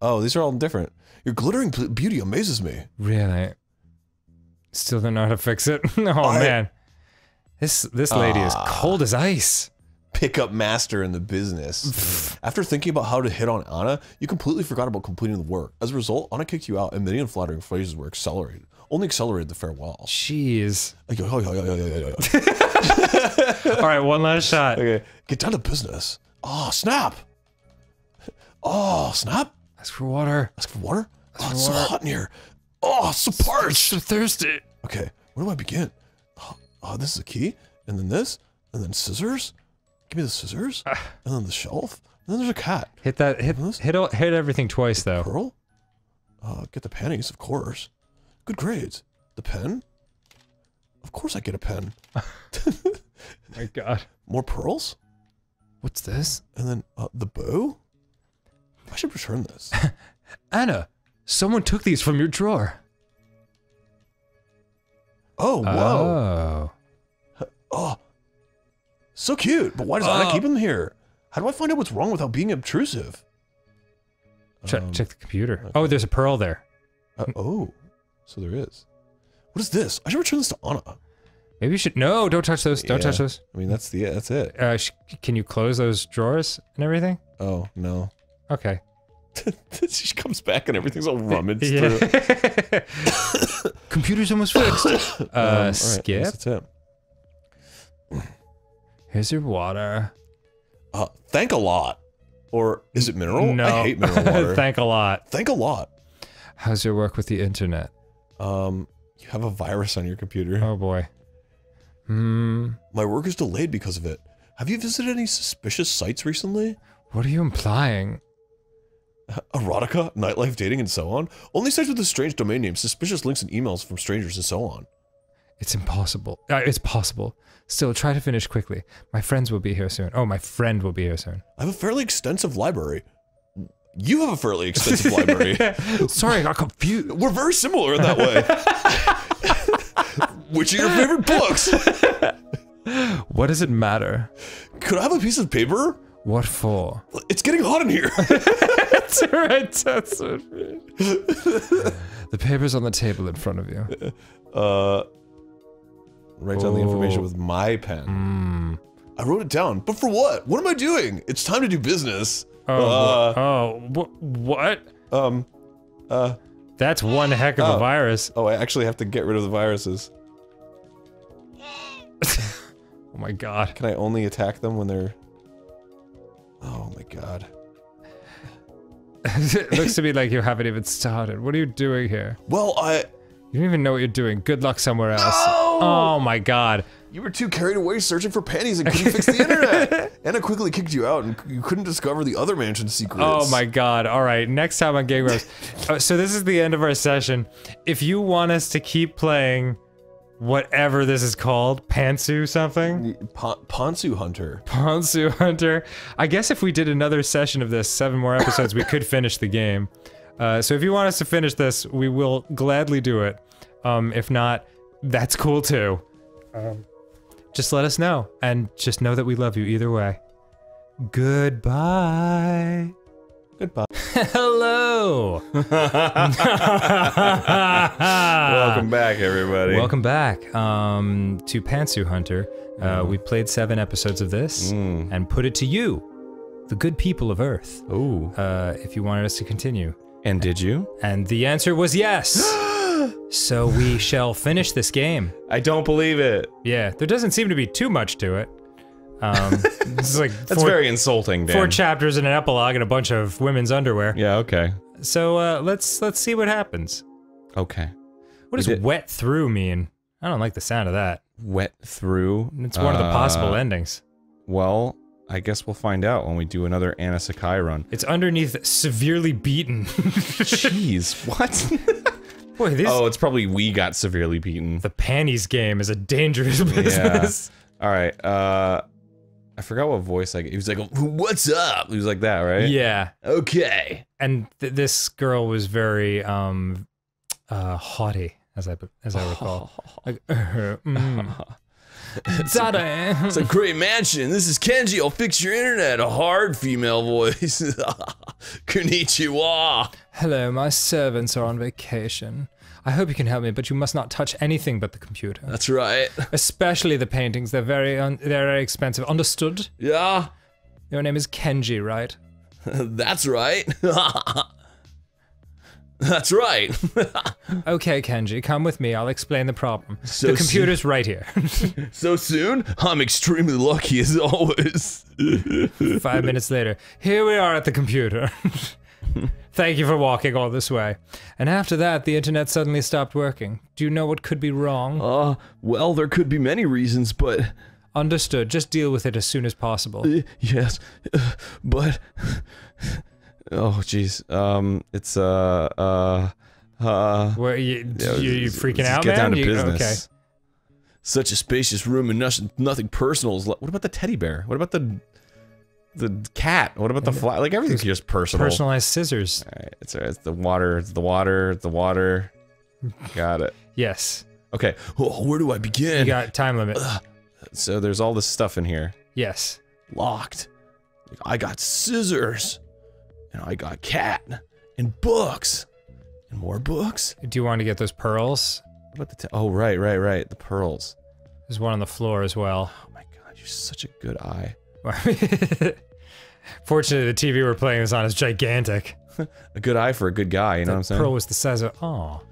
Oh, these are all different. Your glittering beauty amazes me. Really? Still don't know how to fix it. <laughs> oh I- man, this this lady is Ah. cold as ice. Pickup master in the business. <laughs> After thinking about how to hit on Anna, you completely forgot about completing the work. As a result, Anna kicked you out, and many unflattering phrases were accelerated. Only accelerated the farewell. Jeez. All right, one last shot. okay, get down to business. Oh, snap! Oh, snap! Ask for water. Ask for water. Oh, for ah, it's so hot in here. Oh, so parched. So thirsty. Okay, where do I begin? Oh, oh, this is a key, and then this, and then scissors. Give me the scissors, Ah. and then the shelf, and then there's a cat. Hit that. Hit This? hit all- hit everything twice though. Pearl. Uh, get the panties, of course. Good grades. The pen. Of course, I get a pen. <laughs> My God. More pearls, What's this? and then uh, the bow. I should return this. <laughs> Anna, someone took these from your drawer. Oh, whoa. Oh. Oh, so cute. But why does Anna keep him here? How do I find out what's wrong without being obtrusive? Check, Um, check the computer. Oh, there's a pearl there. Uh, oh, so there is. What is this? I should return this to Anna. Maybe you should. No, don't touch those. Don't touch those. I mean, that's the that's it. Uh, sh- can you close those drawers and everything? Oh no. Okay. <laughs> she comes back and everything's all <laughs> rummaged Yeah. through. <laughs> Computer's almost fixed. <coughs> Um, Uh, right, skip. That's it. Here's your water. Uh, thank a lot. Or is it mineral? No. I hate mineral <laughs> water. Thank a lot. thank a lot. How's your work with the internet? Um, you have a virus on your computer. Oh boy. Hmm. My work is delayed because of it. Have you visited any suspicious sites recently? What are you implying? <laughs> Erotica, nightlife, dating, and so on? Only sites with a strange domain name, suspicious links and emails from strangers, and so on. It's impossible. Uh, it's possible. Still, try to finish quickly. My friends will be here soon. Oh, my friend will be here soon. I have a fairly extensive library. You have a fairly extensive <laughs> library. Sorry, I got confused. We're very similar in that way. <laughs> Which are your favorite books? <laughs> What does it matter? Could I have a piece of paper? What for? It's getting hot in here. That's right. That's The paper's on the table in front of you. Uh, write down the information Oh. with my pen. Hmm. I wrote it down, but for what? What am I doing? It's time to do business. Oh, Uh, oh, wh- what? um, uh, That's one heck of a Oh. virus. oh, I actually have to get rid of the viruses. <laughs> Oh my god. Can I only attack them when they're? Oh my god. <laughs> it looks to me like you haven't even started. What are you doing here? Well, I. You don't even know what you're doing. Good luck somewhere else. Oh my god. You were too carried away searching for panties and couldn't fix the internet. <laughs> Anna quickly kicked you out, and you couldn't discover the other mansion secrets. Oh my god. All right. Next time on Game Grumps. <laughs> Uh, so this is the end of our session. If you want us to keep playing whatever this is called, Pantsu something? Ponsu Hunter. Pantsu Hunter. I guess if we did another session of this, seven more episodes, we could finish the game. Uh, so if you want us to finish this, we will gladly do it. Um, if not, that's cool too. Um, just let us know, and just know that we love you either way. Goodbye. Goodbye. <laughs> Hello. <laughs> Welcome back, everybody. Welcome back um, to Pantsu Hunter. Uh, we played seven episodes of this and put it to you, the good people of Earth, Ooh. uh, if you wanted us to continue. And did you? And the answer was yes. <gasps> so we shall finish this game. I don't believe it. Yeah, there doesn't seem to be too much to it. Um, <laughs> is like That's very insulting, Dan. four chapters and an epilogue and a bunch of women's underwear. yeah, okay. So uh, let's let's see what happens. Okay. What does wet through mean? I don't like the sound of that. Wet through. It's one of the possible Uh, endings. Well, I guess we'll find out when we do another Anna Sakai run. It's underneath severely beaten. Jeez, <laughs> what? Boy, this oh, it's probably we got severely beaten. the panties game is a dangerous business. All right. Uh, I forgot what voice I. He was like, "What's up?" He was like that, right? Yeah. Okay. And th- this girl was very um uh haughty as I as I recall. <laughs> like, uh, mm. Dada. It's a great mansion. This is Kenji. I'll fix your internet. A hard female voice. <laughs> Konnichiwa. Hello, my servants are on vacation. I hope you can help me, but you must not touch anything but the computer, That's right. especially the paintings. They're very un- they're very expensive. Understood? Yeah, Your name is Kenji, right? <laughs> that's right. <laughs> that's right. <laughs> Okay, Kenji, come with me. I'll explain the problem. So the computer's right here. <laughs> so soon? I'm extremely lucky as always. <laughs> Five minutes later, here we are at the computer. Thank you for walking all this way. And after that, the internet suddenly stopped working. Do you know what could be wrong? Uh, well, there could be many reasons, but Understood. Just deal with it as soon as possible. uh, yes, uh, but Oh, jeez. Um, it's uh, uh, uh. Where you, yeah, you, you freaking let's out, get man? down to You- business. such a spacious room and nothing, nothing personal is. What about the teddy bear? What about the the cat? What about the fly? Like everything's just personal. Personalized scissors. All right, it's, all right, it's the water. It's the water. It's the water. Got it. Yes. Okay. Oh, where do I begin? You got time limit. So there's all this stuff in here. Yes. Locked. I got scissors, and I got cat, and books, And more books? Do you want to get those pearls? What about the? T- oh, right, right, right. The pearls. There's one on the floor as well. Oh my god, you're such a good eye. <laughs> Fortunately, the TV we're playing this on is gigantic. <laughs> A good eye for a good guy. You know what I'm saying? pearl was the size of oh,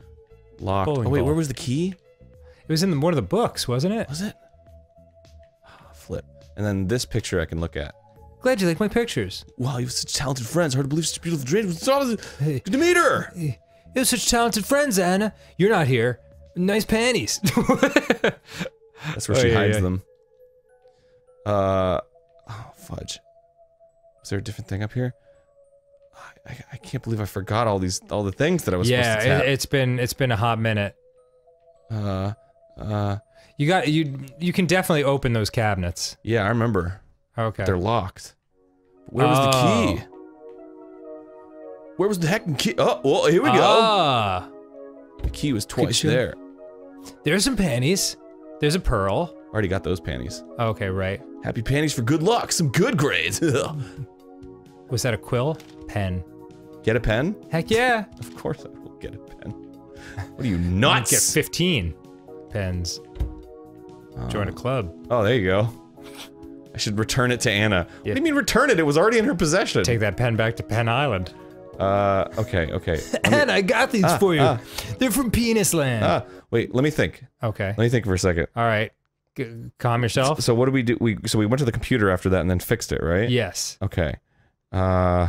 Locked. bowling Oh wait, ball. where was the key? it was in the, one of the books, wasn't it? Was it? Ah, Flip. And then this picture I can look at. Glad you like my pictures. Wow, you have such talented friends. Hard to believe such a beautiful dream. Good to meet her. You have such talented friends, Anna. You're not here. Nice panties. <laughs> That's where Oh, she yeah, hides yeah. them. Uh, oh fudge. Is there a different thing up here? I, I, can't believe I forgot all these all the things that I was yeah, supposed to tap. it, it's been it's been a hot minute. uh, uh, You got you you can definitely open those cabinets. yeah, I remember. Okay. They're locked. Where was the key? Where was the heckin' key? Oh, well, here we go. Ah, The key was twice you- there. there's some panties. There's a pearl. Already got those panties. Okay, right. Happy panties for good luck. Some good grades. <laughs> Was that a quill? Pen. get a pen? Heck yeah. <laughs> Of course I will get a pen. What are you Not nuts? get 15 pens. Join a club. Oh, there you go. I should return it to Anna. What do you mean return it? It was already in her possession. Take that pen back to Penn Island. uh, okay, okay. <laughs> Let me- And I got these Ah, for you. ah. They're from Penis Land. ah, wait, let me think. okay. Let me think for a second. All right. G- calm yourself. So what do we do? We so we went to the computer after that and then fixed it, right? Yes. Okay. Uh.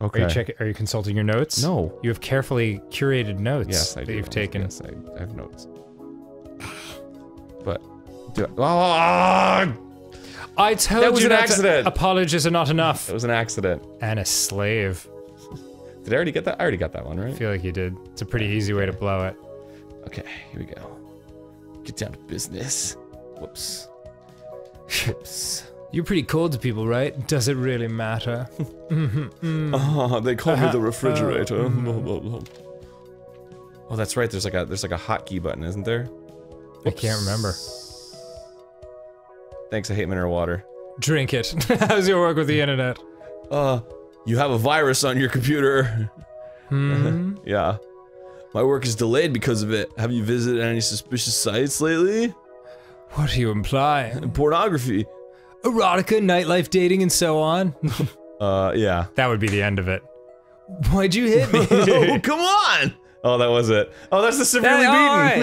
Okay. Are you checking? Are you consulting your notes? No. You have carefully curated notes Yes, I that do. you've taken. Yes, I, I have notes. <sighs> But do I, ah, I told That was you an accident. apologies are not enough. it was an accident. And a slave. Did I already get that? I already got that one, right? I feel like you did. It's a pretty easy way to blow it. Okay, here we go. Get down to business. Whoops. Whoops. You're pretty cold to people, right? Does it really matter? Oh, <laughs> they call me the uh-huh. refrigerator. Uh-huh. oh, that's right. There's like a there's like a hotkey button, isn't there? I can't remember. Thanks. I hate mineral water. Drink it. <laughs> How's your work with the internet? Uh, you have a virus on your computer. Hmm? <laughs> yeah. My work is delayed because of it. Have you visited any suspicious sites lately? What are you implying? Pornography. Erotica, nightlife, dating, and so on? <laughs> Uh, yeah. that would be the end of it. Why'd you hit me? oh, come on! Oh, that was it. Oh, that's the severely beaten. right.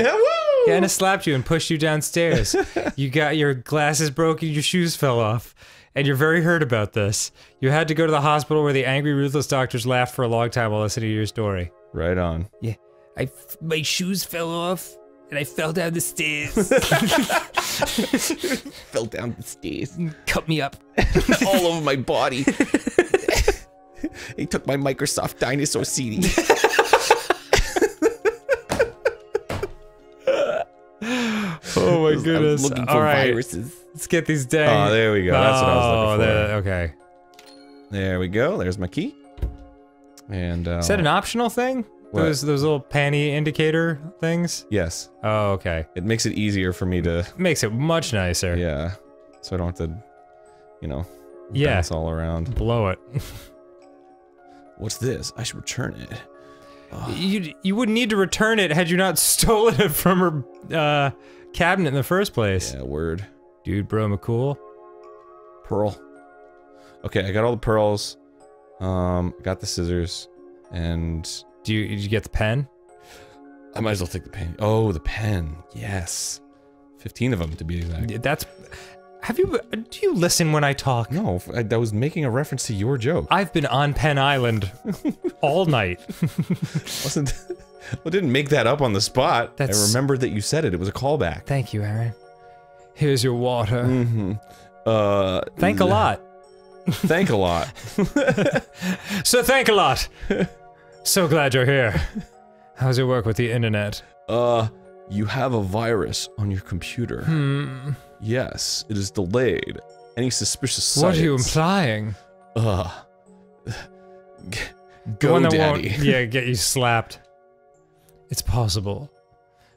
Anna slapped you and pushed you downstairs. <laughs> you got your glasses broken, your shoes fell off, and you're very hurt about this. You had to go to the hospital where the angry, ruthless doctors laughed for a long time while listening to your story. Right on. Yeah, I my shoes fell off and I fell down the stairs. <laughs> <laughs> Fell down the stairs. Cut me up. all over my body. he took my Microsoft Dinosaur CD. My goodness! looking for All right, viruses. let's get these dang. Oh, there we go. That's what I was looking Oh, for. there- okay. There we go. There's my key. And uh, Is that an optional thing? What? Those those little panty indicator things? yes, Oh, okay. it makes it easier for me to Makes it much nicer. yeah, so I don't have to, you know, Yeah. bounce all around. Blow it. <laughs> What's this? I should return it. You you wouldn't need to return it had you not <laughs> stolen it from her uh, cabinet in the first place. Yeah, word. Dude, bro, McCool. Pearl. Okay, I got all the pearls. Um, got the scissors, and Do you did you get the pen? I might as well take the pen. Oh, the pen. Yes. 15 of them to be exact. That's. Have you? Do you listen when I talk? No, I, I was making a reference to your joke. I've been on Penn Island <laughs> all night. wasn't I didn't make that up on the spot. That's- I remembered that you said it. It was a callback. Thank you, Arin. Here's your water. Mm-hmm. Uh Thank a lot. <laughs> Thank a lot. <laughs> So thank a lot. so glad you're here. How's your work with the internet? Uh you have a virus on your computer. Hmm. Yes, it is delayed. Any suspicious sites? What are you implying? Uh Go, daddy. yeah, <laughs> get you slapped. It's possible.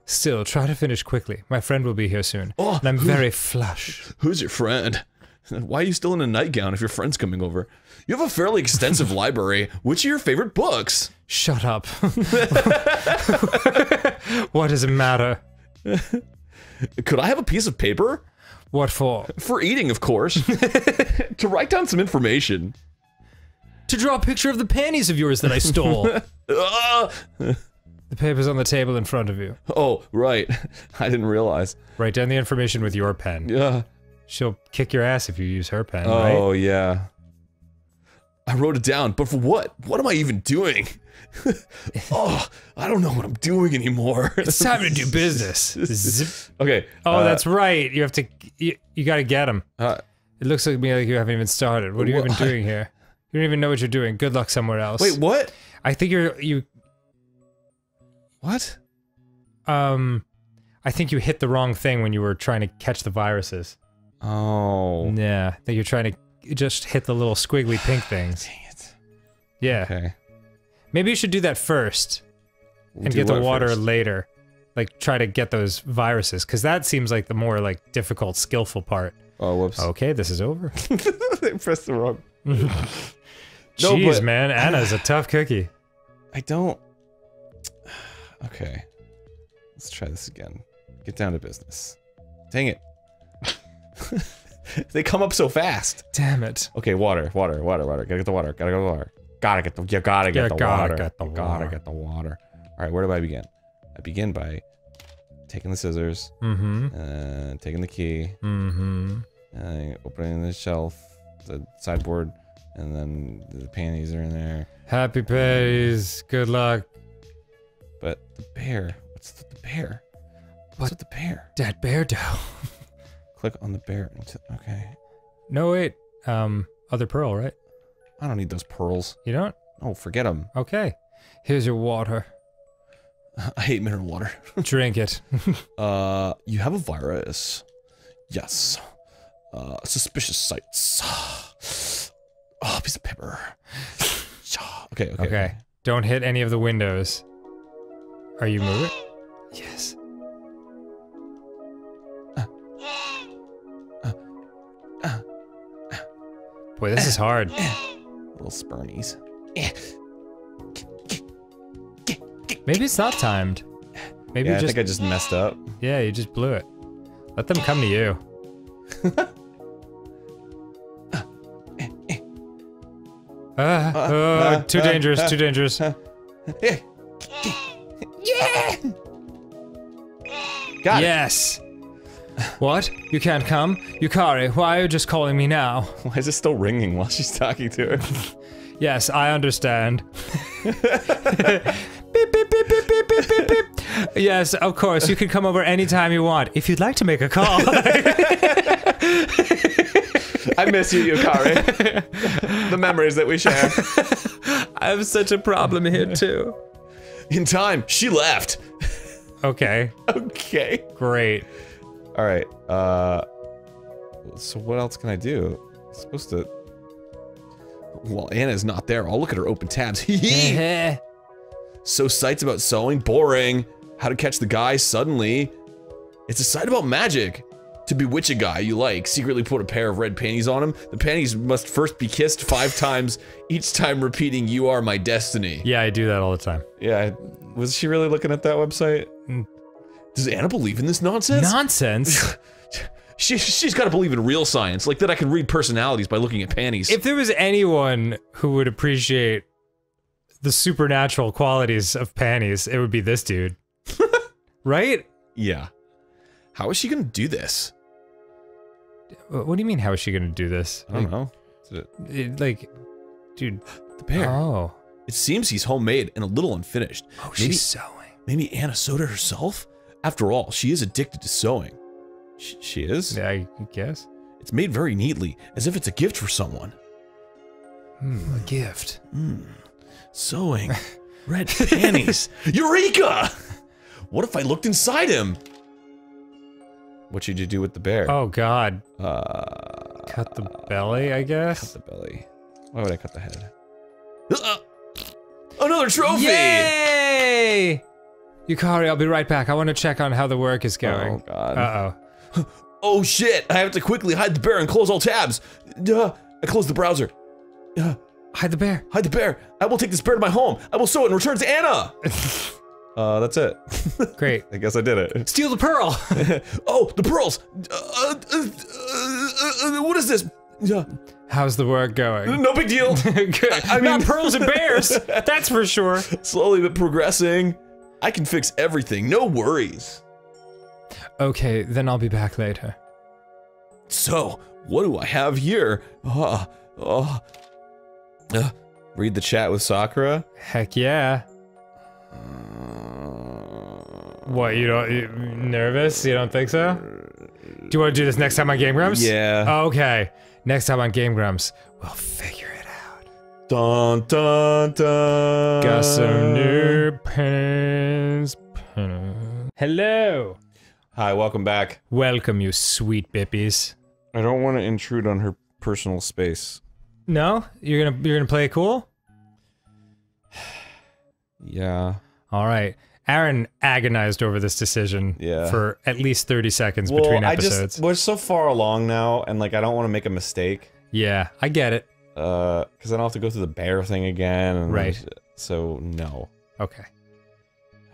Still, try to finish quickly. My friend will be here soon. Oh, and I'm who- very flush. Who's your friend? <laughs> Why are you still in a nightgown if your friend's coming over? You have a fairly extensive <laughs> library. Which are your favorite books? Shut up. <laughs> what does it matter? Could I have a piece of paper? What for? For eating, of course. to write down some information. To draw a picture of the panties of yours that I stole. Ah! The paper's on the table in front of you. oh, right. <laughs> I didn't realize. Write down the information with your pen. Yeah. She'll kick your ass if you use her pen, right? Oh, yeah. I wrote it down, but for what? What am I even doing? <laughs> oh, I don't know what I'm doing anymore. It's time to do <laughs> business. Zip. okay. Oh, uh, that's right. You have to. You, you gotta get him. Uh, It looks like me like you haven't even started. What are you even doing here? You don't even know what you're doing. Good luck somewhere else. wait, what? I think you're you. What? Um, I think you hit the wrong thing when you were trying to catch the viruses. Oh. Yeah, that you're trying to just hit the little squiggly <sighs> pink things. Dang it. Yeah, Okay. maybe you should do that first and get the water first? later. Like try to get those viruses, because that seems like the more like difficult, skillful part. Oh, whoops. Okay, this is over. <laughs> they pressed the wrong. <laughs> No, Jeez, man, Anna's a tough cookie. I don't. Okay. Let's try this again. Get down to business. Dang it. <laughs> they come up so fast. Damn it. Okay, water, water, water, water. Gotta get the water. Gotta get the water. Gotta get the. You gotta get the gotta water. get the You gotta water. get the water. All right, where do I begin? I begin by taking the scissors Mm-hmm. and taking the key, Mm-hmm. and opening the shelf, the sideboard, and then the panties are in there. Happy panties. Good luck. But the bear. What's the, the bear? What's with the bear? That bear dough. <laughs> Click on the bear. Okay. No wait. Um, other pearl, right? I don't need those pearls. You don't? Oh, forget them. Okay. Here's your water. <laughs> I hate mineral water. <laughs> Drink it. Uh, you have a virus. Yes. Uh, suspicious sites. <sighs> Oh, piece of paper. <sighs> Okay, okay. Okay. Don't hit any of the windows. Are you moving? Yes. Boy, this is hard. Little spermies. Maybe it's not timed. Maybe Yeah, you I just think I just messed up. yeah, you just blew it. Let them come to you. Ah, <laughs> oh, too dangerous, too dangerous. <laughs> Yeah. Got it. yes. What? You can't come? Yukari, why are you just calling me now? Why is it still ringing while she's talking to her? <laughs> Yes, I understand. <laughs> beep, beep, beep, beep, beep, beep, beep, beep. Yes, of course, you can come over anytime you want. If you'd like to make a call. <laughs> I miss you, Yukari. the memories that we share. I have such a problem here, too. In time, she left. Okay, <laughs> Okay. great. All right. Uh, so what else can I do? I'm supposed to. Well, Anna's not there. I'll look at her open tabs. <laughs> <laughs> so sites about sewing, boring. How to catch the guy suddenly. It's a site about magic. To bewitch a guy you like, secretly put a pair of red panties on him. The panties must first be kissed five times, each time repeating, "You are my destiny." yeah, I do that all the time. Yeah, was she really looking at that website? Mm. Does Anna believe in this nonsense? Nonsense. <laughs> She, she's got to believe in real science, like that I can read personalities by looking at panties. if there was anyone who would appreciate the supernatural qualities of panties, it would be this dude. <laughs> right? yeah. How is she gonna do this? Wh- What do you mean, how is she gonna do this? I don't know. Is it It, like, dude. the bear? Oh. It seems he's homemade and a little unfinished. Oh, maybe, she's sewing. maybe Anna it herself? After all, she is addicted to sewing. She, she is? Yeah, I guess. It's made very neatly, as if it's a gift for someone. Hmm, a gift. Sewing. <laughs> Red panties. <laughs> Eureka! What if I looked inside him? What should you do with the bear? Oh, God. Uh, Cut the belly, I guess. cut the belly. Why would I cut the head? Uh, another trophy! Yay! Yukari, I'll be right back. I want to check on how the work is going. Oh god. Uh oh. <gasps> Oh shit! I have to quickly hide the bear and close all tabs. Uh, I close the browser. Uh, Hide the bear. hide the bear. I will take this bear to my home. I will sew it and return it to Anna. <laughs> Uh, that's it. Great. <laughs> I guess I did it. Steal the pearl. <laughs> oh, the pearls. Uh, uh, uh, uh, what is this? Uh, How's the work going? no big deal. <laughs> Good. I Not mean- pearls and bears. That's for sure. Slowly but progressing. I can fix everything. No worries. Okay, then I'll be back later. So, what do I have here? Uh, uh, uh, Read the chat with Sakura. Heck yeah. What, you don't, you nervous? You don't think so? Do you want to do this next time on Game Grumps? Yeah. Oh, okay. Next time on Game Grumps, we'll figure it out. Dun dun dun. Got some new pens. pens. Hello. Hi, welcome back. Welcome, you sweet bippies. I don't want to intrude on her personal space. No? You're gonna you're gonna play it cool? <sighs> Yeah. Alright. Arin agonized over this decision Yeah. for at least 30 seconds Well, between I just we're so far along now, and like I don't want to make a mistake. yeah, I get it. Uh, because then I'll have to go through the bear thing again. And Right. So no. Okay.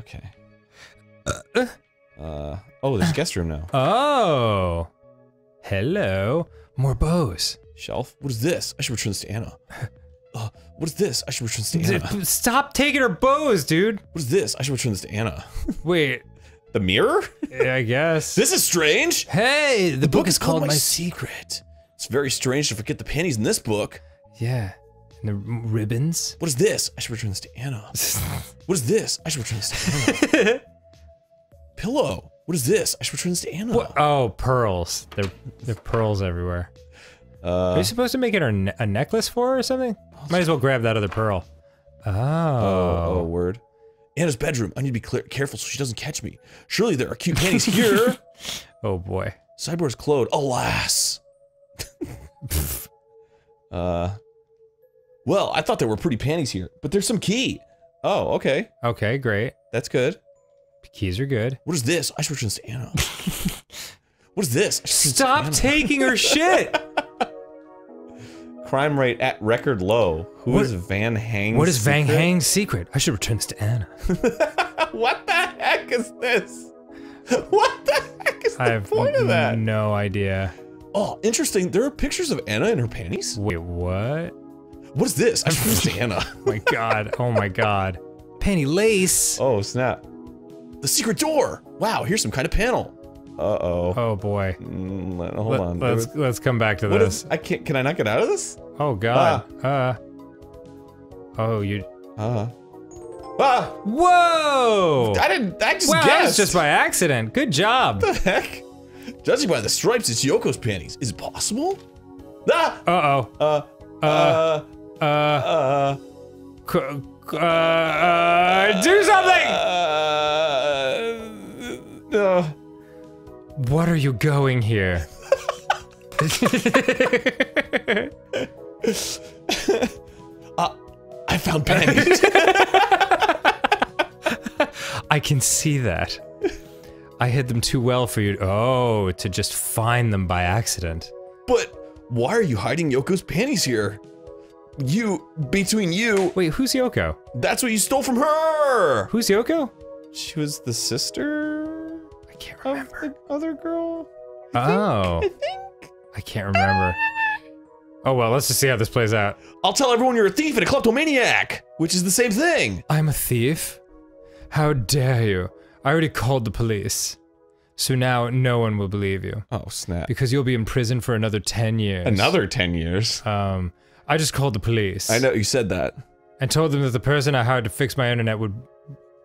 Okay. Uh. Oh, there's a guest room now. Oh. Hello. More bows. shelf. What is this? I should return this to Anna. <laughs> Uh, what is this? I should return this to Anna. Stop taking her bows, dude. What is this? I should return this to Anna. <laughs> Wait, The mirror? I guess. This is strange. hey, the, The book is called My Secret. It's very strange to forget the pennies in this book. Yeah. And the ribbons. What is this? I should return this to Anna. <laughs> What is this? I should return this to Anna. <laughs> Pillow. What is this? I should return this to Anna. What? Oh, pearls. There, there are pearls everywhere. Are Uh. you supposed to make it a, ne- a necklace for her or something? Might as well grab that other pearl. Oh. Oh. Oh. Word. Anna's bedroom. I need to be clear- careful so she doesn't catch me. Surely there are cute panties here. <laughs> Oh boy. Sideboard's closed. Alas. <laughs> uh. Well, I thought there were pretty panties here, but there's some key. Oh. Okay. Okay, great. That's good. Keys are good. What is this? I should return this to Anna. <laughs> what is this? I should return this to Stop taking her shit. Crime rate at record low. Who What- is Van Hang? What is secret? Hang's secret? I should return this to Anna. <laughs> What the heck is this? <laughs> What the heck is I the have point of that? no idea. Oh, interesting. There are pictures of Anna in her panties. Wait, what? What is this? I should return this to <laughs> Anna. Oh my god. Oh my god. Penny lace. Oh snap! The secret door. Wow, here's some kind of panel. Uh oh. Oh boy. Mm, hold Let, on. Us was- let's come back to What this. is? I can't. Can I not get out of this? oh god. Uh. Oh, you. Uh. Ah! Whoa! I didn't. I just Wow, that was just by accident. Good job. What the heck? Judging by the stripes, it's Yoko's panties. Is it possible? Ah! Uh oh. Uh. Uh. Uh. Uh. c- c- uh, uh, do something! Uh. uh, What are you going here? Ah, I found panties. <laughs> I can see that. I hid them too well for you. Oh, to just find them by accident. but why are you hiding Yoko's panties here? You, between you, Wait, who's Yoko? that's what you stole from her. Who's Yoko? she was the sister I can't of remember. the other girl. Oh. Think, I think. I can't remember. Oh well, let's just see how this plays out. I'll tell everyone you're a thief and a kleptomaniac, which is the same thing. I'm a thief? How dare you? I already called the police. So now no one will believe you. Oh snap! Because you'll be in prison for another 10 years. Another ten years. Um, I just called the police. I know you said that. And told them that the person I hired to fix my internet would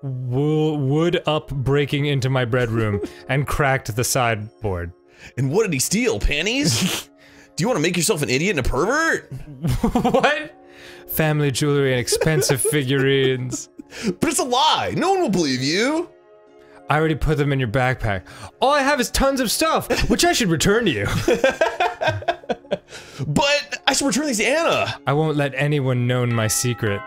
wo- would up breaking into my bedroom <laughs> and cracked the sideboard. And what did he steal? Panties? <laughs> Do you want to make yourself an idiot and a pervert? <laughs> what? Family jewelry and expensive figurines. But it's a lie. No one will believe you. I already put them in your backpack. All I have is tons of stuff, which I should return to you. But I should return these to Anna. I won't let anyone know my secret.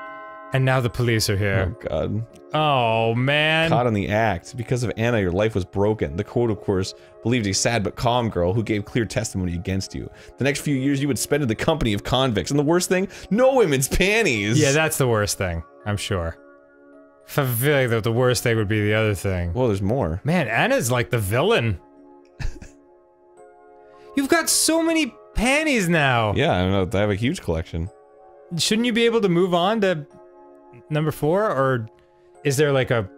And now the police are here. Oh god. Oh man. Caught in the act. Because of Anna, your life was broken. The quote, of course, believed a sad but calm girl who gave clear testimony against you. The next few years you would spend in the company of convicts. And the worst thing, no women's panties. Yeah, that's the worst thing. I'm sure. I feel like the, the worst thing would be the other thing. Well, there's more. Man, Anna's like the villain. <laughs> You've got so many panties now. Yeah, I know. I have a huge collection. Shouldn't you be able to move on to number four, or is there like a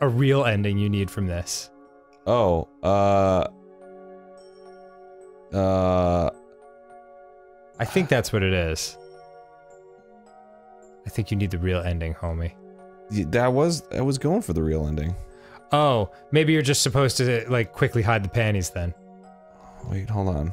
a real ending you need from this? Oh, uh... Uh... I think that's what it is. I think you need the real ending, homie. That was... I was going for the real ending. Oh, maybe you're just supposed to like quickly hide the panties then. Wait, hold on.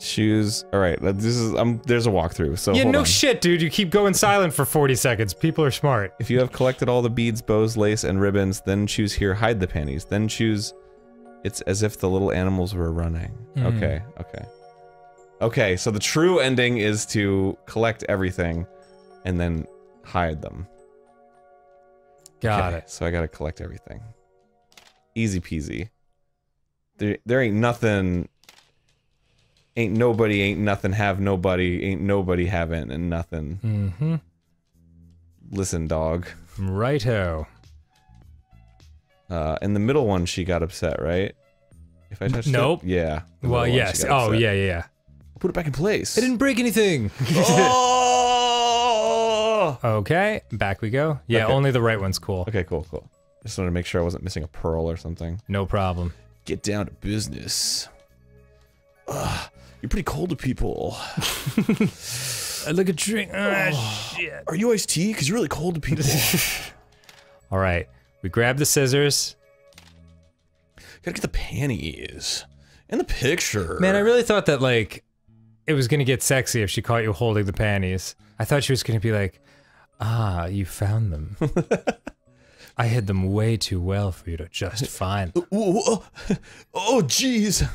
Shoes. All right, this is. Um, there's a walkthrough. So yeah, no on. shit, dude. You keep going silent for 40 seconds. People are smart. If you have collected all the beads, bows, lace, and ribbons, then choose here hide the panties. Then choose. It's as if the little animals were running. Mm. Okay. Okay. Okay. So the true ending is to collect everything, and then hide them. Got Okay, it. So I gotta collect everything. Easy peasy. There, there ain't nothing. Ain't nobody, ain't nothing, have nobody, ain't nobody having, and nothing. Mm-hmm. Listen, dog. Righto. Uh, in the middle one, she got upset, right? If I touched nope. it, yeah. Well, yes. Oh, upset. yeah, yeah, yeah. Put it back in place. I didn't break anything. <laughs> oh! okay, back we go. Yeah, Okay. only the right one's cool. Okay, cool, cool. Just wanted to make sure I wasn't missing a pearl or something. No problem. Get down to business. Ugh, you're pretty cold to people. <laughs> I look at drink. Ah, shit. Are you iced tea? Because you're really cold to people. <laughs> All right, we grab the scissors. Gotta get the panties. And the picture. Man, I really thought that like it was gonna get sexy if she caught you holding the panties. I thought she was gonna be like, "Ah, you found them. <laughs> I hid them way too well for you to just find." them." Ooh, oh, oh, jeez.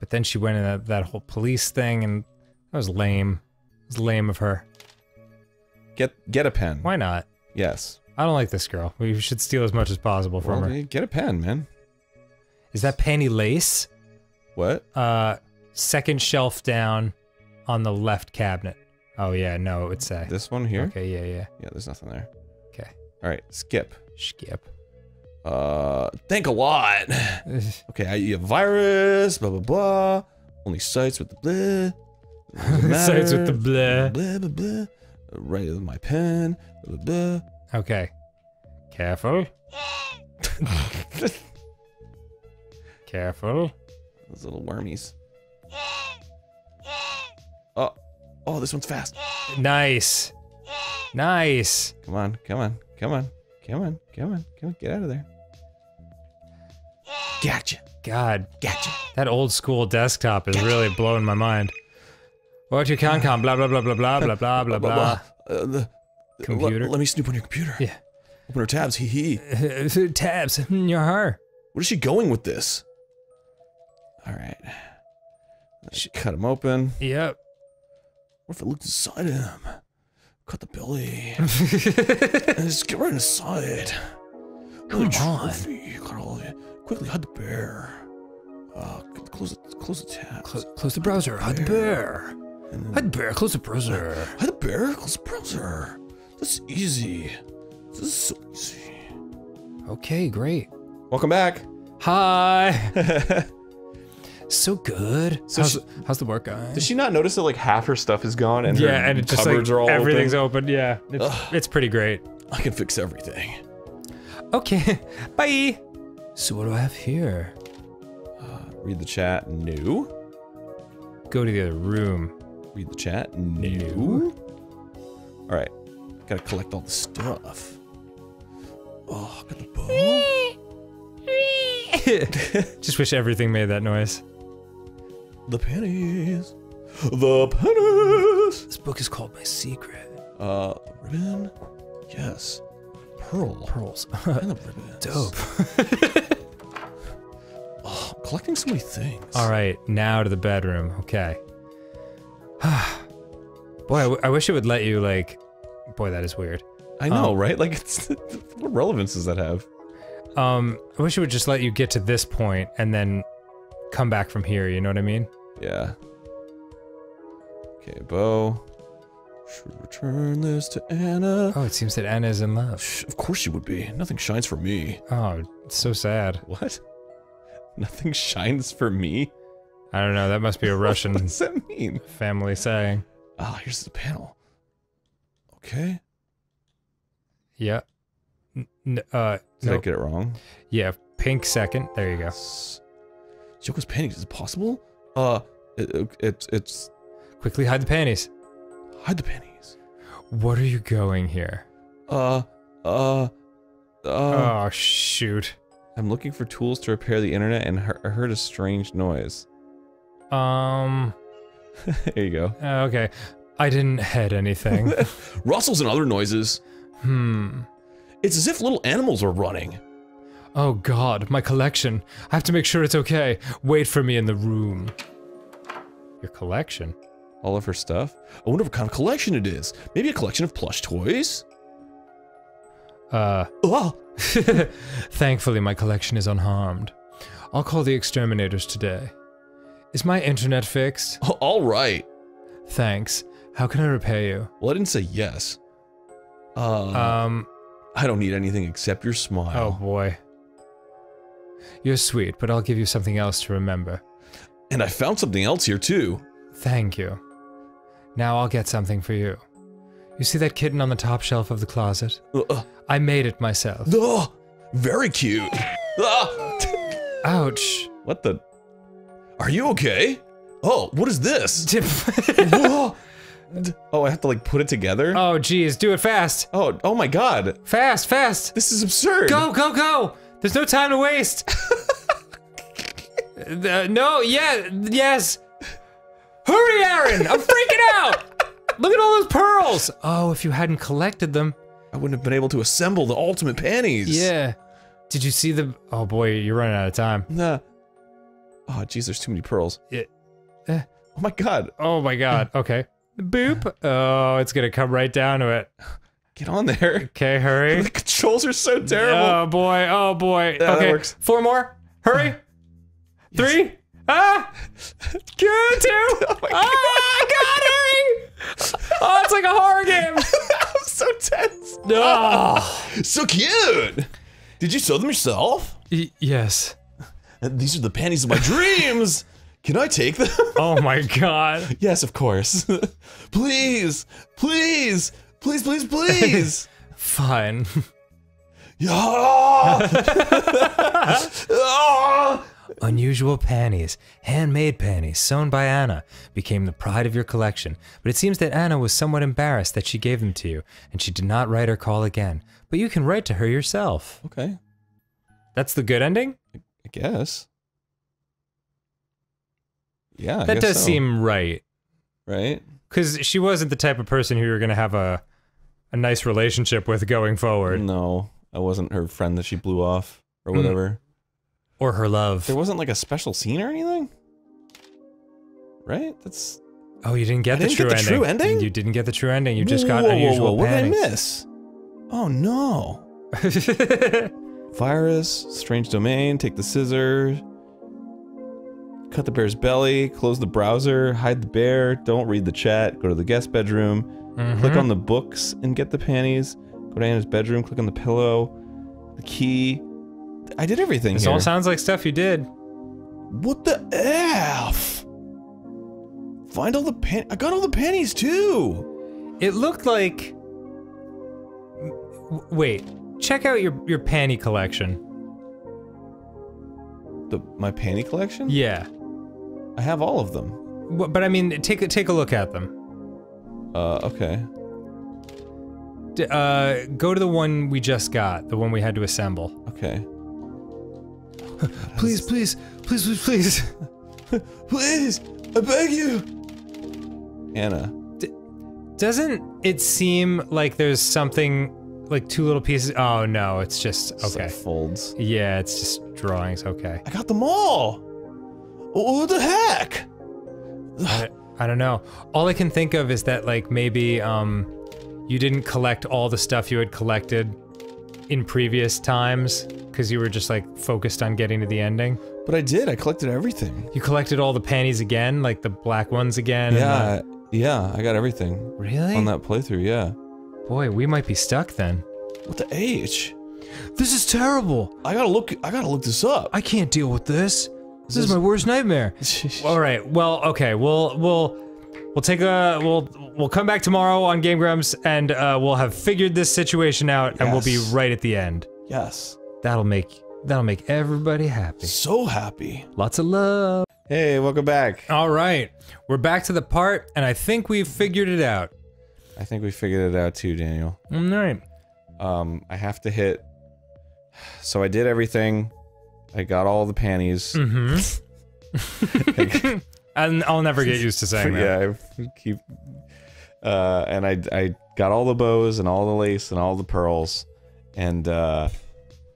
But then she went in that, whole police thing, and that was lame. It was lame of her. Get get a pen. Why not? Yes. I don't like this girl. We should steal as much as possible from Well, her. get a pen, man. Is that panty lace? What? Uh, second shelf down on the left cabinet. Oh yeah, no, it would say. This one here? Okay, yeah, yeah. Yeah, there's nothing there. Okay. All right, skip. Skip. Uh, thank a lot. <laughs> Okay, I, you have virus, blah, blah, blah. Only sites with the blah. <laughs> Sites with the blah. Blah, blah, blah. Right with my pen. Blah, blah, blah. Okay. Careful. <laughs> Careful. Those little wormies. Oh, oh, this one's fast. Nice. Nice. Come on, come on, come on, come on, come on, come on, get out of there. Gotcha. God, Gotcha. that old school desktop is really blowing my mind. What you can come, blah blah blah blah blah blah blah blah blah. <laughs> Uh, the, Computer? Let, me snoop on your computer. Yeah. Open her tabs. Hee hee. <laughs> Tabs. <laughs> Your her. Where is she going with this? All right. Let's cut him open. Yep. What if I looked inside him? Cut the belly. and just get right inside. Come on. Cut all of it. Quickly hide the bear. Uh, close it. Close the tab. Close, close the browser. Hide the bear. Hide the bear. Close the browser. Hide the bear. Close the browser. That's easy. This is so easy. Okay, great. Welcome back. Hi. <laughs> so good. So how's, she- how's the work going? Does she not notice that like half her stuff is gone and her yeah, and it's just like cupboards are all everything's open? open. Yeah, it's, it's pretty great. I can fix everything. Okay, <laughs> bye. So what do I have here? Read the chat. New. Go to the other room. Read the chat. new. All right. Gotta collect all the stuff. Oh, got the bow. <laughs> Just wish everything made that noise. The pennies. The pennies. This book is called My Secret. Uh, ribbon. Yes. Pearl. Pearls. <laughs> Dope. <laughs> Oh, collecting so many things. All right, now to the bedroom. Okay. <sighs> boy, I, wish it would let you like. Boy, that is weird. I know, right? Like, it's <laughs> what relevance does that have? Um, I wish it would just let you get to this point and then come back from here, you know what I mean? Yeah. Okay, Bo. Should return this to Anna. Oh, it seems that Anna's in love. Shh, Of course she would be. Nothing shines for me. Oh, it's so sad. What? Nothing shines for me? I don't know, that must be a <laughs> Russian What does that mean? family saying. Ah, here's the panel. Okay. Yeah. N- uh, Did I get it wrong? yeah, pink second. There you go. S- Yoko's panties. Is it possible? Uh, it, it, it's it's Quickly hide the panties. Hide the panties. What are you going here? Uh, uh, uh. oh, shoot. I'm looking for tools to repair the internet and I heard a strange noise. Um, <laughs> there you go. okay. I didn't head anything. <laughs> Rustles and other noises. hmm. It's as if little animals are running. Oh god, my collection. I have to make sure it's okay. Wait for me in the room. Your collection? All of her stuff. I wonder what kind of collection it is. Maybe a collection of plush toys? Uh, <laughs> Oh, <laughs> thankfully my collection is unharmed. I'll call the exterminators today. Is my internet fixed? <laughs> all right. Thanks. How can I repay you? Well, I didn't say yes. Uh, Um, I don't need anything except your smile. oh boy. You're sweet, but I'll give you something else to remember. And I found something else here too. Thank you. Now I'll get something for you. You see that kitten on the top shelf of the closet? Uh, I made it myself. oh, very cute. Ah, Ouch. What the? are you okay? Oh, what is this? <laughs> oh, Oh, I have to like put it together? Oh, geez, do it fast. Oh, oh my god. Fast, fast. This is absurd. Go, go, go. There's no time to waste. <laughs> Uh, no, yeah, yes. Hurry, Arin. I'm freaking out. Look at all those pearls. Oh, if you hadn't collected them. I wouldn't have been able to assemble the ultimate panties. Yeah. Did you see the? Oh boy, you're running out of time. Nah. Oh, jeez, there's too many pearls. Yeah. Eh. Oh my god. Oh my god. <laughs> Okay. Boop. Oh, it's gonna come right down to it. Get on there. Okay, hurry. <laughs> The controls are so terrible. Oh boy. Oh boy. that okay. works. Four more. Hurry. <laughs> Three. Ah. Two. Two. <laughs> ah, God, hurry. Oh, it's like a horror game. <laughs> I'm so tense. Oh. <laughs> So cute. Did you sew them yourself? Y- yes. These are the panties of my dreams. Can I take them? Oh my god. yes, of course. please, please, please, please, please. Fine. yeah. Ah! Unusual panties, handmade panties sewn by Anna, became the pride of your collection. But it seems that Anna was somewhat embarrassed that she gave them to you, and she did not write or call again. But you can write to her yourself. Okay. That's the good ending? I guess. Yeah. I that does so. seem right. right. Because she wasn't the type of person who you're going to have a, a nice relationship with going forward. No, I wasn't her friend that she blew off or Mm. Or her love. There wasn't like a special scene or anything. Right? That's Oh, you didn't get the didn't true get the ending. true ending? You didn't get the true ending. You just got Whoa, whoa, unusual whoa, What did I miss? Oh no. <laughs> Virus, strange domain, take the scissors, cut the bear's belly, close the browser, hide the bear, don't read the chat, go to the guest bedroom, click Mhm. on the books and get the panties, go to Anna's bedroom, click on the pillow, the key. I did everything This here. all sounds like stuff you did. What the F? Find all the pan. I got all the pennies too. It looked like. Wait, check out your your panty collection. the, my panty collection? Yeah, I have all of them. W- but I mean, take a take a look at them. Uh, okay. D- uh, go to the one we just got, the one we had to assemble. Okay. <laughs> Please, please, please, please, please. <laughs> Please, I beg you. Anna. Doesn't it seem like there's something like two little pieces? Oh no, it's just It's like okay. folds. Yeah, it's just drawings. Okay. I got them all. What the heck? I, I don't know. All I can think of is that like maybe um you didn't collect all the stuff you had collected in previous times because you were just like focused on getting to the ending. But I did. I collected everything. You collected all the panties again, like the black ones again. Yeah, yeah. I got everything really? on that playthrough. Yeah. Boy, we might be stuck then. What the H? This is terrible. I gotta look. I gotta look this up. I can't deal with this. This is my worst nightmare. <laughs> All right. Well, okay. We'll we'll we'll take a we'll we'll come back tomorrow on Game Grumps and uh, we'll have figured this situation out and we'll be right at the end. yes. That'll make that'll make everybody happy. So happy. Lots of love. Hey, welcome back. All right. We're back to the part and I think we've figured it out. I think we figured it out too, Daniel. All right. Um, I have to hit. So I did everything. I got all the panties. Mm-hmm. <laughs> <laughs> and I'll never get used to saying <laughs> that. yeah, I keep. Uh, and I I got all the bows and all the lace and all the pearls, and uh,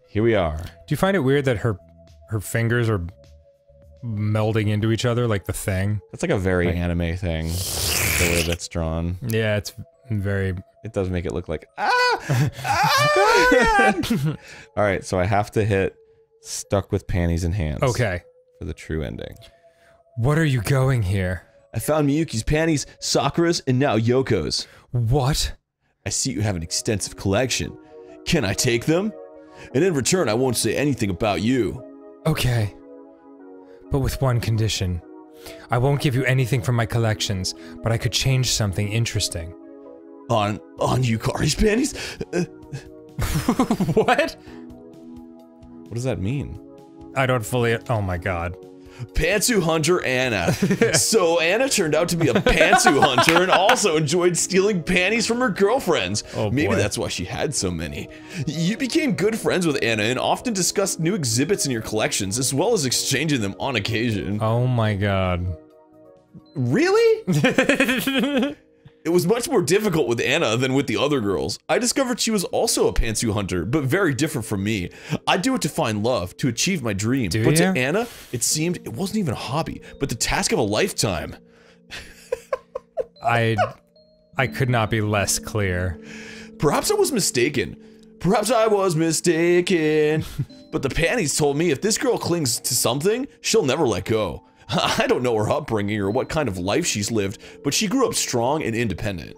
here we are. Do you find it weird that her her fingers are melding into each other like the thing? That's like a very anime thing. the way that's drawn. Yeah, it's very It does make it look like ah. ah! <laughs> all right, so I have to hit stuck with panties and hands. Okay. For the true ending. What are you going here? I found Miyuki's panties, Sakura's, and now Yoko's. What? I see you have an extensive collection. Can I take them? And in return, I won't say anything about you. Okay. But with one condition. I won't give you anything from my collections, but I could change something interesting. On on Yukari's panties? Uh, <laughs> what? What does that mean? I don't fully. Oh my god. Pantsu hunter Anna. <laughs> so Anna turned out to be a pantsu hunter and <laughs> also enjoyed stealing panties from her girlfriends. Oh, Maybe boy. that's why she had so many. You became good friends with Anna and often discussed new exhibits in your collections as well as exchanging them on occasion. Oh my god. Really? <laughs> It was much more difficult with Anna than with the other girls. I discovered she was also a pantsu hunter, but very different from me. I do it to find love, to achieve my dream. Do but ya? to Anna, it seemed it wasn't even a hobby, but the task of a lifetime. I. I could not be less clear. Perhaps I was mistaken. Perhaps I was mistaken. <laughs> but the panties told me if this girl clings to something, she'll never let go. <laughs> I don't know her upbringing or what kind of life she's lived, but she grew up strong and independent.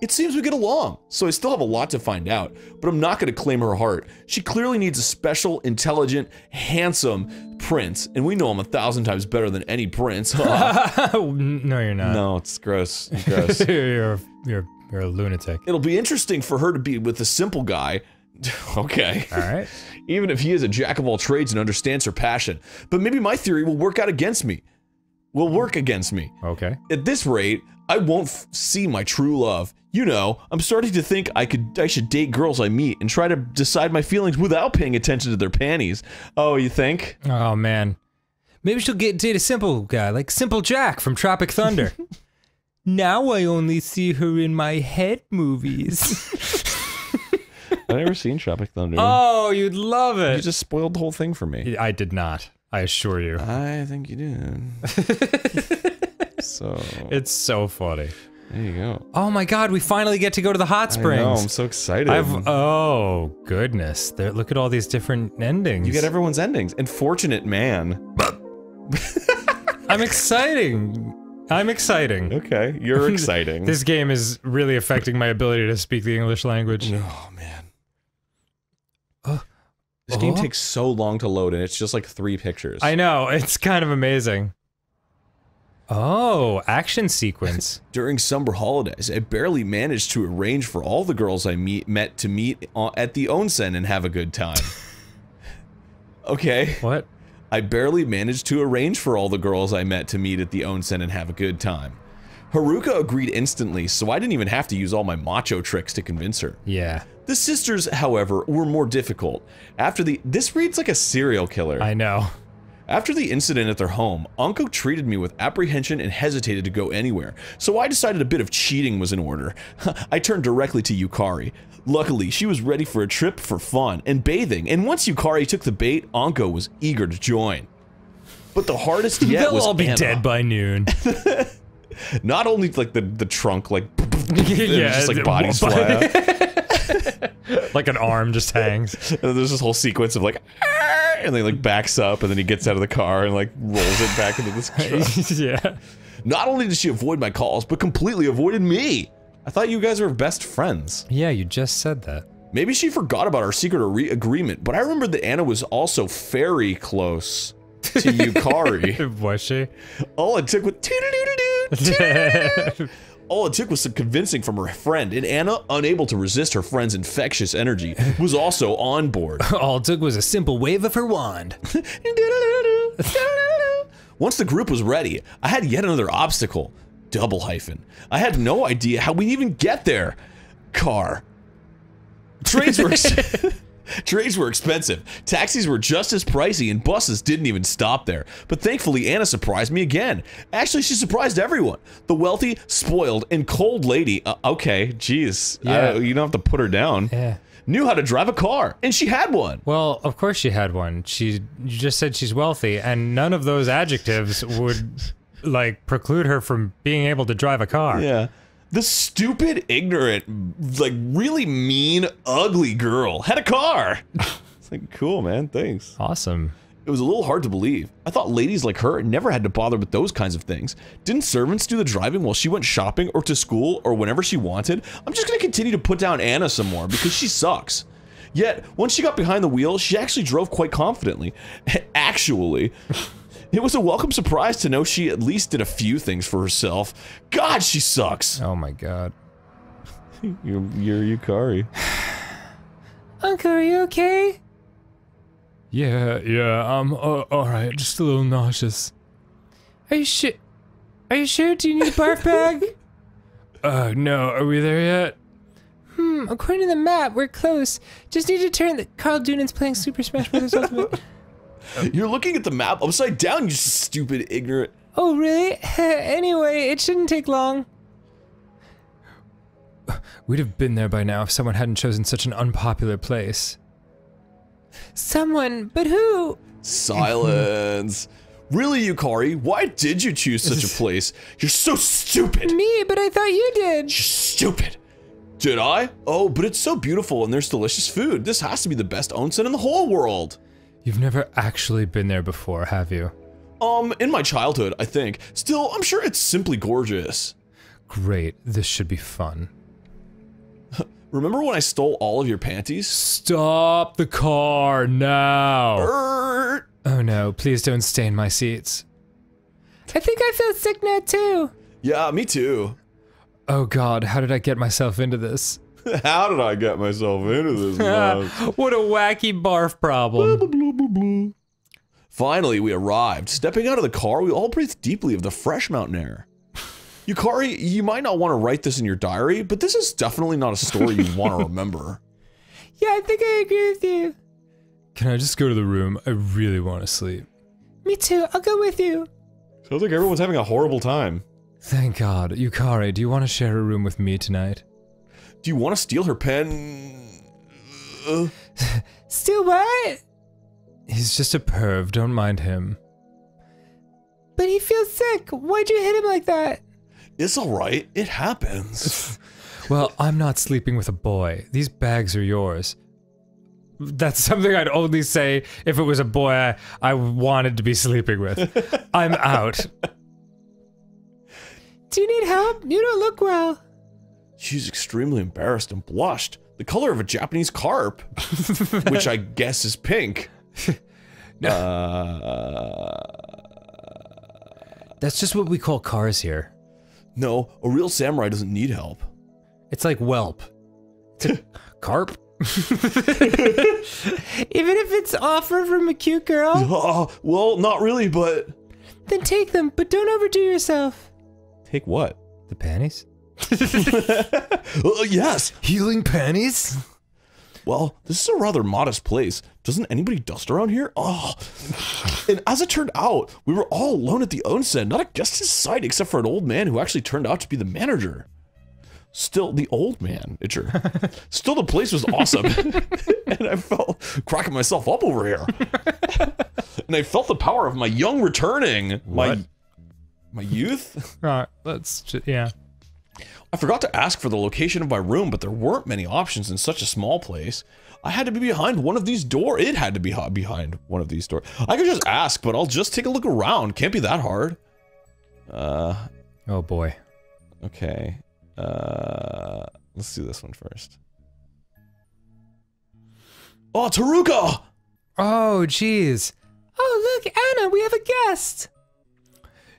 It seems we get along, so I still have a lot to find out, but I'm not going to claim her heart. She clearly needs a special, intelligent, handsome prince, and we know I'm a thousand times better than any prince. <laughs> no, you're not. No, it's gross. It's gross. <laughs> you're, you're, you're a lunatic. It'll be interesting for her to be with a simple guy. okay. All right. Even if he is a jack of all trades and understands her passion. But maybe my theory will work out against me. Will work against me. Okay. At this rate, I won't f- see my true love. You know, I'm starting to think I could I should date girls I meet and try to decide my feelings without paying attention to their panties. Oh, you think? Oh man. Maybe she'll get date a simple guy like Simple Jack from Tropic Thunder. <laughs> now I only see her in my head movies. <laughs> I've never seen Tropic Thunder. oh, you'd love it. you just spoiled the whole thing for me. I did not. I assure you. I think you did. <laughs> so It's so funny. there you go. Oh my god, we finally get to go to the hot I springs. know, I'm so excited. I've oh goodness. There look at all these different endings. you get everyone's endings. Unfortunate man. I'm exciting. I'm exciting. Okay, you're <laughs> exciting. This game is really affecting my ability to speak the English language. oh man. Uh, This game oh. takes so long to load, and it's just like three pictures. I know, it's kind of amazing. Oh, action <laughs> sequence. During summer holidays, I barely managed to arrange for all the girls I meet met to meet at the onsen and have a good time. <laughs> okay. what? I barely managed to arrange for all the girls I met to meet at the onsen and have a good time. Haruka agreed instantly, so I didn't even have to use all my macho tricks to convince her. Yeah, The sisters, however, were more difficult. After the this reads like a serial killer. I know. After the incident at their home, Anko treated me with apprehension and hesitated to go anywhere, so I decided a bit of cheating was in order. <laughs> I turned directly to Yukari. Luckily, she was ready for a trip for fun and bathing, and once Yukari took the bait, Anko was eager to join. But the hardest <laughs> yet They'll was all be Anna. dead by noon. <laughs> Not only like the, the trunk like yeah, just, like, bodies fly out. <laughs> like an arm just hangs. And then there's this whole sequence of like, "Ah," and then like backs up, and then he gets out of the car and like rolls it back into this truck. <laughs> yeah. Not only did she avoid my calls, but completely avoided me. I thought you guys were best friends. Yeah, you just said that. Maybe she forgot about our secret re- agreement, but I remember that Anna was also very close to <laughs> Yukari. Was she? All it took was. All it took was some convincing from her friend, and Anna, unable to resist her friend's infectious energy, was also on board. <laughs> All it took was a simple wave of her wand. <laughs> Once the group was ready, I had yet another obstacle. Double hyphen. I had no idea how we'd even get there. Car. Trains were <laughs> trains were expensive. Taxis were just as pricey, and buses didn't even stop there. But thankfully, Anna surprised me again. Actually, she surprised everyone. The wealthy, spoiled, and cold lady. Uh, okay, jeez. Yeah. I- you don't have to put her down. Yeah. Knew how to drive a car, and she had one. Well, of course she had one. She you just said she's wealthy, and none of those adjectives would like preclude her from being able to drive a car. Yeah. The stupid, ignorant, like really mean, ugly girl had a car. <laughs> It's like cool, man. Thanks. Awesome. It was a little hard to believe. I thought ladies like her never had to bother with those kinds of things. Didn't servants do the driving while she went shopping or to school or whenever she wanted? I'm just gonna continue to put down Anna some more because she sucks. Yet, once she got behind the wheel, she actually drove quite confidently. <laughs> actually. It was a welcome surprise to know she at least did a few things for herself. God, she sucks. Oh my god. <laughs> You're, you're Yukari. <sighs> Anko, are you okay? Yeah, yeah. I'm uh, all right. Just a little nauseous. Are you sure? Are you sure? Do you need a barf bag? <laughs> Uh, no. Are we there yet? Hmm, according to the map, we're close. Just need to turn the Carl Dunan's playing Super Smash Bros. <laughs> Ultimate. <laughs> You're looking at the map upside down, you stupid, ignorant. oh, really? <laughs> anyway, it shouldn't take long. We'd have been there by now if someone hadn't chosen such an unpopular place. Someone, but who? Silence. really, Yukari? Why did you choose such a <laughs> place? You're so stupid. Me, but I thought you did. You're stupid. Did I? Oh, but it's so beautiful and there's delicious food. This has to be the best onsen in the whole world. You've never actually been there before, have you? Um, in my childhood, I think. Still, I'm sure it's simply gorgeous. Great. This should be fun. <laughs> Remember when I stole all of your panties? Stop the car now. Oh no, please don't stain my seats. I think I feel sick now too. yeah, me too. Oh god, how did I get myself into this? <laughs> How did I get myself into this? <laughs> mess? what a wacky barf problem. Finally, we arrived. Stepping out of the car, we all breathed deeply of the fresh mountain air. Yukari, you might not want to write this in your diary, but this is definitely not a story you want to <laughs> remember. Yeah, I think I agree with you. Can I just go to the room? I really want to sleep. Me too. I'll go with you. Sounds like everyone's having a horrible time. Thank God. Yukari, do you want to share a room with me tonight? Do you want to steal her pen? <laughs> Uh, Still what? He's just a perv, don't mind him. But he feels sick. Why'd you hit him like that? it's alright, it happens. <laughs> Well, I'm not sleeping with a boy. These bags are yours. That's <laughs> something I'd only say if it was a boy I, I wanted to be sleeping with. I'm out. Do you need help? You don't look well. She's extremely embarrassed and blushed. The color of a Japanese carp, <laughs> which I guess is pink. <laughs> Uh, That's just what we call cars here. no, a real samurai doesn't need help. It's like whelp. It's <laughs> carp? Even if it's offer from a cute girl, Oh, well, not really, but then take them, but don't overdo yourself. Take what? The panties? <laughs> uh, yes. Healing panties? Well, this is a rather modest place. Doesn't anybody dust around here? Oh. And as it turned out, we were all alone at the onsen, not a guest in sight except for an old man who actually turned out to be the manager. Still, the old man, Itcher. <laughs> Still, the place was awesome. <laughs> and I felt cracking myself up over here. and I felt the power of my young returning. My What? my youth. Right, let's just, yeah. I forgot to ask for the location of my room, but there weren't many options in such a small place. I had to be behind one of these doors. It had to be behind one of these doors. I could just ask, but I'll just take a look around. Can't be that hard. Uh, Oh boy. okay. Uh, let's do this one first. Oh, Haruka! Oh, jeez. Oh, look, Anna, we have a guest.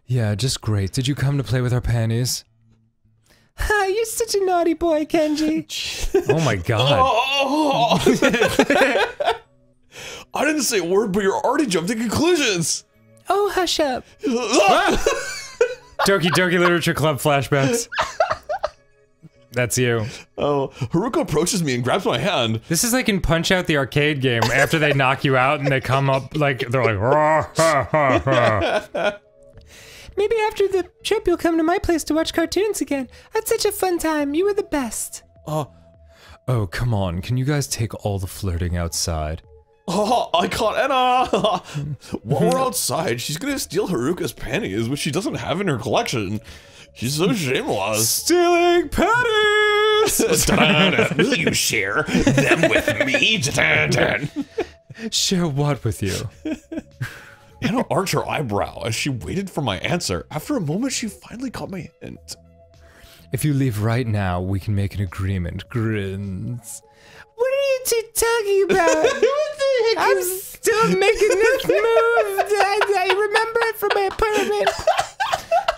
Yeah, just great. Did you come to play with our panties? Ha, you're such a naughty boy, Kenji. <laughs> Oh my god. Oh! <laughs> I didn't say a word, but you're already jumping to conclusions. oh, hush up. <laughs> Doki Doki Literature Club flashbacks. That's you. Oh, Haruka approaches me and grabs my hand. This is like in Punch Out the arcade game. After they knock you out and they come up like they're like "Rah, ha, ha, ha." Maybe after the trip you'll come to my place to watch cartoons again. Had such a fun time. You were the best. Oh, Oh, come on. Can you guys take all the flirting outside? oh <laughs> I caught Anna. <laughs> While we're outside, she's gonna steal Haruka's panties, which she doesn't have in her collection. She's so shameless. Stealing panties! <laughs> Will you share them with me? Share what with you? Anna arched her eyebrow as she waited for my answer. After a moment, she finally caught my hint. If you leave right now, we can make an agreement. Grins. What are you two talking about? <laughs> I'm still making this <laughs> move. I, I remember it from my apartment.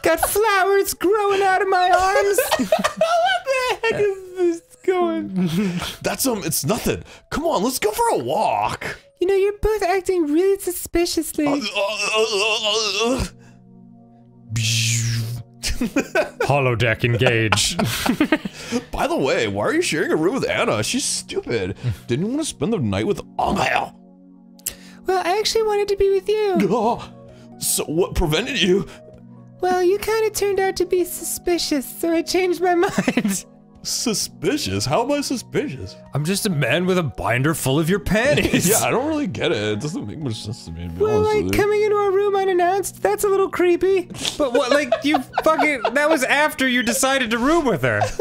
Got flowers growing out of my arms. <laughs> what the heck is this going? That's um, it's nothing. Come on, let's go for a walk. You know, you're both acting really suspiciously. Uh, uh, uh, <laughs> Holodeck engage. <laughs> By the way, why are you sharing a room with Anna? She's stupid. Didn't you want to spend the night with Angel? well, I actually wanted to be with you. Oh, so what prevented you? Well, you kind of turned out to be suspicious, so I changed my <laughs> mind. Suspicious? How am I suspicious? I'm just a man with a binder full of your panties. <laughs> Yeah, I don't really get it. It doesn't make much sense to me. To be Well, like coming into our room unannounced, that's a little creepy. But what, like, you <laughs> fucking. That was after you decided to room with her. <laughs>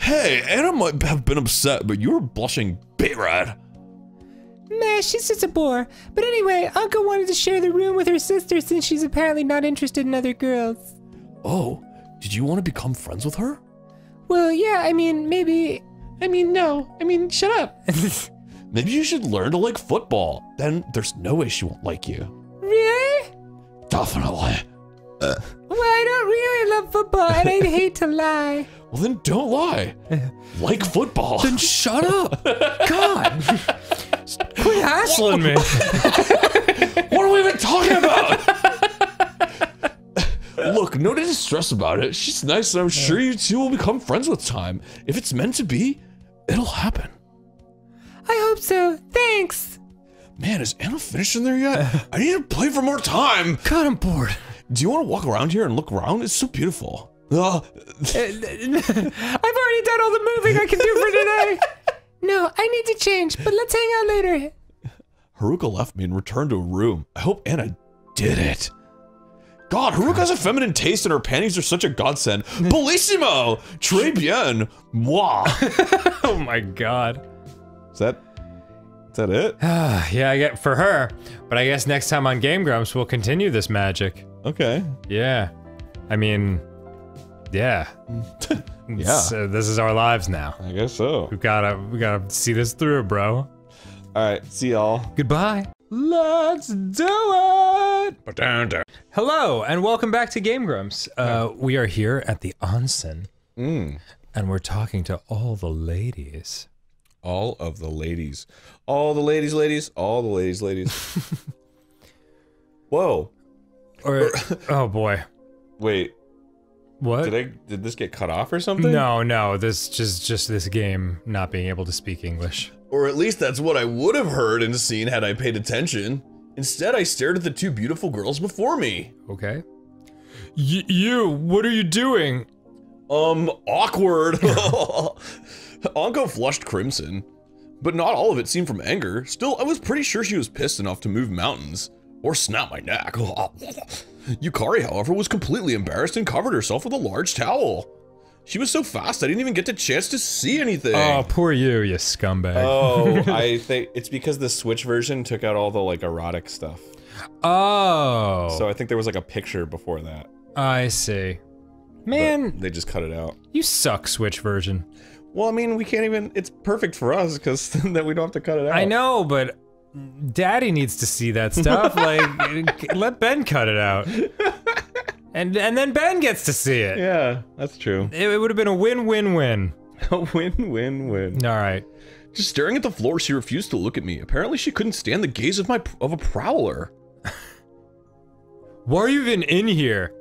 Hey, Anna might have been upset, but you were blushing bit red. Meh, she's just a bore. But anyway, Anko wanted to share the room with her sister since she's apparently not interested in other girls. Oh, did you want to become friends with her? Well, yeah, I mean, maybe. I mean, no. I mean, shut up. <laughs> Maybe you should learn to like football. Then there's no way she won't like you. really? Definitely. <laughs> Well, I don't really love football, and I'd hate to lie. <laughs> Well, then don't lie. like football. Then shut up. God. Quit hassling me. What are we even talking about? Look, no need to stress about it. She's nice, and I'm sure you two will become friends with time. If it's meant to be, it'll happen. I hope so. Thanks. Man, is Anna finished in there yet? <laughs> I need to play for more time. God, I'm bored. Do you want to walk around here and look around? It's so beautiful. Uh, <laughs> <laughs> I've already done all the moving I can do for today. No, I need to change, but let's hang out later. Haruka left me and returned to a room. I hope Anna did it. God, Haruka has a feminine taste and her panties are such a godsend. <laughs> Bellissimo! Très bien! Moi! <laughs> Oh my god. Is that... Is that it? <sighs> yeah, I get for her. But I guess next time on Game Grumps, we'll continue this magic. Okay. Yeah. I mean, yeah. <laughs> Yeah. So this is our lives now. I guess so. We gotta, we gotta see this through, bro. Alright, see y'all. Goodbye. Let's do it! Hello, and welcome back to Game Grumps. Uh, we are here at the onsen, Mm. and we're talking to all the ladies. All of the ladies. All the ladies, ladies. All the ladies, ladies. <laughs> Whoa. Or, <coughs> oh boy, Wait, what? did I did this get cut off or something? No, no, this just just this game not being able to speak English. Or at least that's what I would have heard and seen had I paid attention. Instead, I stared at the two beautiful girls before me. Okay. Y- you, what are you doing? Um, awkward. <laughs> Anko flushed crimson. But not all of it seemed from anger. Still, I was pretty sure she was pissed enough to move mountains. Or snap my neck. <laughs> Yukari, however, was completely embarrassed and covered herself with a large towel. She was so fast, I didn't even get the chance to see anything. Oh, poor you, you scumbag. Oh, <laughs> I think it's because the Switch version took out all the like erotic stuff. Oh. So I think there was like a picture before that. I see. but Man, they just cut it out. you suck, Switch version. Well, I mean, we can't even. It's perfect for us because <laughs> then we don't have to cut it out. I know, but Daddy needs to see that stuff. <laughs> like, let Ben cut it out, and and then Ben gets to see it. Yeah, that's true. It, it would have been a win-win-win. <laughs> A win-win-win. All right. Just staring at the floor, she refused to look at me. Apparently, she couldn't stand the gaze of my of a prowler. <laughs> Why are you even in here?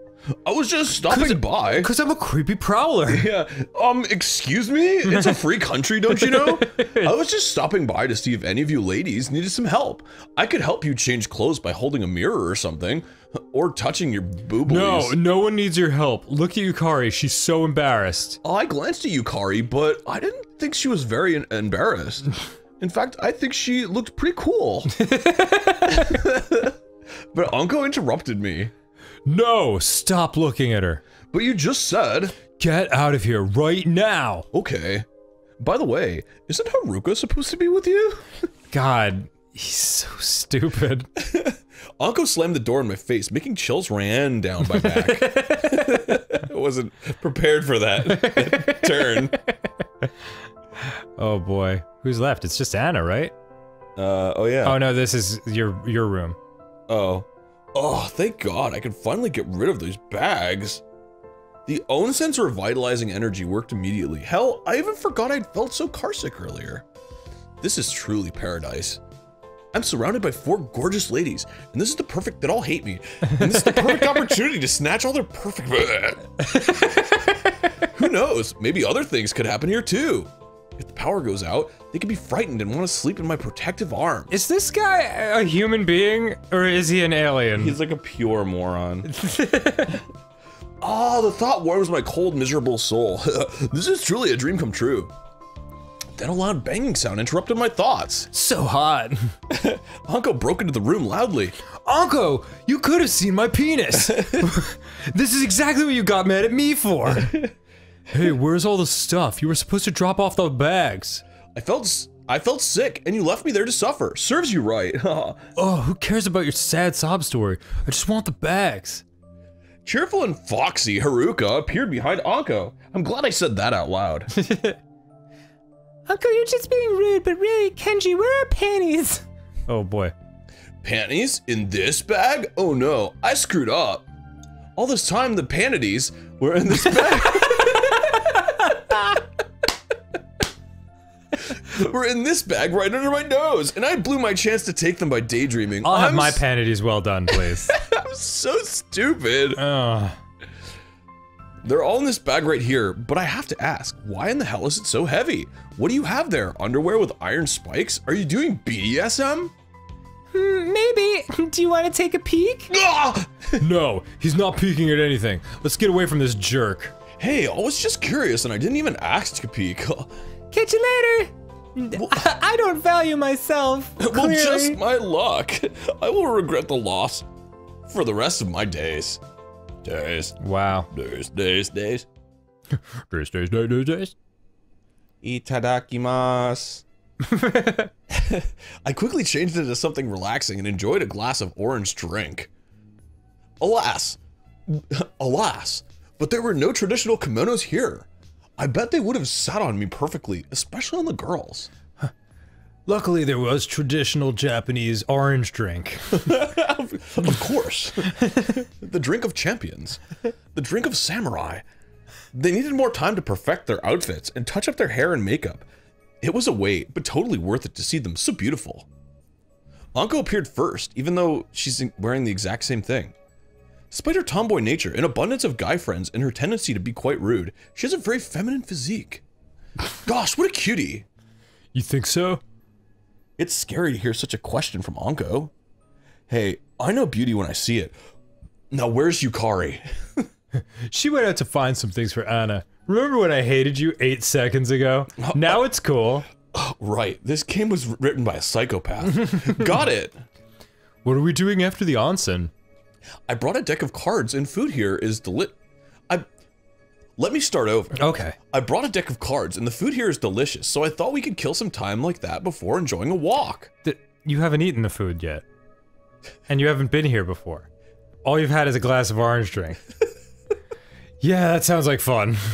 I was just stopping by. Cause I'm a creepy prowler. <laughs> Yeah. Um, excuse me? It's a free country, don't you know? I was just stopping by to see if any of you ladies needed some help. I could help you change clothes by holding a mirror or something. Or touching your boobies. No, no one needs your help. Look at Yukari. She's so embarrassed. I glanced at Yukari, but I didn't think she was very embarrassed. <laughs> In fact, I think she looked pretty cool. <laughs> but Anko interrupted me. No, stop looking at her. But you just said. Get out of here right now. Okay. By the way, isn't Haruka supposed to be with you? <laughs> God, he's so stupid. <laughs> Anko slammed the door in my face, making chills ran down my back. <laughs> I wasn't prepared for that turn. Oh boy, who's left? It's just Anna, right? Uh, oh yeah. Oh no, this is your your room. Oh. Oh, thank God, I can finally get rid of those bags. The onsen's revitalizing energy worked immediately. Hell, I even forgot I'd felt so carsick earlier. This is truly paradise. I'm surrounded by four gorgeous ladies, and this is the perfect that all hate me. And this is the perfect <laughs> opportunity to snatch all their perfect. <laughs> Who knows? Maybe other things could happen here too. If the power goes out, they could be frightened and want to sleep in my protective arms. Is this guy a human being or is he an alien? He's like a pure moron. <laughs> Ah, the thought warms my cold, miserable soul. <laughs> this is truly a dream come true. Then a loud banging sound interrupted my thoughts. so hot. <laughs> Anko broke into the room loudly. Anko, you could have seen my penis. this is exactly what you got mad at me for. Hey, where's all the stuff? You were supposed to drop off the bags. I felt s- I felt sick, and you left me there to suffer. Serves you right. <laughs> Oh, who cares about your sad sob story? I just want the bags. Cheerful and foxy, Haruka appeared behind Anko. I'm glad I said that out loud. <laughs> Anko, you're just being rude, but really, Kenji, where are panties? <laughs> Oh boy. Panties in this bag? Oh no, I screwed up. All this time, the panties were in this bag. Were in this bag right under my nose, and I blew my chance to take them by daydreaming. I'll have I'm my s- panties well done, please. <laughs> I'm so stupid. oh. They're all in this bag right here, but I have to ask, why in the hell is it so heavy? What do you have there? Underwear with iron spikes? Are you doing BDSM? Hmm, maybe. <laughs> Do you want to take a peek? No, he's not peeking at anything. Let's get away from this jerk. Hey, I was just curious and I didn't even ask to peek. <laughs> Catch you later. I, <laughs> I don't value myself. <laughs> well, clearly. just my luck. I will regret the loss for the rest of my days. Days, Wow. days, days, days. Days, days, days, days, days. Itadakimasu. I quickly changed it to something relaxing and enjoyed a glass of orange drink. Alas, alas, but there were no traditional kimonos here. I bet they would have sat on me perfectly, especially on the girls. Luckily, there was traditional Japanese orange drink. <laughs> Of course. <laughs> the drink of champions. The drink of samurai. They needed more time to perfect their outfits and touch up their hair and makeup. It was a wait, but totally worth it to see them so beautiful. Anko appeared first, even though she's wearing the exact same thing. Despite her tomboy nature, an abundance of guy friends, and her tendency to be quite rude, she has a very feminine physique. Gosh, what a cutie! You think so? It's scary to hear such a question from Anko. Hey, I know beauty when I see it. Now, where's Yukari? <laughs> She went out to find some things for Anna. Remember when I hated you eight seconds ago? <laughs> Now it's cool. <sighs> Right, this game was written by a psychopath. <laughs> Got it. What are we doing after the onsen? I brought a deck of cards and food here is deli- I Let me start over. Okay. I brought a deck of cards, and the food here is delicious, so I thought we could kill some time like that before enjoying a walk. Th- you haven't eaten the food yet. And you haven't been here before. All you've had is a glass of orange drink. <laughs> yeah, that sounds like fun. <laughs>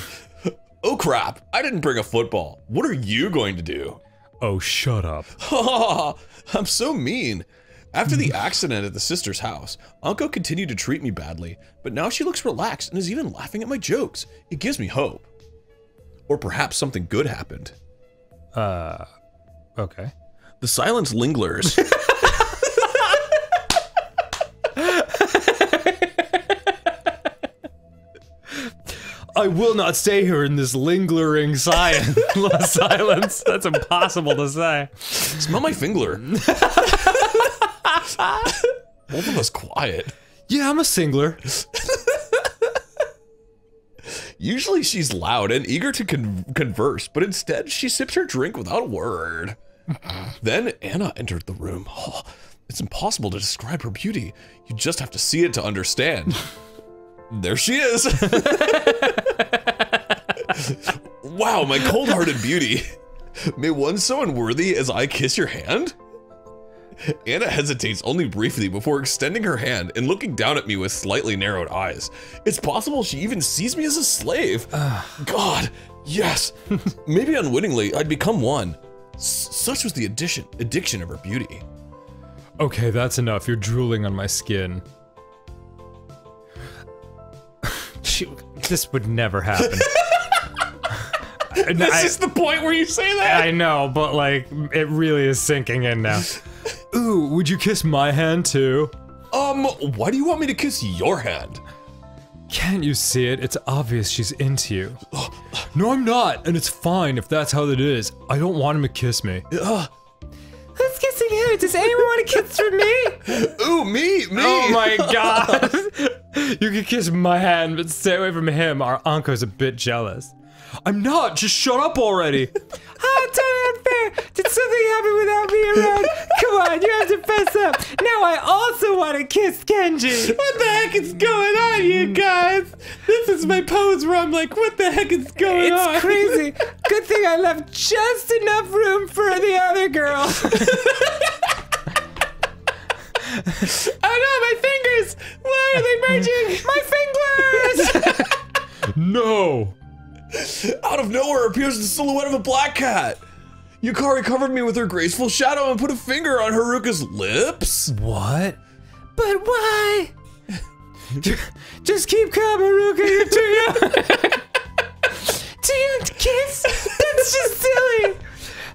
Oh crap, I didn't bring a football. What are you going to do? Oh, shut up. <laughs> I'm so mean. After the accident at the sister's house, Anko continued to treat me badly, but now she looks relaxed and is even laughing at my jokes. It gives me hope. Or perhaps something good happened. Uh, okay. The silence lingers. <laughs> I will not stay here in this lingering silence. <laughs> silence. That's impossible to say. Smell my finger. <laughs> Both of us quiet. Yeah, I'm a singler. Usually she's loud and eager to con- converse, but instead she sips her drink without a word. then Anna entered the room. Oh, it's impossible to describe her beauty. You just have to see it to understand. there she is. wow, my cold-hearted beauty. May one so unworthy as I kiss your hand? Anna hesitates only briefly before extending her hand and looking down at me with slightly narrowed eyes. It's possible she even sees me as a slave. <sighs> Ah. God, yes. <laughs> Maybe unwittingly, I'd become one. S- such was the addition, addiction of her beauty. Okay, that's enough. You're drooling on my skin. <sighs> She- this would never happen. <laughs> This I- is the point where you say that? I know, but like, it really is sinking in now. <laughs> Ooh, would you kiss my hand too? Um, why do you want me to kiss your hand? Can't you see it? It's obvious she's into you. <gasps> no, I'm not, and it's fine if that's how it is. I don't want him to kiss me. Ugh. Who's kissing who? Does anyone want to kiss from me? <laughs> Ooh, me, me. Oh my god! <laughs> you can kiss my hand, but stay away from him. Our Anko's a bit jealous. I'm not. Just shut up already. <laughs> Ah, totally unfair. Did something happen without me around? Come on, you have to fess up. Now I also want to kiss Kenji. What the heck is going on, you guys? This is my pose where I'm like, what the heck is going on? It's crazy. <laughs> Good thing I left just enough room for the other girl. <laughs> Oh no, my fingers! Why are they merging? My fingers! No. Out of nowhere appears the silhouette of a black cat. Yukari covered me with her graceful shadow and put a finger on Haruka's lips. What? But why? Just keep calm, Haruka. You're too young. <laughs> too young to kiss? That's just silly.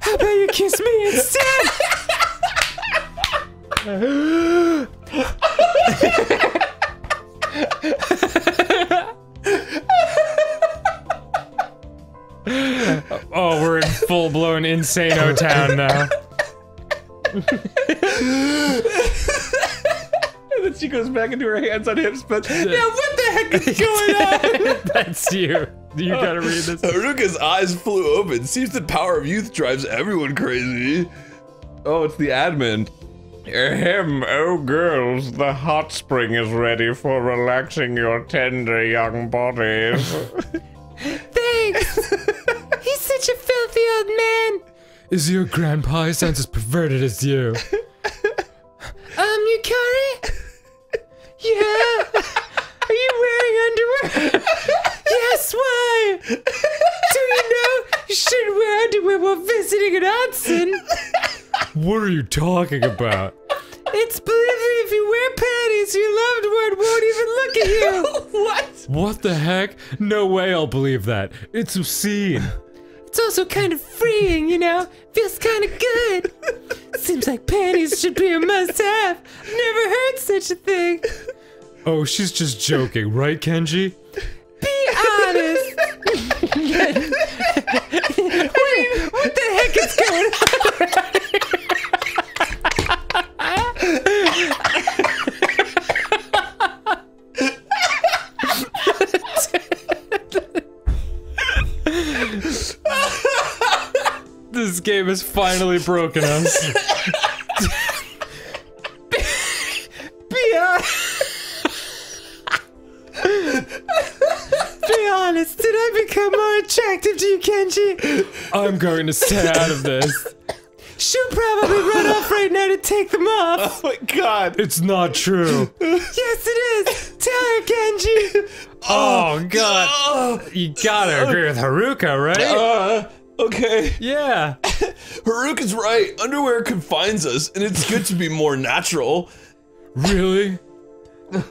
How about you kiss me instead? <laughs> Oh, we're in full blown insano town now. And then she goes back into her hands on hips, but yeah, what the heck is <laughs> going on? <laughs> That's you. You oh. gotta read this. Haruka's eyes flew open. Seems the power of youth drives everyone crazy. Oh, it's the admin. Ahem, oh girls, the hot spring is ready for relaxing your tender young bodies. <laughs> Thanks. <laughs> He's such a filthy old man. Is your grandpa? He sounds as perverted as you. <laughs> Um, Yukari? Yeah. Are you wearing underwear? <laughs> yes, why? Do you know you shouldn't wear underwear while visiting an onsen? What are you talking about? It's believed that if you wear panties, your loved one won't even look at you. <laughs> what? What the heck? No way I'll believe that. It's obscene. It's also kind of freeing, you know? Feels kind of good. Seems like panties should be a must-have. I've never heard such a thing. Oh, she's just joking, right, Kenji? Be honest. <laughs> Wait, what the heck is going on? <laughs> This game has finally broken us. Be honest. Be honest. did I become more attractive to you, Kenji? I'm going to stay out of this. She'll probably run off right now to take them off. Oh my god. It's not true. Yes, it is. Tell her, Kenji. Oh god. You gotta agree with Haruka, right? Uh, okay. Yeah. <laughs> Haruka's right. Underwear confines us, and it's good to be more natural. Really? <laughs>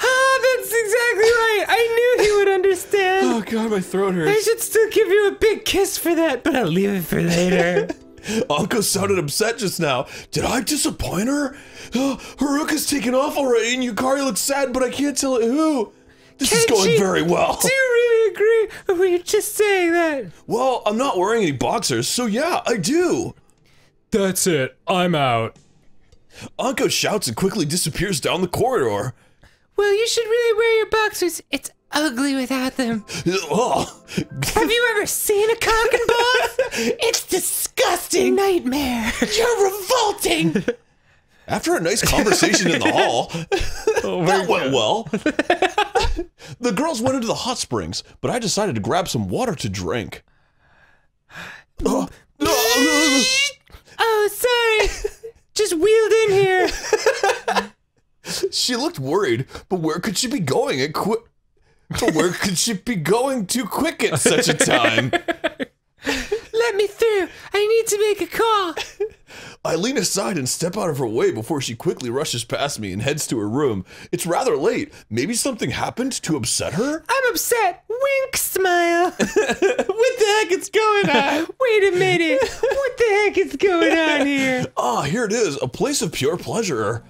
Ah, that's exactly right. I knew he would understand. Oh god, my throat hurts. I should still give you a big kiss for that, but I'll leave it for later. <laughs> Anko sounded upset just now. Did I disappoint her? <gasps> Oh, Haruka's taken off already, and Yukari looks sad, but I can't tell it who. This is going very well. Do you really agree? Or were you just saying that? Well, I'm not wearing any boxers, so yeah, I do. That's it. I'm out. Anko shouts and quickly disappears down the corridor. Well, you should really wear your boxers. It's ugly without them. <laughs> Oh, Have you ever seen a cock and balls? <laughs> It's disgusting. Nightmare. You're revolting. <laughs> After a nice conversation in the hall, <laughs> oh, <laughs> that went well. <laughs> the girls went into the hot springs, but I decided to grab some water to drink. Oh, Oh, oh sorry. Just wheeled in here. she looked worried, but where could she be going at quick? But where could she be going too quick at such a time? Let me through. I need to make a call. I lean aside and step out of her way before she quickly rushes past me and heads to her room. It's rather late. Maybe something happened to upset her? I'm upset. Wink, smile. <laughs> what the heck is going on? <laughs> Wait a minute. What the heck is going on here? <laughs> Ah, here it is, a place of pure pleasure.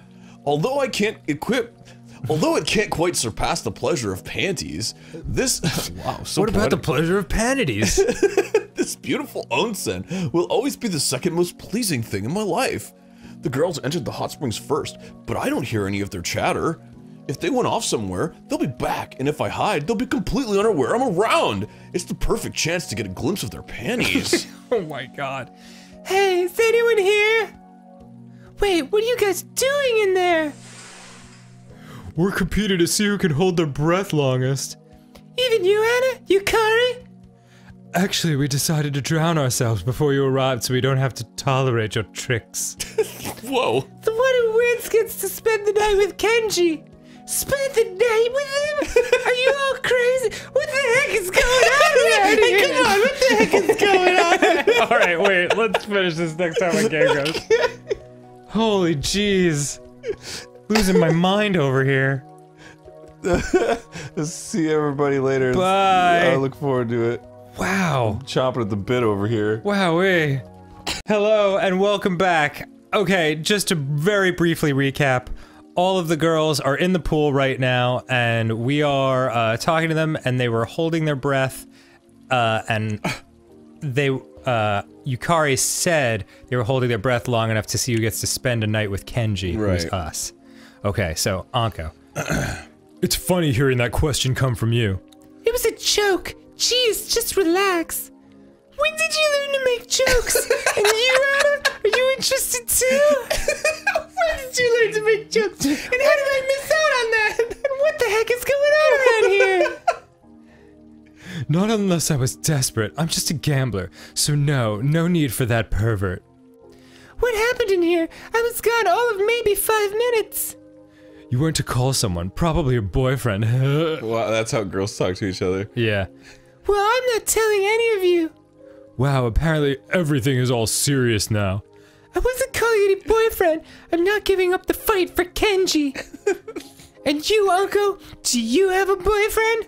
Although I can't equip Although it can't quite surpass the pleasure of panties, this <laughs> wow, so What about the pleasure of panties? <laughs> this beautiful onsen will always be the second most pleasing thing in my life. The girls entered the hot springs first, but I don't hear any of their chatter. If they went off somewhere, they'll be back, and if I hide, they'll be completely unaware I'm around. It's the perfect chance to get a glimpse of their panties. <laughs> oh my god. Hey, is anyone here? Wait, what are you guys doing in there? We're competing to see who can hold their breath longest. Even you, Anna? You Yukari? Actually, we decided to drown ourselves before you arrived so we don't have to tolerate your tricks. <laughs> Whoa. The one who wins gets to spend the night with Kenji. Spend the night with him? Are you all crazy? What the heck is going on around <laughs> here? Come on, what the heck is going on? <laughs> Alright, wait, let's finish this next time a game goes. Holy jeez. Losing my mind over here. <laughs> See everybody later. Bye. I look forward to it. Wow. Chopping at the bit over here. Wowee. Hello and welcome back. Okay, just to very briefly recap, all of the girls are in the pool right now, and we are uh, talking to them, and they were holding their breath, uh, and <coughs> they, uh, Yukari said they were holding their breath long enough to see who gets to spend a night with Kenji, who's us. Okay, so Anko. <clears throat> it's funny hearing that question come from you. It was a joke. Jeez, just relax. When did you learn to make jokes? <laughs> and you, Anna, are you interested too? <laughs> when did you learn to make jokes? And how did I miss out on that? And what the heck is going on around here? <laughs> Not unless I was desperate. I'm just a gambler. So no, no need for that pervert. What happened in here? I was gone all of maybe five minutes. You weren't to call someone, probably your boyfriend. <laughs> Wow, that's how girls talk to each other. yeah. Well, I'm not telling any of you. Wow, apparently everything is all serious now. I wasn't calling any boyfriend. I'm not giving up the fight for Kenji. <laughs> and you, Anko, do you have a boyfriend?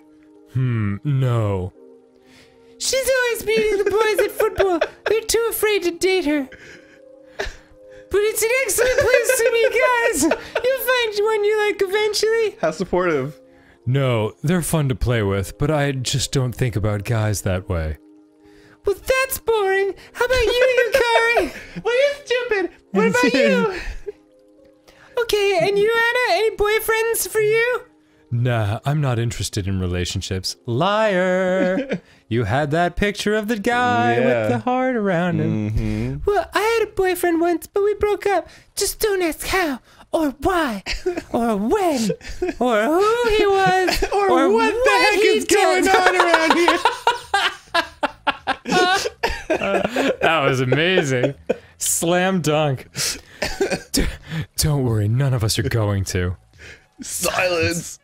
Hmm, no. She's always beating the boys at football. They're too afraid to date her. But it's an excellent place to meet guys. You'll find one you like eventually. How supportive. No, they're fun to play with, but I just don't think about guys that way. Well, that's boring. How about you, Yukari? <laughs> well, you're stupid. What about you? <laughs> Okay, and you, Anna? Any boyfriends for you? Nah, I'm not interested in relationships. Liar! <laughs> you had that picture of the guy Yeah. with the heart around him. Mm-hmm. Well, I had a boyfriend once, but we broke up. Just don't ask how. or why, or when, or who he <laughs> was, or, what the heck he is going did. on around here? <laughs> That was amazing. Slam dunk. Don't worry, none of us are going to. Silence.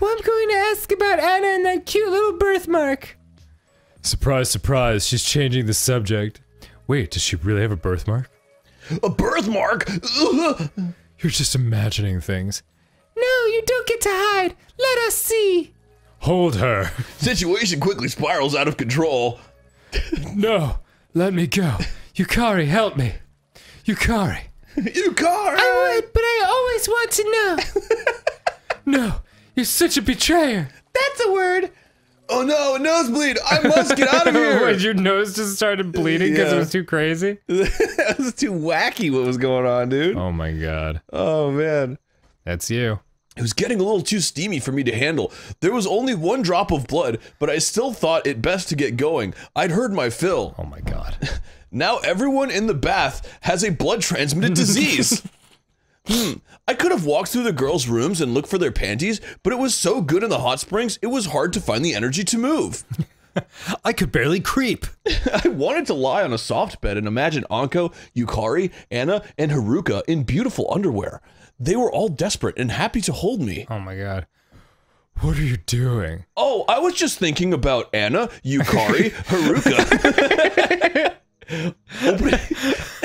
Well, I'm going to ask about Anna and that cute little birthmark. Surprise, surprise, she's changing the subject. Wait, does she really have a birthmark? A birthmark. Ugh. <laughs> You're just imagining things. No, you don't get to hide. Let us see. Hold her. Situation quickly spirals out of control. No, let me go. Yukari, help me. Yukari. Yukari! I would, but I always want to know. <laughs> No, you're such a betrayer. That's a word. Oh no, a nosebleed! I must get out of <laughs> here. Wait, your nose just started bleeding because it was too crazy? <laughs> that was too wacky. What was going on, dude? Oh my god. Oh man. That's you. It was getting a little too steamy for me to handle. There was only one drop of blood, but I still thought it best to get going. I'd heard my fill. Oh my god. <laughs> Now everyone in the bath has a blood transmitted disease. hmm. I could have walked through the girls' rooms and looked for their panties, but it was so good in the hot springs, it was hard to find the energy to move. <laughs> I could barely creep. <laughs> I wanted to lie on a soft bed and imagine Anko, Yukari, Anna, and Haruka in beautiful underwear. They were all desperate and happy to hold me. Oh my god. What are you doing? Oh, I was just thinking about Anna, Yukari, <laughs> Haruka. Opening,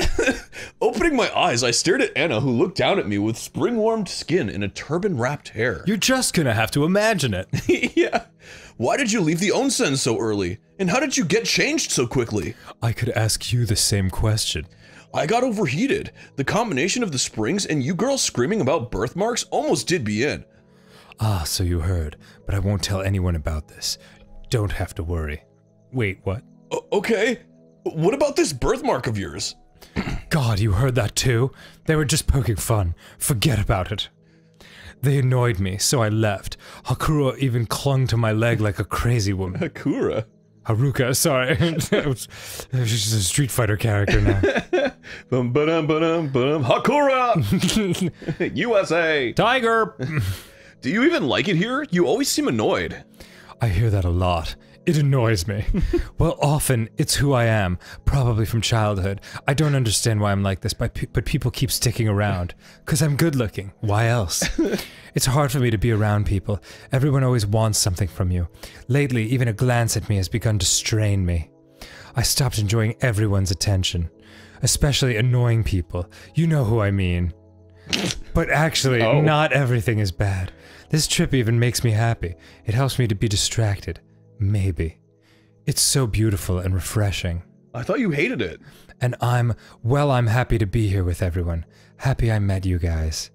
<laughs> opening my eyes, I stared at Anna, who looked down at me with spring warmed skin and a turban wrapped hair. You're just gonna have to imagine it. <laughs> yeah. Why did you leave the onsen so early? And how did you get changed so quickly? I could ask you the same question. I got overheated. The combination of the springs and you girls screaming about birthmarks almost did me in. Ah, so you heard, but I won't tell anyone about this. Don't have to worry. Wait, what? O- okay. What about this birthmark of yours? <clears throat> God, you heard that too? They were just poking fun. Forget about it. They annoyed me, so I left. Hakura even clung to my leg like a crazy woman. <laughs> Hakura. Haruka, sorry. <laughs> She's a Street Fighter character now. <laughs> Bum ba-dum ba-dum ba-dum. Hakura! USA! Tiger! Do you even like it here? You always seem annoyed. I hear that a lot. It annoys me. <laughs> well, often it's who I am, probably from childhood. I don't understand why I'm like this, but, pe- but people keep sticking around. <laughs> Because I'm good looking. Why else? <laughs> it's hard for me to be around people. Everyone always wants something from you. Lately, even a glance at me has begun to strain me. I stopped enjoying everyone's attention, especially annoying people. You know who I mean. But actually, Oh. not everything is bad. This trip even makes me happy. It helps me to be distracted. Maybe. It's so beautiful and refreshing. I thought you hated it. And I'm, well, I'm happy to be here with everyone. Happy I met you guys.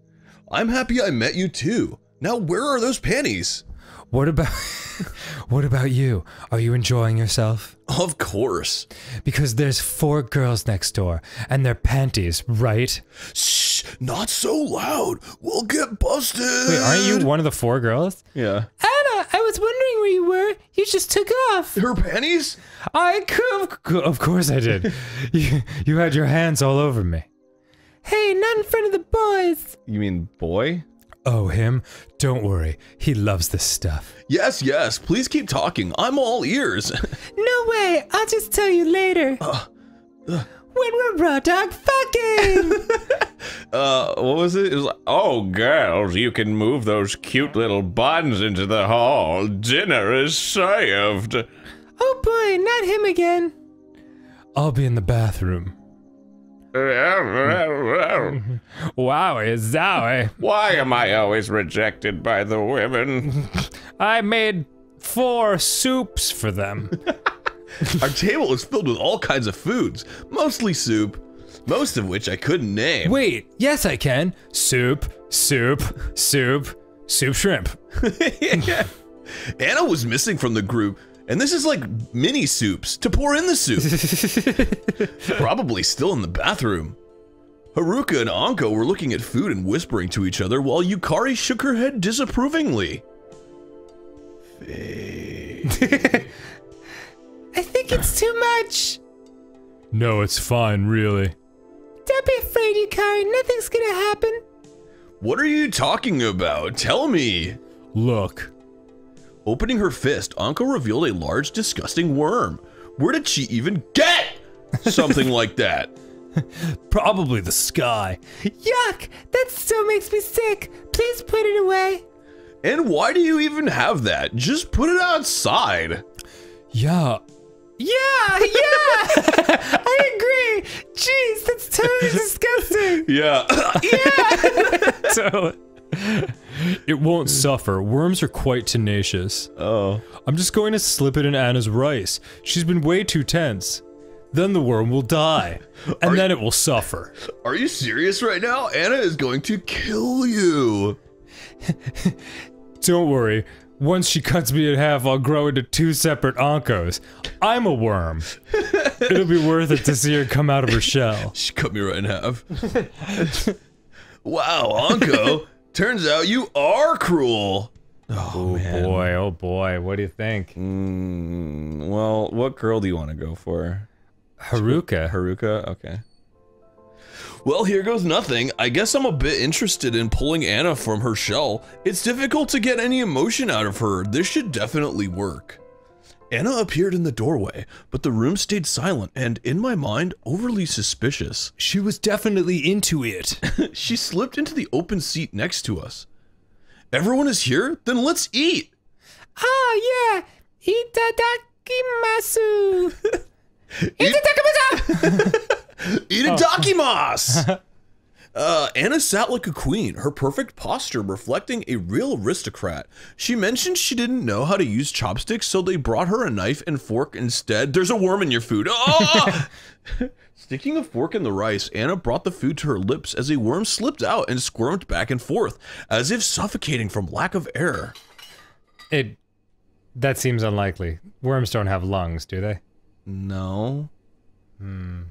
I'm happy I met you too. Now, where are those panties? What about, <laughs> what about you? Are you enjoying yourself? Of course. Because there's four girls next door, and their panties, right? Shh, not so loud. We'll get busted. Wait, aren't you one of the four girls? Yeah. Anna, I was wondering where you were. You just took off. Her panties? I could, of course I did. <laughs> you, you had your hands all over me. Hey, not in front of the boys. You mean boy? Oh, him? Don't worry. He loves this stuff. Yes, yes. Please keep talking. I'm all ears. <laughs> No way. I'll just tell you later. Uh, uh, when we're raw dog fucking. <laughs> uh, what was it? It was like, Oh, girls, you can move those cute little buns into the hall. Dinner is served. oh boy, not him again. I'll be in the bathroom. <laughs> Wowie zowie. Why am I always rejected by the women? <laughs> I made four soups for them. <laughs> Our table is filled with all kinds of foods, mostly soup, most of which I couldn't name. Wait, yes I can. Soup, soup, soup, soup shrimp. <laughs> Anna was missing from the group, and this is like mini soups to pour in the soup. <laughs> Probably still in the bathroom. Haruka and Anko were looking at food and whispering to each other while Yukari shook her head disapprovingly. I think it's too much. No, it's fine, really. Don't be afraid, Yukari. Nothing's gonna happen. What are you talking about? Tell me. Look. Opening her fist, Anko revealed a large, disgusting worm. Where did she even get something like that? <laughs> Probably the sky. Yuck! That still makes me sick. Please put it away. And why do you even have that? Just put it outside. Yeah. Yeah, yeah! I agree! Jeez, that's totally <laughs> disgusting! Yeah. Yeah <laughs> So it won't suffer. Worms are quite tenacious. Oh. I'm just going to slip it in Anna's rice. She's been way too tense. Then the worm will die, and then it will suffer. Are you serious right now? Anna is going to kill you. <laughs> Don't worry. Once she cuts me in half, I'll grow into two separate Ankos. I'm a worm. <laughs> It'll be worth it to see her come out of her shell. <laughs> She cut me right in half. wow, Anko. Turns out you are cruel. Oh, boy, oh boy, what do you think? Mm, well, what girl do you want to go for? Haruka. Haruka? Okay. Well, here goes nothing. I guess I'm a bit interested in pulling Anna from her shell. It's difficult to get any emotion out of her. This should definitely work. Anna appeared in the doorway, but the room stayed silent and, in my mind, overly suspicious. She was definitely into it. <laughs> she slipped into the open seat next to us. Everyone is here? Then let's eat! Oh, yeah! Itadakimasu! <laughs> Itadakimasu! <laughs> Itadakimasu! <laughs> Uh, Anna sat like a queen, her perfect posture reflecting a real aristocrat. She mentioned she didn't know how to use chopsticks, so they brought her a knife and fork instead. There's a worm in your food. Oh! <laughs> Sticking a fork in the rice, Anna brought the food to her lips as a worm slipped out and squirmed back and forth, as if suffocating from lack of air. It. That seems unlikely. Worms don't have lungs, do they? No. Hmm.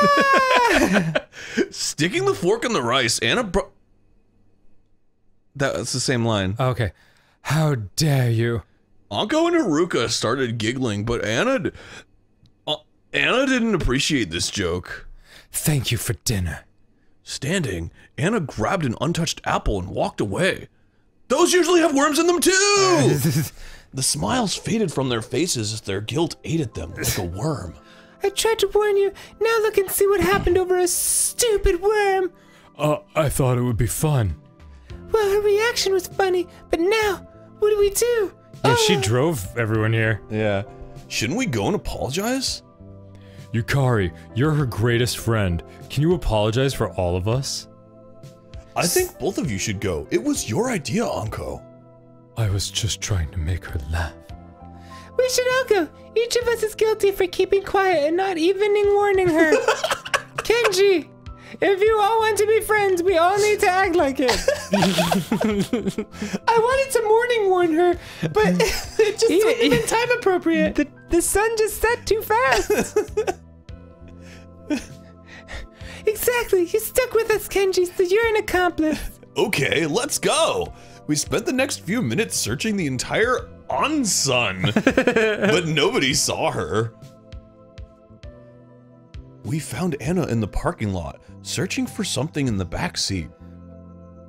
<laughs> Sticking the fork in the rice, Anna brought. That's the same line. Okay. How dare you? Anko and Haruka started giggling, but Anna. Uh, Anna didn't appreciate this joke. Thank you for dinner. Standing, Anna grabbed an untouched apple and walked away. Those usually have worms in them too! <laughs> the smiles faded from their faces as their guilt ate at them like a worm. I tried to warn you. Now look and see what happened over a stupid worm. Uh, I thought it would be fun. Well, her reaction was funny, but now, what do we do? Yeah, she drove everyone here. Yeah. Shouldn't we go and apologize? Yukari, you're her greatest friend. Can you apologize for all of us? I think both of you should go. It was your idea, Anko. I was just trying to make her laugh. We should all go. Each of us is guilty for keeping quiet and not evening warning her. <laughs> Kenji, if you all want to be friends, we all need to act like it. <laughs> I wanted to morning warn her, but <laughs> it just wouldn't have been time appropriate. The, the sun just set too fast. exactly. You stuck with us, Kenji, so you're an accomplice. Okay, let's go. We spent the next few minutes searching the entire Onsen, <laughs> but nobody saw her. We found Anna in the parking lot, searching for something in the back seat.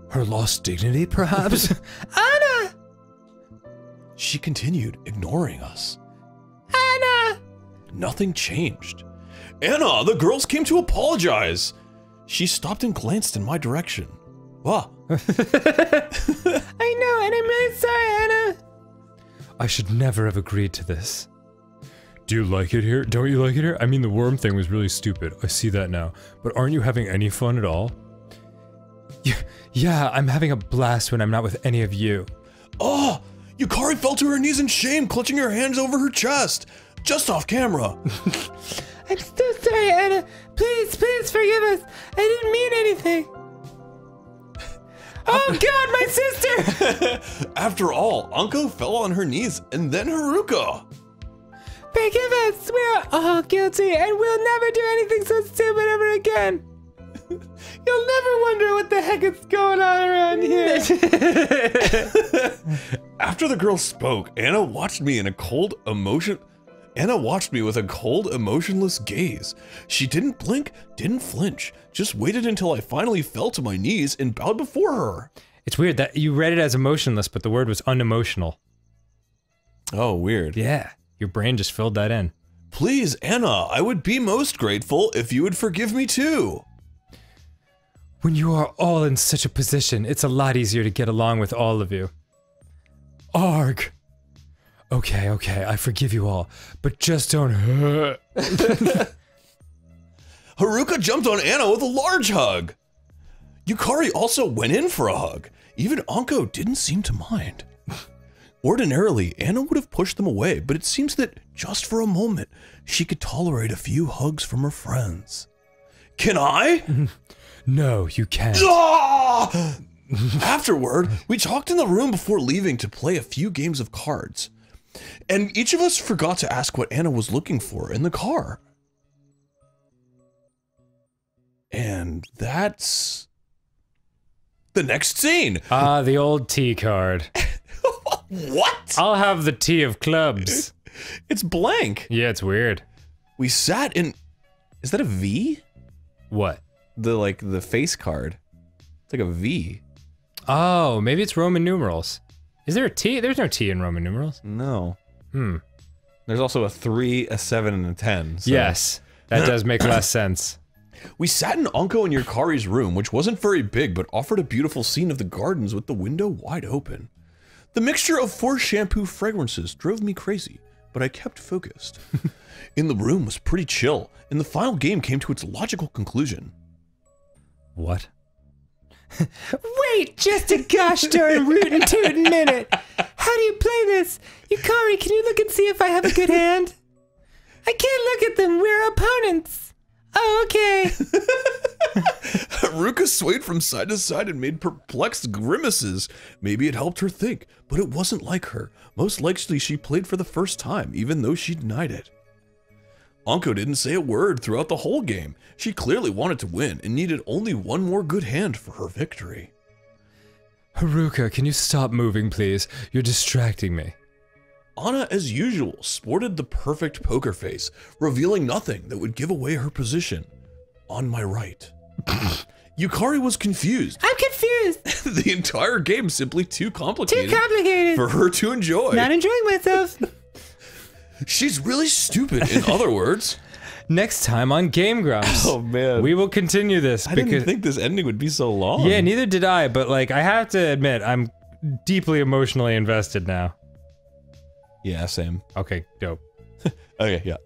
Her lost dignity, perhaps? <laughs> Anna! She continued, ignoring us. Anna! Nothing changed. Anna, the girls came to apologize. She stopped and glanced in my direction. Ah. <laughs> I know, and I'm really sorry, Anna. I should never have agreed to this. Do you like it here? Don't you like it here? I mean, the worm thing was really stupid. I see that now. But aren't you having any fun at all? Yeah, yeah, I'm having a blast when I'm not with any of you. Oh, Yukari fell to her knees in shame, clutching her hands over her chest. Just off camera. <laughs> I'm so sorry, Anna. Please, please forgive us. I didn't mean anything. Oh god, my sister! <laughs> After all, Anko fell on her knees and then Haruka. Forgive us! We're all guilty and we'll never do anything so stupid ever again! <laughs> You'll never wonder what the heck is going on around here! <laughs> After the girl spoke, Anna watched me in a cold emotion Anna watched me with a cold, emotionless gaze. She didn't blink, didn't flinch, just waited until I finally fell to my knees and bowed before her. It's weird that you read it as emotionless, but the word was unemotional. Oh, weird. Yeah, your brain just filled that in. Please, Anna, I would be most grateful if you would forgive me too. When you are all in such a position, it's a lot easier to get along with all of you. Arg. Okay, okay, I forgive you all, but just don't hurt. <laughs> Haruka jumped on Anna with a large hug. Yukari also went in for a hug. Even Anko didn't seem to mind. <laughs> Ordinarily, Anna would have pushed them away, but it seems that just for a moment, she could tolerate a few hugs from her friends. Can I? <laughs> No, you can't. Ah! Afterward, we talked in the room before leaving to play a few games of cards. And each of us forgot to ask what Anna was looking for in the car. And that's the next scene. Ah, the old T card. <laughs> What? I'll have the T of clubs. <laughs> It's blank. Yeah, it's weird. We sat in. Is that a V? What? The like the face card. It's like a V. Oh, maybe it's Roman numerals. Is there a T? There's no T in Roman numerals. No. Hmm. There's also a three, a seven, and a ten. so- Yes, that does make less <coughs> sense. We sat in Anko and Yukari's room, which wasn't very big but offered a beautiful scene of the gardens with the window wide open. The mixture of four shampoo fragrances drove me crazy, but I kept focused. <laughs> in the room was pretty chill, and the final game came to its logical conclusion. What? Wait just a gosh darn rootin' tootin' minute. How do you play this? Yukari, can you look and see if I have a good hand? I can't look at them. We're opponents. Oh, okay. <laughs> Haruka swayed from side to side and made perplexed grimaces. Maybe it helped her think, but it wasn't like her. Most likely she played for the first time, even though she denied it. Anko didn't say a word throughout the whole game. She clearly wanted to win and needed only one more good hand for her victory. Haruka, can you stop moving, please? You're distracting me. Anna, as usual, sported the perfect poker face, revealing nothing that would give away her position. On my right. <laughs> Yukari was confused. I'm confused. <laughs> the entire game simply too complicated, Too complicated. for her to enjoy. Not enjoying myself. <laughs> She's really stupid, in other words. <laughs> Next time on Game Grumps. Oh man. We will continue this I because didn't think this ending would be so long. Yeah, neither did I, but like I have to admit I'm deeply emotionally invested now. Yeah, same. Okay, dope. <laughs> Okay, yeah.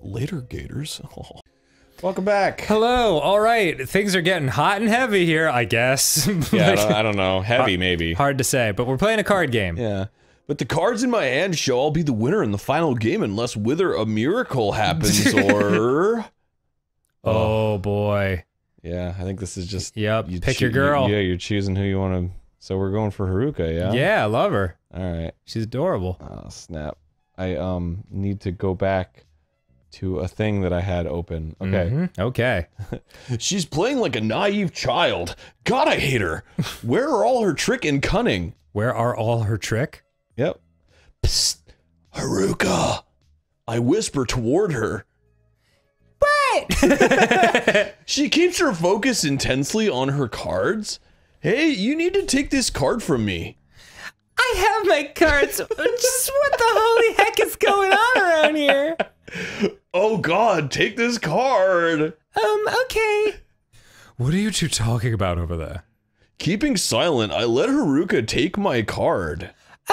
Later, Gators. Oh. <laughs> Welcome back. Hello. All right, things are getting hot and heavy here, I guess. Yeah, I don't, I don't know. Heavy, maybe. hard to say, but we're playing a card game. Yeah. But the cards in my hand show I'll be the winner in the final game unless whether a miracle happens <laughs> or. Oh boy. Yeah, I think this is just. Yep. you Pick choo- your girl. Yeah, you're choosing who you want to. So we're going for Haruka, yeah? Yeah, I love her. All right. She's adorable. Oh, snap. I um need to go back to a thing that I had open. Okay. Mhm, Okay. <laughs> She's playing like a naive child. God, I hate her. <laughs> Where are all her trick and cunning? Where are all her trick? Yep. Psst, Haruka. I whisper toward her. what? <laughs> She keeps her focus intensely on her cards. Hey, you need to take this card from me. I have my cards. Just what the holy heck is going on around here? Oh god, take this card. Um, okay. What are you two talking about over there? Keeping silent, I let Haruka take my card.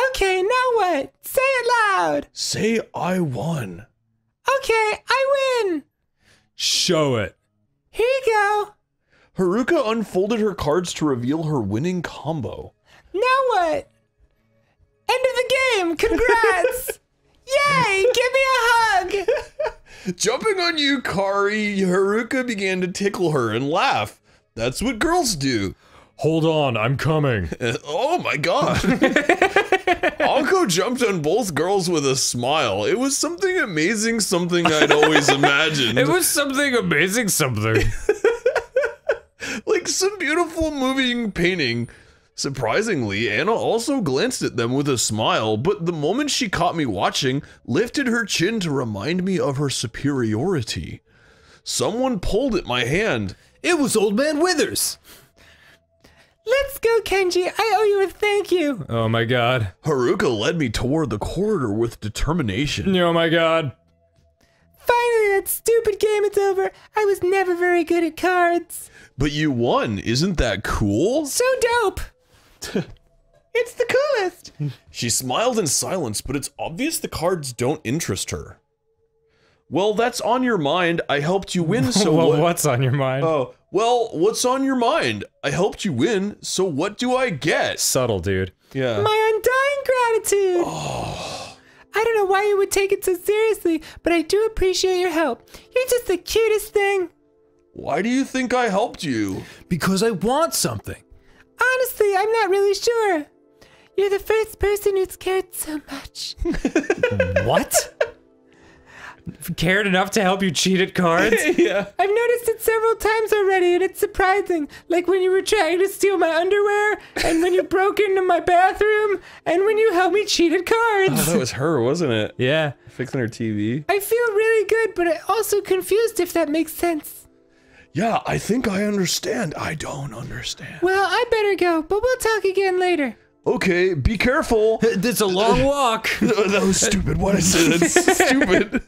Okay, now what? Say it loud. Say I won. Okay, I win. Show it. Here you go. Haruka unfolded her cards to reveal her winning combo. Now what? End of the game. Congrats. <laughs> Yay, give me a hug. <laughs> Jumping on Yukari, Haruka began to tickle her and laugh. That's what girls do. Hold on, I'm coming. <laughs> oh my god. <laughs> Anko jumped on both girls with a smile. It was something amazing, something I'd always <laughs> imagined. It was something amazing something. like some beautiful moving painting. Surprisingly, Anna also glanced at them with a smile, but the moment she caught me watching, lifted her chin to remind me of her superiority. Someone pulled at my hand. It was Old Man Withers. Let's go, Kenji. I owe you a thank you. Oh my god. Haruka led me toward the corridor with determination. Oh my god. Finally, that stupid game is over. I was never very good at cards. But you won, isn't that cool? So dope. <laughs> it's the coolest. She smiled in silence, but it's obvious the cards don't interest her. Well, that's on your mind. I helped you win, so <laughs> well, what? what's on your mind? Oh, well, what's on your mind? I helped you win, so what do I get? Subtle, dude. Yeah. My undying gratitude. Oh. I don't know why you would take it so seriously, but I do appreciate your help. You're just the cutest thing. Why do you think I helped you? Because I want something. Honestly, I'm not really sure. You're the first person who's cared so much. <laughs> what? Cared enough to help you cheat at cards? <laughs> yeah. I've noticed it several times already, and it's surprising. Like when you were trying to steal my underwear, and when you broke into my bathroom, and when you helped me cheat at cards. Oh, that was her, wasn't it? Yeah. Fixing her TV. I feel really good, but I'm also confused if that makes sense. Yeah, I think I understand. I don't understand. Well, I better go, but we'll talk again later. Okay, be careful. <laughs> It's a long walk. <laughs> that was stupid. What I said, that's stupid.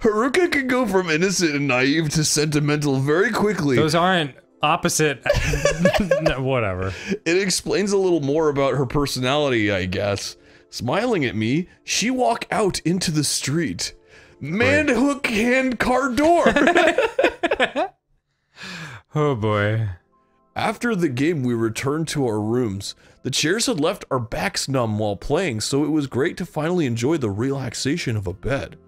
Haruka can go from innocent and naive to sentimental very quickly. Those aren't opposite. <laughs> no, whatever. It explains a little more about her personality, I guess. Smiling at me, she walked out into the street. Man hook hand car door. <laughs> <laughs> Oh boy. After the game, we returned to our rooms. The chairs had left our backs numb while playing, so it was great to finally enjoy the relaxation of a bed.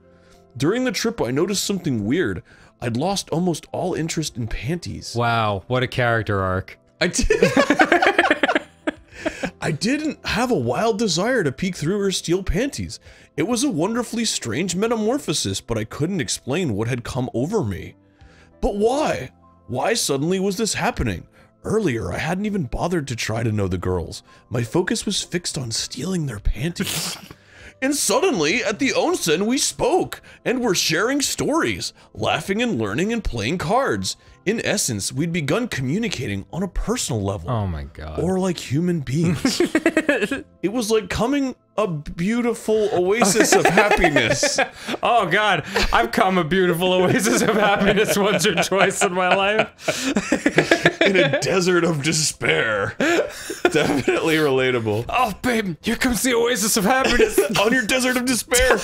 During the trip, I noticed something weird. I'd lost almost all interest in panties. Wow, what a character arc. I did. <laughs> I didn't have a wild desire to peek through her steel panties. It was a wonderfully strange metamorphosis, but I couldn't explain what had come over me. But why? Why suddenly was this happening? Earlier, I hadn't even bothered to try to know the girls. My focus was fixed on stealing their panties. And suddenly, at the onsen, we spoke and were sharing stories, laughing and learning and playing cards. In essence, we'd begun communicating on a personal level. Oh my god. Or like human beings. <laughs> it was like coming a beautiful oasis of happiness. <laughs> Oh god, I've come a beautiful oasis of happiness once or twice in my life. <laughs> in a desert of despair. Definitely relatable. Oh babe, here comes the oasis of happiness. On your desert of despair.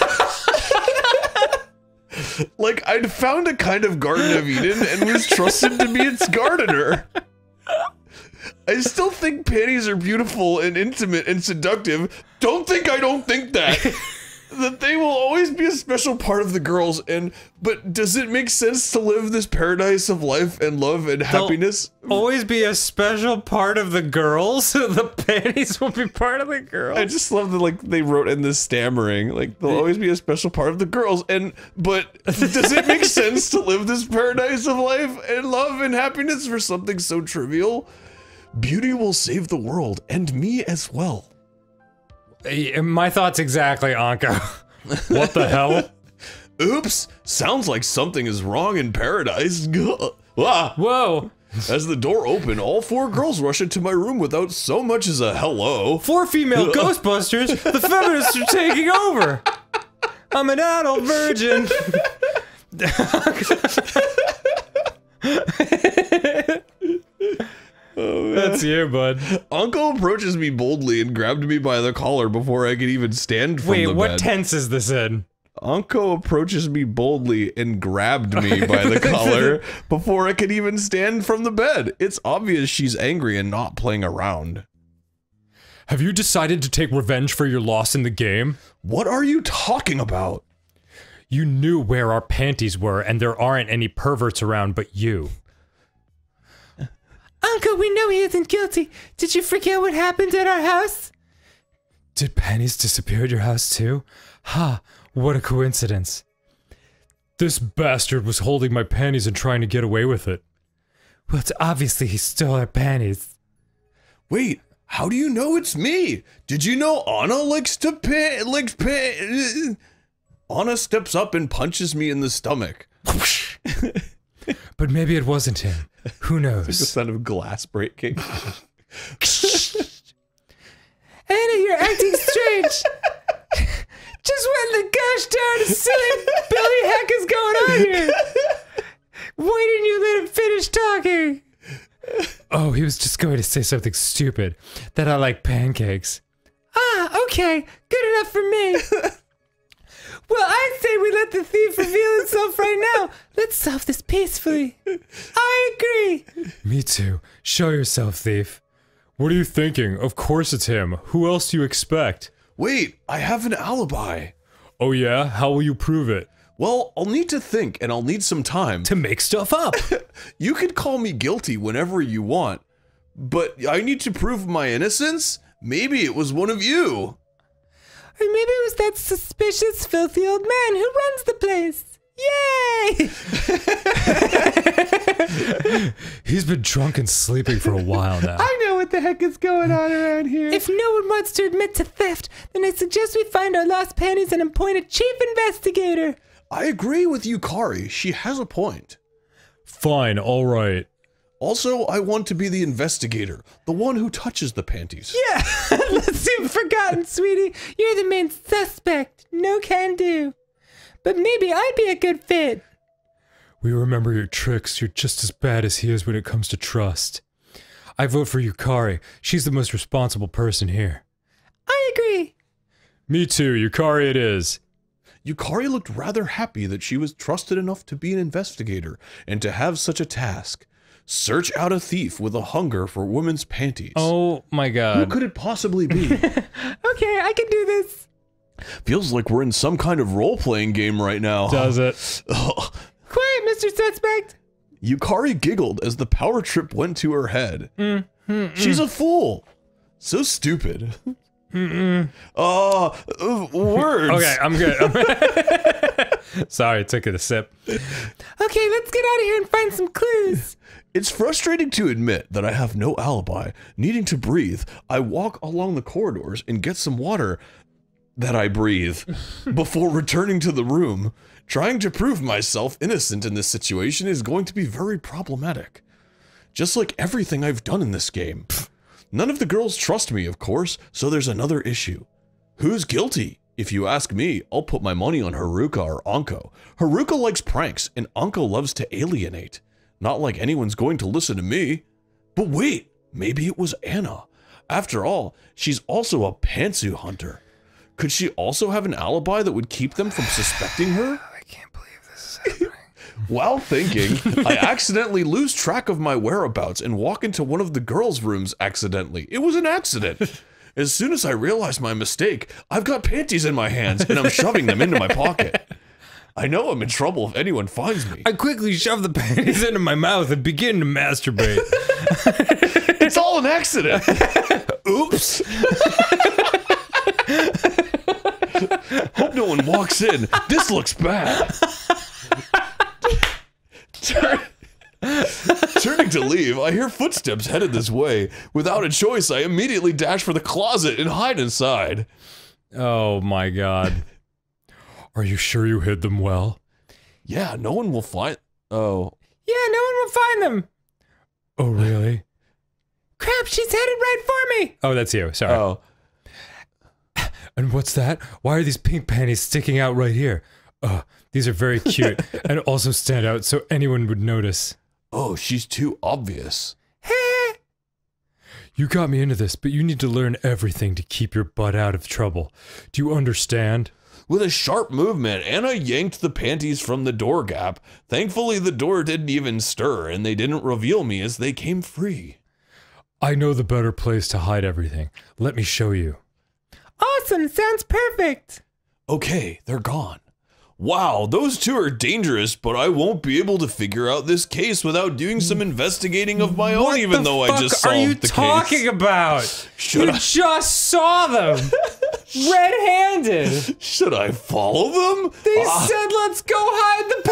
Like I'd found a kind of Garden of Eden and was trusted to be its gardener. I still think panties are beautiful and intimate and seductive. Don't think I don't think that. That they will always be a special part of the girls and but does it make sense to live this paradise of life and love and happiness? Always be a special part of the girls. <laughs> the panties will be part of the girls. I just love that like they wrote in this stammering like they'll always be a special part of the girls and but does it make <laughs> sense to live this paradise of life and love and happiness for something so trivial? Beauty will save the world and me as well. My thoughts exactly, Anko. <laughs> what the hell? Oops, sounds like something is wrong in paradise. <laughs> ah. Whoa. As the door opened, all four girls rush into my room without so much as a hello. Four female <laughs> Ghostbusters. The feminists are taking over. I'm an adult virgin. Oh, That's you, bud. Anko approaches me boldly and grabbed me by the collar before I could even stand from Wait, the what bed. tense is this in? Anko approaches me boldly and grabbed me by the <laughs> collar before I could even stand from the bed. It's obvious she's angry and not playing around. Have you decided to take revenge for your loss in the game? What are you talking about? You knew where our panties were, and there aren't any perverts around but you. Anko, we know he isn't guilty. Did you forget what happened at our house? Did panties disappear at your house too? Ha, what a coincidence. This bastard was holding my panties and trying to get away with it. Well, it's obviously he stole our panties. Wait, How do you know it's me? Did you know Anna likes to pay, likes pay? Anna steps up and punches me in the stomach. <laughs> <laughs> But maybe it wasn't him. Who knows it's The knows? sound of glass breaking. <laughs> Anna, you're acting strange. <laughs> Just what in the gosh darn silly Billy heck is going on here? Why didn't you let him finish talking? Oh, he was just going to say something stupid. That I like pancakes. Ah, okay. Good enough for me. <laughs> well, I say we let the thief reveal himself right now. Let's solve this peacefully. I agree. Me too. Show yourself, thief. What are you thinking? Of course it's him. Who else do you expect? Wait, I have an alibi. Oh yeah? How will you prove it? Well, I'll need to think and I'll need some time. To make stuff up. <laughs> You can call me guilty whenever you want, but I need to prove my innocence? Maybe it was one of you. Or maybe it was that suspicious, filthy old man who runs the place. Yay! <laughs> He's been drunk and sleeping for a while now. <laughs> I know what the heck is going on around here. If no one wants to admit to theft, then I suggest we find our lost panties and appoint a chief investigator. I agree with you, Kari. She has a point. Fine, alright. Also, I want to be the investigator, the one who touches the panties. Yeah, <laughs> let's you've forgotten, sweetie. You're the main suspect. No can do. But maybe I'd be a good fit. We remember your tricks. You're just as bad as he is when it comes to trust. I vote for Yukari. She's the most responsible person here. I agree. Me too, Yukari it is. Yukari looked rather happy that she was trusted enough to be an investigator and to have such a task. Search out a thief with a hunger for women's panties. Oh my god. Who could it possibly be? <laughs> Okay, I can do this. Feels like we're in some kind of role playing game right now. Does it? <laughs> Quiet, Mr. Suspect. Yukari giggled as the power trip went to her head. She's a fool. So stupid. Oh, uh, words. Okay, I'm good. <laughs> Sorry, took it a sip. Okay, let's get out of here and find some clues. It's frustrating to admit that I have no alibi. Needing to breathe, I walk along the corridors and get some water that I breathe <laughs> before returning to the room. Trying to prove myself innocent in this situation is going to be very problematic. Just like everything I've done in this game. None of the girls trust me, of course, so there's another issue. Who's guilty? If you ask me, I'll put my money on Haruka or Anko. Haruka likes pranks, and Anko loves to alienate. Not like anyone's going to listen to me. But wait, maybe it was Anna. After all, she's also a pantsu hunter. Could she also have an alibi that would keep them from suspecting her? <sighs> I can't believe this is happening. <laughs> While thinking, I <laughs> accidentally lose track of my whereabouts and walk into one of the girls' rooms accidentally. It was an accident. <laughs> As soon as I realize my mistake, I've got panties in my hands and I'm shoving them into my pocket. I know I'm in trouble if anyone finds me. I quickly shove the panties <laughs> into my mouth and begin to masturbate. <laughs> It's all an accident. <laughs> Oops. Hope no one walks in. This looks bad. Turn- Turning to leave, I hear footsteps headed this way. Without a choice, I immediately dash for the closet and hide inside. oh my god. Are you sure you hid them well? Yeah, no one will find. Oh, Yeah, no one will find them. Oh really? Crap, she's headed right for me. Oh, that's you. Sorry. oh. And what's that? Why are these pink panties sticking out right here? Uh, these are very cute <laughs> and also stand out so anyone would notice. Oh, she's too obvious. Hey! You got me into this, but you need to learn everything to keep your butt out of trouble. Do you understand? With a sharp movement, Anna yanked the panties from the door gap. Thankfully, the door didn't even stir, and they didn't reveal me as they came free. I know the better place to hide everything. Let me show you. Awesome, sounds perfect. Okay, they're gone. Wow, those two are dangerous, but I won't be able to figure out this case without doing some investigating of my own, What even the though I fuck just are solved you the talking about? Should you I- just saw them, <laughs> red-handed. <laughs> Should I follow them? They Ah, said, "Let's go hide the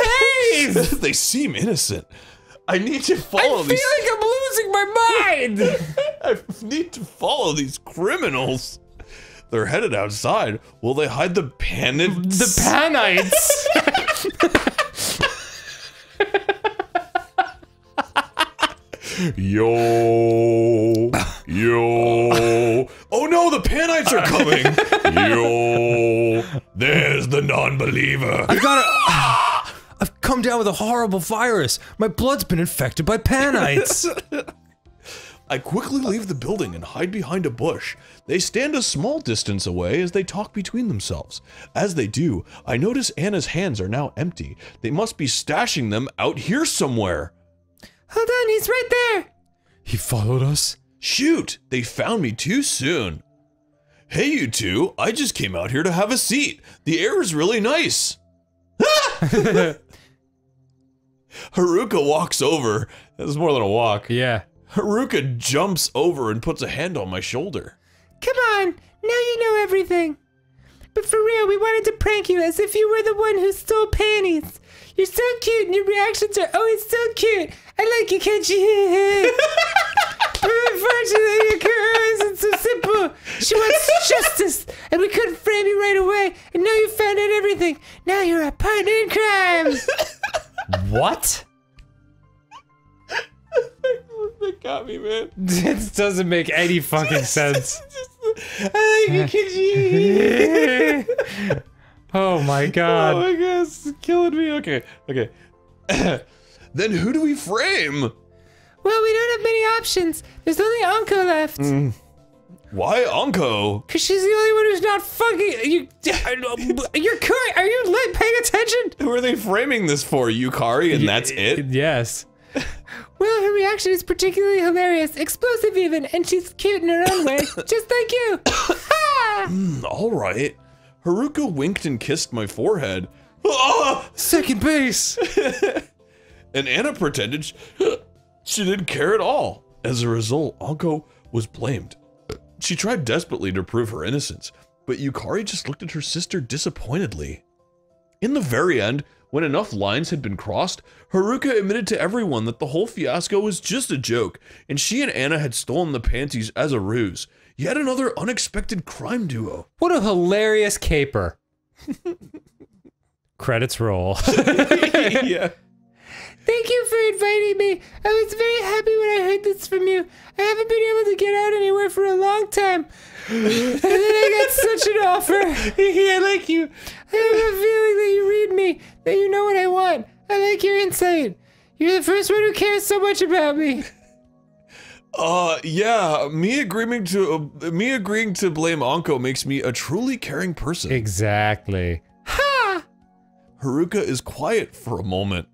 <laughs> panties." they seem innocent. I need to follow I these. feel like I'm losing my mind. <laughs> I need to follow these criminals. They're headed outside. Will they hide the panics? the Panites. Yo, yo. Oh no, the Panites are coming. <laughs> Yo, there's the non-believer. I've got a. <sighs> I've come down with a horrible virus. My blood's been infected by Panites. <laughs> I quickly leave the building and hide behind a bush. They stand a small distance away as they talk between themselves. As they do, I notice Anna's hands are now empty. They must be stashing them out here somewhere. Oh, Hold on, he's right there. he followed us. Shoot, they found me too soon. Hey, you two, I just came out here to have a seat. The air is really nice. <laughs> Haruka walks over. That's more than a walk. Yeah. Haruka jumps over and puts a hand on my shoulder. Come on, now you know everything. But for real, we wanted to prank you as if you were the one who stole panties. You're so cute and your reactions are oh, always so cute. I like you, Kenji. <laughs> but unfortunately, your career isn't so simple. She wants justice, and we couldn't frame you right away. And now you found out everything. Now you're a partner in crime. <laughs> What? That got me, man. <laughs> This doesn't make any fucking sense. I like you, Kenji. Oh my <laughs> oh god. Oh my god, it's killing me. Okay, okay. <coughs> then who do we frame? Well, we don't have many options. There's only Anko left. Mm. Why Anko? Cause she's the only one who's not fucking you. <laughs> You're cur- Are you like paying attention? <laughs> Who are they framing this for? Yukari, and that's it? Yes. Well, her reaction is particularly hilarious, explosive even, and she's cute in her own way, <coughs> just like you. <coughs> Ha! Mm, all right. Haruka winked and kissed my forehead. Ah! Second base. <laughs> And Anna pretended sh- she didn't care at all. As a result, Anko was blamed. She tried desperately to prove her innocence, but Yukari just looked at her sister disappointedly. In the very end, when enough lines had been crossed, Haruka admitted to everyone that the whole fiasco was just a joke, and she and Anna had stolen the panties as a ruse. Yet another unexpected crime duo. What a hilarious caper. <laughs> Credits roll. <laughs> yeah. Thank you for inviting me. I was very happy when I heard this from you. I haven't been able to get out anywhere for a long time. and then I got such an offer. <laughs> I like you. I have a feeling that you read me, that you know what I want. I like your insight. You're the first one who cares so much about me. Uh, yeah, me agreeing to uh, me agreeing to blame Anko makes me a truly caring person. exactly. Ha! Haruka is quiet for a moment,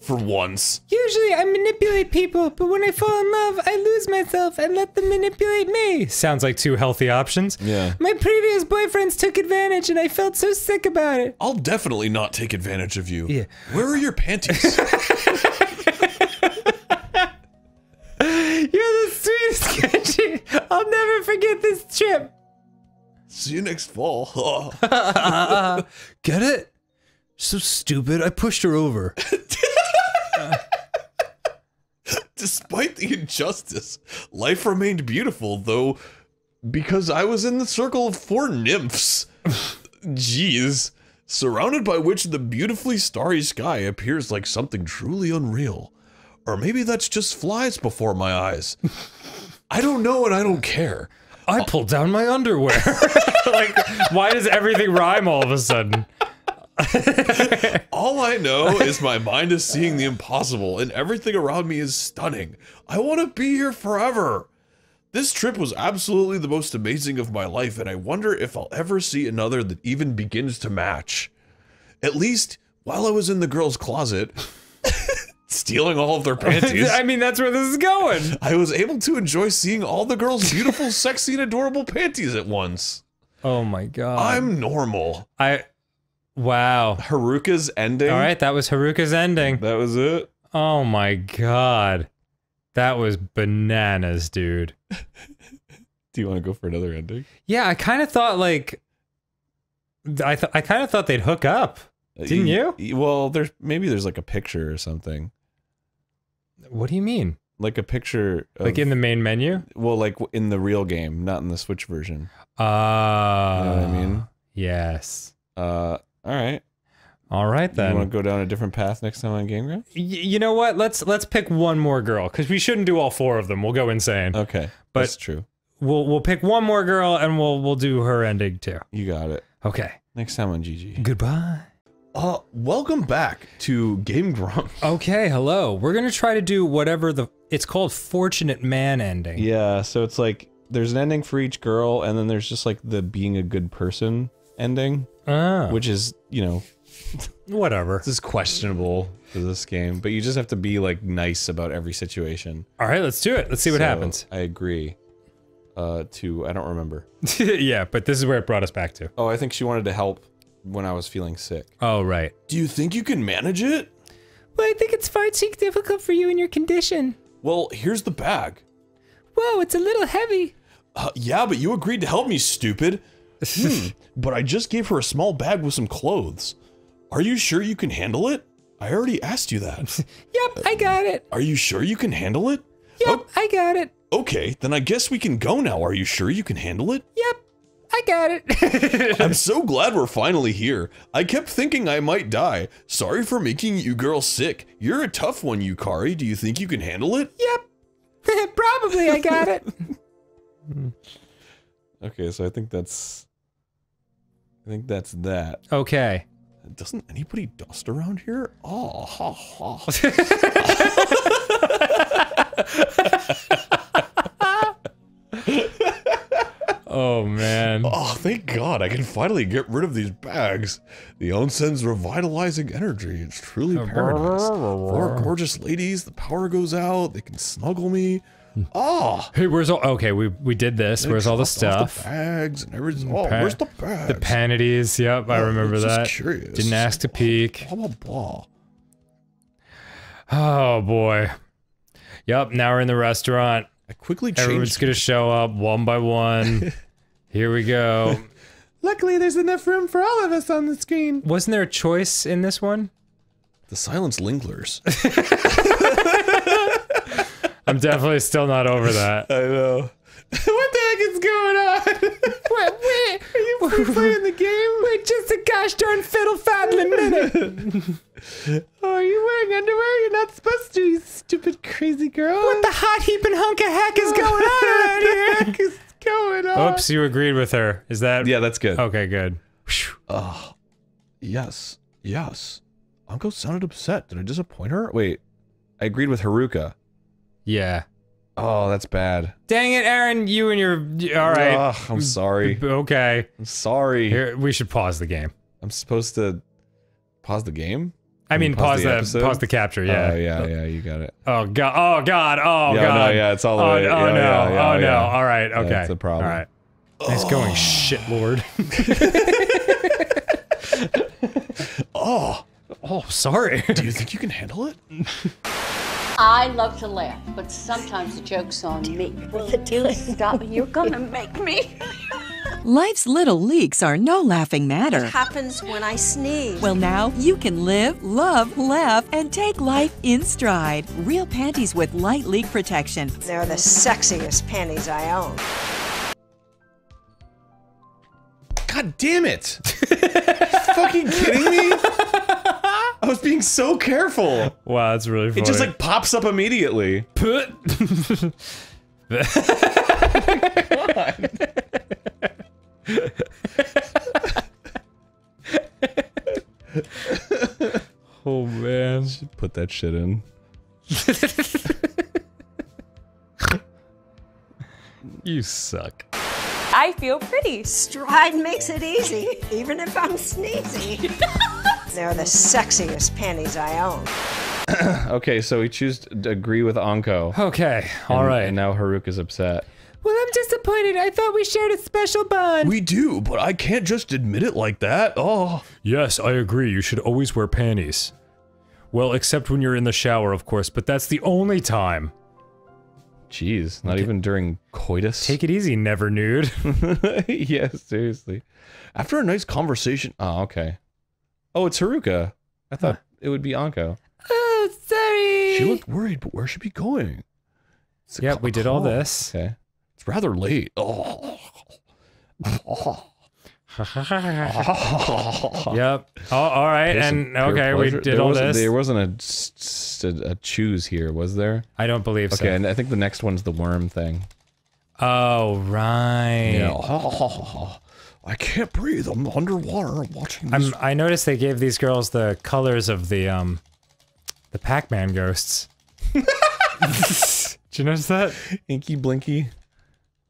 for once. Usually I manipulate people, but when I fall in love, I lose myself and let them manipulate me. Sounds like two healthy options. Yeah. My previous boyfriends took advantage and I felt so sick about it. I'll definitely not take advantage of you. Yeah. Where are your panties? <laughs> <laughs> the sweetest I'll never forget this trip. See you next fall. <laughs> Get it? So stupid. I pushed her over. <laughs> Despite the injustice, life remained beautiful, though, because I was in the circle of four nymphs. Jeez. Surrounded by which the beautifully starry sky appears like something truly unreal. Or maybe that's just flies before my eyes. I don't know and I don't care. I pulled down my underwear. <laughs> like, why does everything rhyme all of a sudden? All I know is my mind is seeing the impossible and everything around me is stunning. I want to be here forever. This trip was absolutely the most amazing of my life, and I wonder if I'll ever see another that even begins to match. At least while I was in the girls' closet, stealing all of their <laughs> panties, I mean, that's where this is going. <laughs> I was able to enjoy seeing all the girls' beautiful, <laughs> sexy, and adorable panties at once. Oh my god. I'm normal. I. Wow. Haruka's ending. All right, that was Haruka's ending. That was it. Oh my god. That was bananas, dude. Do you want to go for another ending? Yeah, I kind of thought like I th- I kind of thought they'd hook up. Uh, Didn't you? Well, there's maybe there's like a picture or something. What do you mean? Like a picture. Of, Like in the main menu? well, like in the real game, not in the Switch version. Uh, You know what I mean? Yes. Uh, all right. All right then. You want to go down a different path next time on Game Grumps? Y- you know what? Let's let's pick one more girl because we shouldn't do all four of them. We'll go insane. Okay, But- that's true. We'll we'll pick one more girl and we'll we'll do her ending too. You got it. Okay. Next time on GG. Goodbye. Uh, welcome back to Game Grumps. Okay. Hello. We're gonna try to do whatever the it's called fortunate man ending. Yeah, so it's like there's an ending for each girl, and then there's just like the being a good person ending, Ah. which is you know whatever. this is questionable for this game, but you just have to be like nice about every situation. All right. Let's do it. Let's see what So, happens. I agree. Uh, to I don't remember. <laughs> yeah, but this is where it brought us back to. Oh, I think she wanted to help when I was feeling sick. Oh right. Do you think you can manage it? Well, I think it's far too difficult for you in your condition. Well, here's the bag. Whoa, it's a little heavy. Uh, yeah, but you agreed to help me, stupid. <laughs> hmm, but I just gave her a small bag with some clothes. Are you sure you can handle it? I already asked you that. <laughs> Yep, I got it. Are you sure you can handle it? Yep, I got it. Okay, then I guess we can go now. Are you sure you can handle it? Yep, I got it. <laughs> I'm so glad we're finally here. I kept thinking I might die. Sorry for making you girls sick. You're a tough one, Yukari. Do you think you can handle it? yep. <laughs> Probably I got it. <laughs> Okay, so I think that's I think that's that. Okay. Doesn't anybody dust around here? Oh, ha, ha. Oh man. Oh, thank God. I can finally get rid of these bags. The onsen's revitalizing energy. It's truly oh, paradise. Four gorgeous ladies. The power goes out. They can snuggle me. Oh, Hey, where's all? Okay, we we did this. Where's all the stuff? The bags and everything. Oh, Pa- where's the bags? The panities. Yep, I Oh, remember just that. Curious. Didn't ask to peek. Blah blah blah. Oh boy. Yep. Now we're in the restaurant. I quickly Everyone's gonna show up one by one. <laughs> Here we go. <laughs> Luckily, there's enough room for all of us on the screen. Wasn't there a choice in this one? The silence linglers. <laughs> I'm definitely still not over that. I know. <laughs> what the heck is going on? what? Wait, are you free playing the game? Wait, just a gosh darn fiddle faddling minute. oh, are you wearing underwear? You're not supposed to, you stupid crazy girl. What the hot heaping hunk of heck is going on around here? Heck is going on? Oops, you agreed with her. Is that? Yeah, that's good. Okay, good. Oh, yes, yes. Anko sounded upset. Did I disappoint her? Wait, I agreed with Haruka. Yeah. Oh, that's bad. Dang it, Arin! You and your. All right. Ugh, I'm sorry. Okay. I'm sorry. Here, we should pause the game. I'm supposed to pause the game. I mean, pause, the, episode? pause the capture. Yeah. Oh, yeah, yeah. You got it. Oh god. Oh god. Oh Yeah, god. no, yeah, it's all the oh, way- Oh yeah, no. yeah, yeah, oh no. yeah. All right. Okay. That's the problem. All right. He's going oh. shit, Lord. <laughs> Oh, oh, sorry. do you think you can handle it? I love to laugh, but sometimes the joke's on me. Will you stop? You're gonna make me. <laughs> Life's little leaks are no laughing matter. happens when I sneeze. Well, now you can live, love, laugh, and take life in stride. Real panties with light leak protection. They're the sexiest panties I own. God damn it! <laughs> fucking kidding me? <laughs> I was being so careful. wow, that's really funny. It just like pops up immediately. put. <laughs> <laughs> oh man. Put that shit in. <laughs> You suck. I feel pretty. Stride makes it easy, even if I'm sneezy. <laughs> They're the sexiest panties I own. <coughs> Okay, so we choose to agree with Anko. Okay. All And- right. And now Haruka's upset. Well, I'm disappointed. I thought we shared a special bond. We do, but I can't just admit it like that. Oh, Yes, I agree. You should always wear panties. Well, except when you're in the shower, of course, but that's the only time. Jeez, not even during coitus. Take it easy, never nude. <laughs> <laughs> yeah, seriously. After a nice conversation. Oh, okay. Oh, it's Haruka. I thought it would be Anko. Oh, sorry. She looked worried, but where should be going? It's a Yep, cl- we did all this. Okay. Rather late. Oh. <laughs> Oh. Yep. Oh, all right. And okay, we did There all this. There wasn't a, a, choose here, was there? I don't believe so. Okay, and I think the next one's the worm thing. Oh, right. Yeah. <laughs> I can't breathe. I'm underwater. I'm watching I'm, I noticed they gave these girls the colors of the um, the Pac-Man ghosts. <laughs> Did you notice that? Inky Blinky,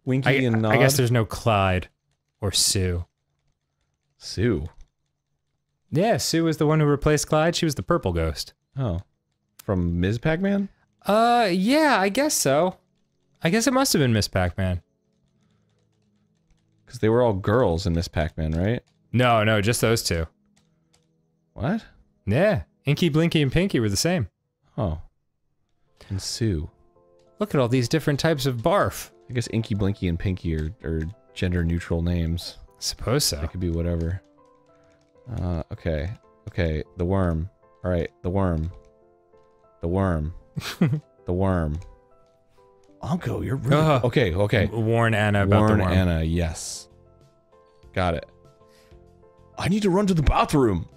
Winky, I, and Nod. I guess there's no Clyde or Sue. Sue. Yeah, Sue was the one who replaced Clyde. She was the purple ghost. Oh, from Ms. Pac-Man. Uh, yeah, I guess so. I guess it must have been Miss Pac-Man. Because they were all girls in Miss Pac-Man, right? No, no, just those two. What? Yeah, Inky, Blinky, and Pinky were the same. Oh. And Sue. Look at all these different types of barf. I guess Inky, Blinky, and Pinky are, are gender-neutral names. Suppose so. It could be whatever. Uh, okay. Okay, the worm. All right, the worm. The worm. <laughs> the worm. Anko, you're really Ugh. okay. Okay, Warn Anna about Warn the worm. Anna. Yes, got it. I need to run to the bathroom.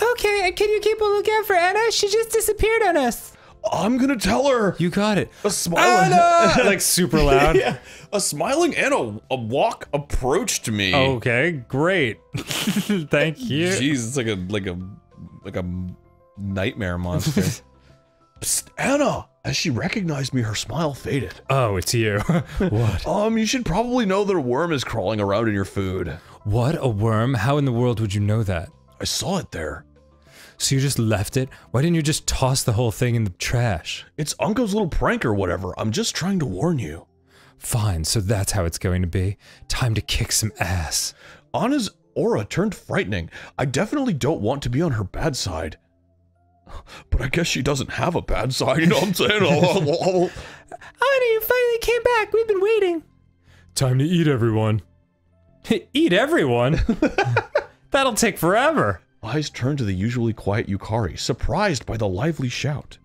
Okay, can you keep a lookout for Anna? She just disappeared on us. I'm gonna tell her. You got it. A smiling, <laughs> like super loud. yeah, a smiling Anna, a walk approached me. Okay, great. <laughs> Thank you. Jeez, it's like a like a like a nightmare monster. <laughs> Psst, Anna. As she recognized me, her smile faded. Oh, it's you. what? Um, you should probably know that a worm is crawling around in your food. What? A worm? How in the world would you know that? I saw it there. So you just left it? Why didn't you just toss the whole thing in the trash? It's Anko's little prank or whatever. I'm just trying to warn you. Fine, so that's how it's going to be. Time to kick some ass. Anna's aura turned frightening. I definitely don't want to be on her bad side. But I guess she doesn't have a bad side, you know what I'm saying? <laughs> <laughs> Anna, you finally came back. We've been waiting. Time to eat everyone. <laughs> eat everyone? That'll take forever. Eyes turned to the usually quiet Yukari, surprised by the lively shout.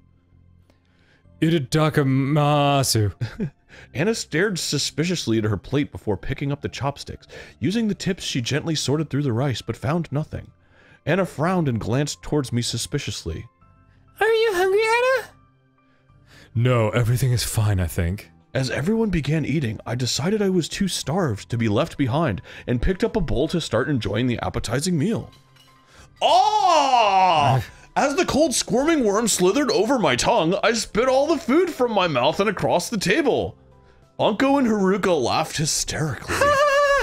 Itadakimasu. <laughs> Anna stared suspiciously at her plate before picking up the chopsticks. Using the tips, she gently sorted through the rice, but found nothing. Anna frowned and glanced towards me suspiciously. Are you hungry, Anna? No, everything is fine, I think. As everyone began eating, I decided I was too starved to be left behind and picked up a bowl to start enjoying the appetizing meal. Ah! As the cold squirming worm slithered over my tongue, I spit all the food from my mouth and across the table. Anko and Haruka laughed hysterically.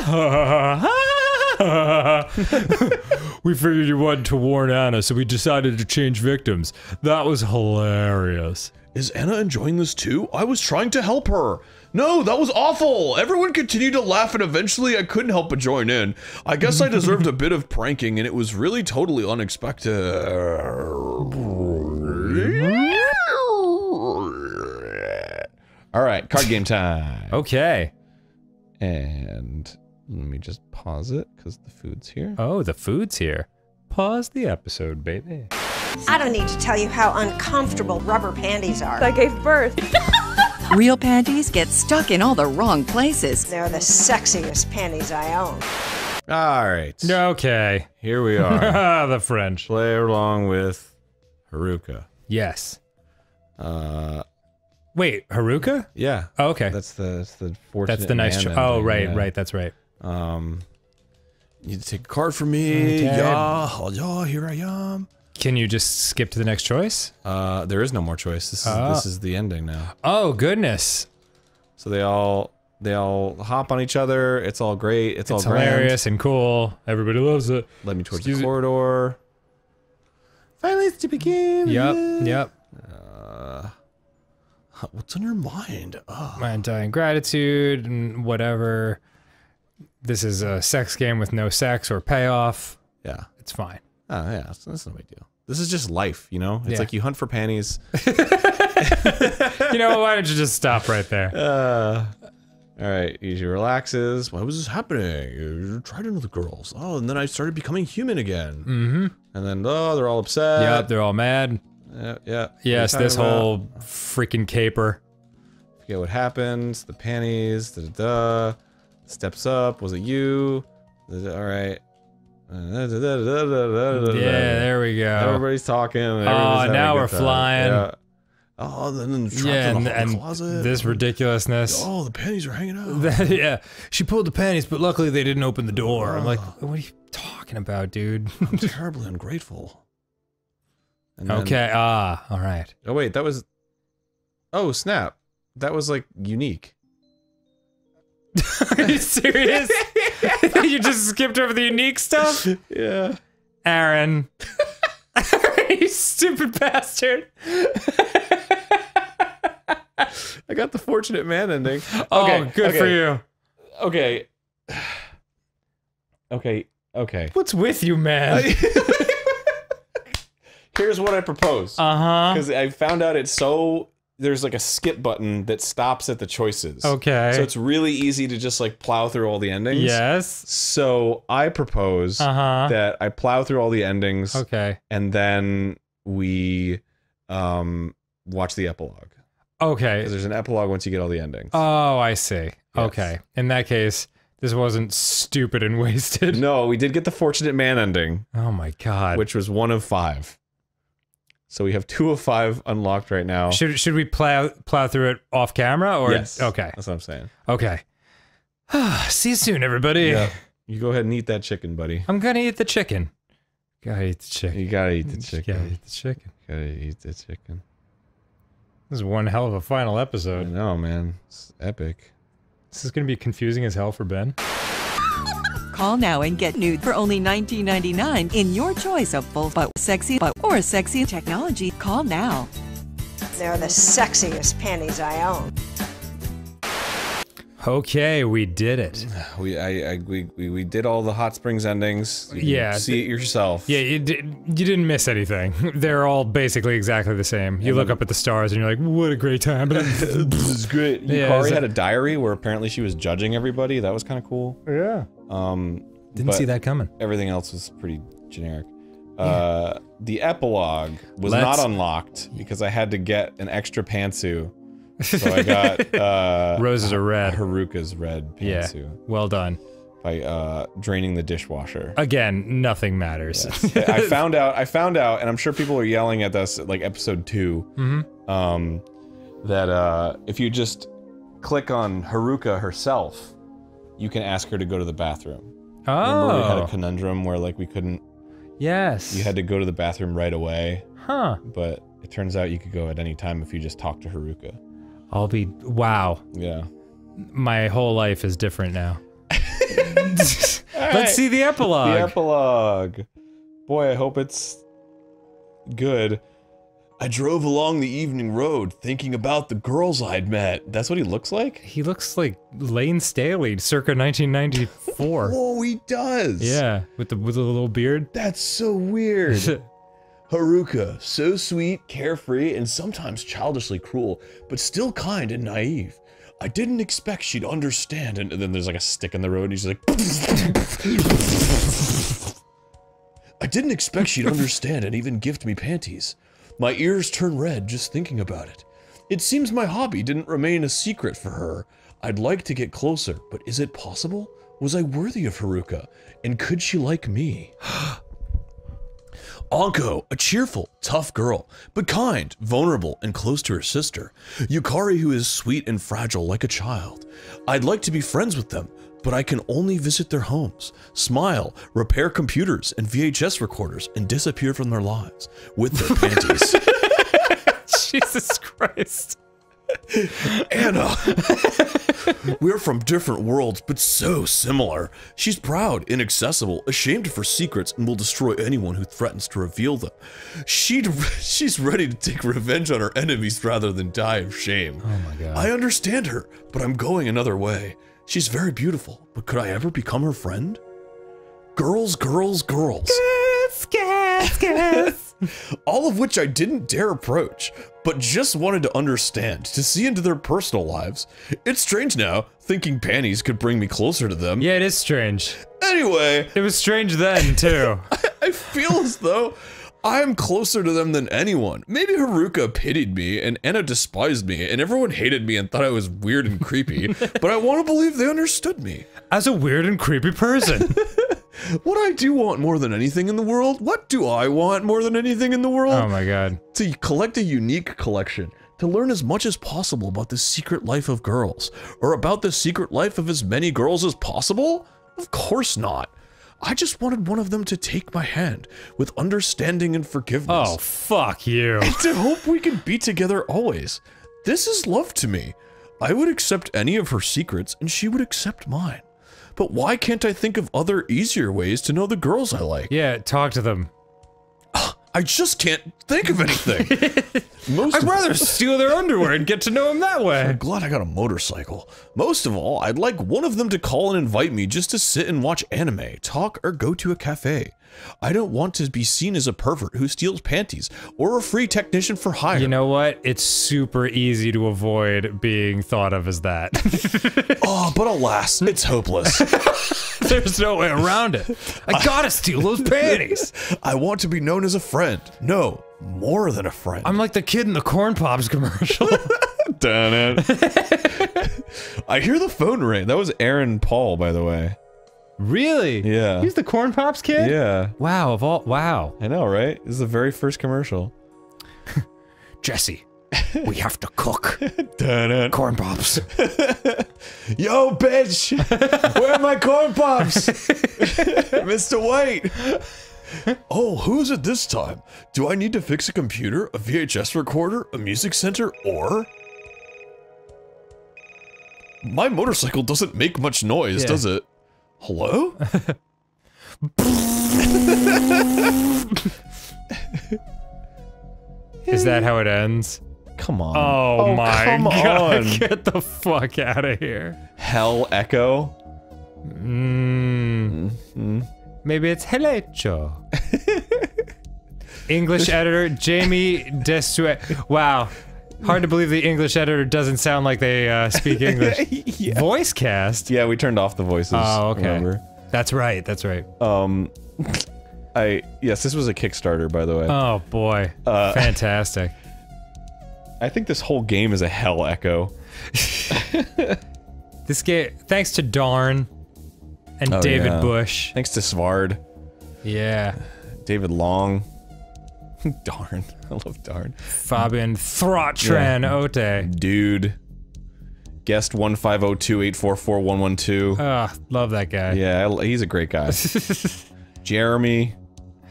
<laughs> we figured you wanted to warn Anna, so we decided to change victims. That was hilarious. Is Anna enjoying this too? I was trying to help her. No, that was awful. Everyone continued to laugh and eventually I couldn't help but join in. I guess I deserved a bit of pranking and it was really totally unexpected. All right, card game time. Okay. And let me just pause it because the food's here. Oh, the food's here. Pause the episode, baby. I don't need to tell you how uncomfortable rubber panties are. I gave birth. <laughs> Real panties get stuck in all the wrong places. They're the sexiest panties I own. All right. Okay. Here we are. <laughs> the French. Play along with Haruka. Yes. Uh, Wait, Haruka? yeah. Oh, okay. That's the that's the fortunate. That's the nice. man Cho- oh, right, yeah. right. That's right. Um, you need to take a card from me. Okay. Yeah, oh, yeah, here I am. Can you just skip to the next choice? Uh, there is no more choice. This is Ah. this is the ending now. Oh goodness, So they all they all hop on each other. It's all great. It's, it's all grand. hilarious and cool. Everybody loves it. Led me towards Excuse the corridor. Finally, it's to begin. Yep, yep. Uh, what's on your mind? Oh. My undying gratitude and whatever. This is a sex game with no sex or payoff. Yeah. It's fine. Oh yeah, that's, that's no big deal. This is just life, you know. It's Yeah. like you hunt for panties. <laughs> <laughs> You know, why don't you just stop right there? Uh, all right, Easy relaxes. Why was this happening? You tried to know the girls. Oh, and then I started becoming human again. Mm-hmm. And then oh, they're all upset. Yep, they're all mad. Yeah, yeah. Yes, What are you this about? whole freaking caper. Forget what happens. The panties. Da da da. Steps up. Was it you? All right. Yeah, there we go. Everybody's talking. Oh, everybody's now we're time. flying. Yeah. Oh, and then trapped Yeah, and, the and closet. this ridiculousness. Oh, the panties are hanging out. <laughs> yeah, she pulled the panties, but luckily they didn't open the door. I'm like, what are you talking about, dude? I'm <laughs> terribly ungrateful. Then- okay, ah, all right. Oh wait, that was. Oh snap! That was like unique. <laughs> Are you serious? <laughs> you just skipped over the unique stuff? Yeah. Arin. <laughs> you stupid bastard. I got the fortunate man ending. Oh, Okay, good for okay, you. Okay. Okay. Okay. What's with you, man? <laughs> Here's what I propose. Uh huh. Because I found out it's so there's like a skip button that stops at the choices. Okay. So it's really easy to just like plow through all the endings. Yes. So I propose Uh huh. that I plow through all the endings Okay. and then we um watch the epilogue. Okay. Because there's an epilogue once you get all the endings. Oh, I see. Okay. In that case, this wasn't stupid and <laughs> wasted. no, we did get the fortunate man ending, Oh my god. which was one of five. So we have two of five unlocked right now. should should we plow plow through it off camera or yes. okay. That's what I'm saying. Okay. <sighs> See you soon, everybody. Yeah. You go ahead and eat that chicken, buddy. I'm gonna eat the chicken. Gotta eat the chicken. You gotta eat the chicken. Gotta eat the chicken. Gotta eat the chicken. This is one hell of a final I episode. know, man. It's epic. This is gonna be confusing as hell for Ben. Call now and get nude for only $19.99 in your choice of full but sexy but or sexy technology. Call now. They're the sexiest panties I own. Okay, we did it. <sighs> We I, I we, we we did all the hot springs endings. You Yeah, see it yourself. Yeah, you, di- you didn't miss anything. <laughs> They're all basically exactly the same. You look up at the stars and you're like, what a great time. <laughs> this is great. Yeah, Yukari had a diary where apparently she was judging everybody. That was kind of cool. yeah. Um, Didn't see that coming. Everything else was pretty generic. Uh, the epilogue was Let's- not unlocked because I had to get an extra pantsu. So I got <laughs> uh, Roses are red. Haruka's red Yeah. Well done. by uh, draining the dishwasher. Again, nothing matters. <laughs> I found out. I found out, and I'm sure people are yelling at us at like episode 2 Mhm. Um, that uh, if you just click on Haruka herself, you can ask her to go to the bathroom. Remember we had a Oh, conundrum where like we couldn't. yes. You had to go to the bathroom right away, Huh. but it turns out you could go at any time if you just talk to Haruka. I'll be. Wow. Yeah. My whole life is different now. <laughs> Let's see the epilogue. The epilogue. Boy, I hope it's good. I drove along the evening road thinking about the girls I'd met. That's what he looks like. he looks like Layne Staley, circa 1994. <laughs> Oh, he does. yeah, with the with the little beard. That's so weird. <laughs> Haruka, so sweet, carefree, and sometimes childishly cruel, but still kind and naive. I didn't expect she'd understand, and then there's like a stick in the road, and he's like, <laughs> I didn't expect she'd understand and even gift me panties. My ears turn red just thinking about it. It seems my hobby didn't remain a secret for her. I'd like to get closer, but is it possible? Was I worthy of Haruka? And could she like me? <gasps> <gasps> <gasps> Anko, a cheerful, tough girl, but kind, vulnerable, and close to her sister. Yukari, who is sweet and fragile like a child. I'd like to be friends with them, but I can only visit their homes, smile, repair computers and VHS recorders, and disappear from their lives with their panties. <laughs> Jesus Christ. Anna! We're from different worlds, but so similar. She's proud, inaccessible, ashamed of her secrets, and will destroy anyone who threatens to reveal them. She <laughs> she's ready to take revenge on her enemies rather than die of shame. Oh my god. I understand her, but I'm going another way. She's very beautiful, but could I ever become her friend? Girls, girls, girls. <laughs> All of which I didn't dare approach, but just wanted to understand, to see into their personal lives. It's strange now, thinking panties could bring me closer to them. yeah, it is strange. Anyway, It was strange then too. <laughs> I feel as though I'm closer to them than anyone. Maybe Haruka pitied me and Anna despised me and everyone hated me and thought I was weird and creepy, <laughs> but I want to believe they understood me. As a weird and creepy person. What I do want more than anything in the world? What do I want more than anything in the world? oh my god. to collect a unique collection, to learn as much as possible about the secret life of girls, or about the secret life of as many girls as possible? Of course not. I just wanted one of them to take my hand with understanding and forgiveness. Oh, fuck you. and to hope we can be together always. This is love to me. I would accept any of her secrets, and she would accept mine. But why can't I think of other easier ways to know the girls I like? Yeah, talk to them. I just can't think of anything. <laughs> Most I'd rather <laughs> steal their underwear and get to know them that way. I'm glad I got a motorcycle. Most of all, I'd like one of them to call and invite me just to sit and watch anime, talk, or go to a cafe. I don't want to be seen as a pervert who steals panties or a free technician for hire. You know what? It's super easy to avoid being thought of as that. <laughs> oh, but alas, it's hopeless. There's no way around it. I gotta steal those panties. I want to be known as a friend. No, more than a friend. I'm like the kid in the Corn Pops commercial. <laughs> Dun it. <laughs> I hear the phone ring. That was Aaron Paul, by the way. really? Yeah. He's the Corn Pops kid? Yeah. Wow, of all wow. I know, right? This is the very first commercial. <laughs> Jesse, we have to cook Dun it. corn pops. Yo, bitch! Where are my corn pops? Mr. White! Oh, who is it this time? Do I need to fix a computer, a VHS recorder, a music center, or. My motorcycle doesn't make much noise, Yeah. does it? Hello? Is that how it ends? Come on. Oh, my come god. on. <laughs> Get the fuck out of here. Hell Echo? Mm. Maybe it's Helecho. English editor Jamie Desue. Wow. Hard to believe the English editor doesn't sound like they uh, speak <laughs> English. Voice cast? Yeah, we turned off the voices. Oh, okay. remember? That's right. That's right. Um, <laughs> I yes, this was a Kickstarter, by the way. Oh boy. Uh, <laughs> Fantastic. I think this whole game is a Hell Echo. This game, thanks to Darn and Oh, David yeah. Bush. Thanks to Svard, Yeah. David Long. <laughs> Darn, I love Darn. Fabian Throtran Ote. Dude, guest one five zero two eight four four one one two. Ah, love that guy. Yeah, I- he's a great guy. <laughs> Jeremy,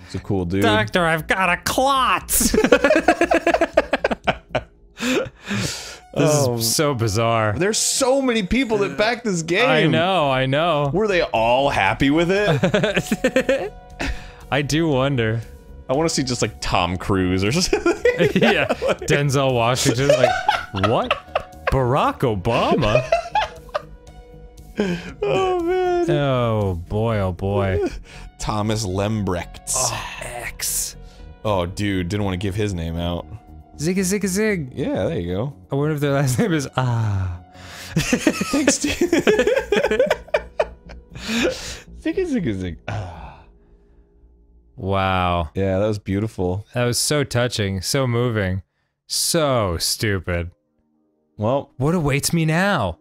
he's a cool dude. Doctor, I've got a clot. <laughs> this Oh. is um, so bizarre. There's so many people that back this game. I know, I know. Were they all happy with it? <laughs> I do wonder. I want to see just like Tom Cruise or <laughs> something. <laughs> yeah, Denzel Washington, like, what? Barack Obama? oh man. Oh boy, oh boy. Thomas Lembrecht. Oh, X. Oh, dude, didn't want to give his name out. Zigga zigga zig. Yeah, there you go. I wonder if their last name is Ah. Thanks, Steve. zig zig zig. Ah. Wow. Yeah, that was beautiful. That was so touching, so moving, so stupid. Well, What awaits me now?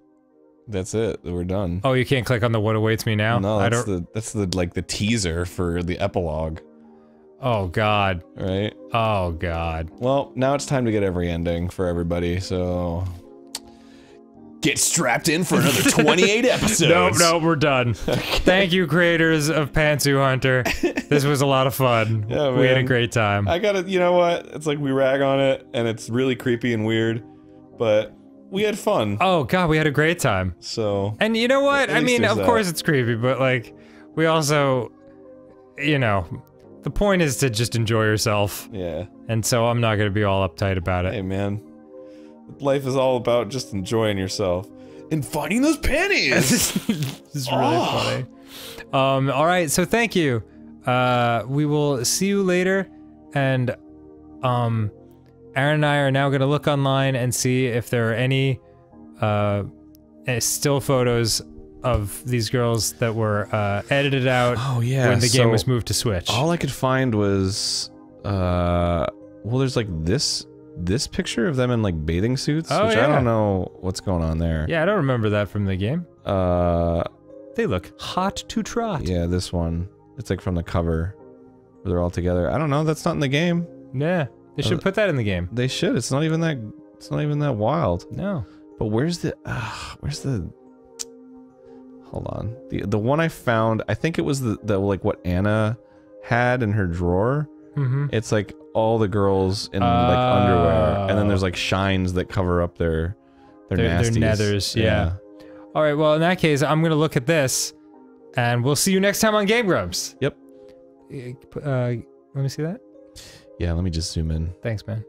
that's it. We're done. Oh, you can't click on the what awaits me now? no, I that's don't. the that's the like the teaser for the epilogue, Oh god. right? Oh god. Well, now it's time to get every ending for everybody. So get strapped in for another <laughs> 28 episodes. Nope, no, we're done. <laughs> Thank you, creators of Pantsu Hunter. This was a lot of fun. <laughs> Yeah, we had a great time. I gotta, you know what? It's like we rag on it, and it's really creepy and weird, but we had fun. oh god, we had a great time. So And you know what? I mean, of that. course it's creepy, but like, we also, you know, the point is to just enjoy yourself. yeah, And so I'm not gonna be all uptight about it. hey man, life is all about just enjoying yourself and finding those pennies. <laughs> this is really Oh. funny. Um, all right, so thank you. Uh, we will see you later, and um, Arin and I are now gonna look online and see if there are any uh, eh, still photos of these girls that were uh, edited out oh yeah, when the game was moved to Switch. All I could find was Uh, well, there's like this this picture of them in like bathing suits, Oh, which I don't know what's going on there. Yeah, I don't remember that from the game. Uh, They look hot to trot. yeah, this one. It's like from the cover, where they're all together. I don't know. That's not in the game. Yeah, they should Uh, put that in the game. They should. It's not even that. It's not even that wild. No. But where's the? Uh, where's the? Hold on. The the one I found. I think it was the the like what Anna had in her drawer. Mm-hmm. It's like all the girls in like underwear, and then Oh. there's like shines that cover up their their Their- their nethers, yeah. All right. Well, in that case, I'm gonna look at this, and we'll see you next time on Game Grumps. Yep. Uh, let me see that. Yeah. Let me just zoom in. Thanks, man.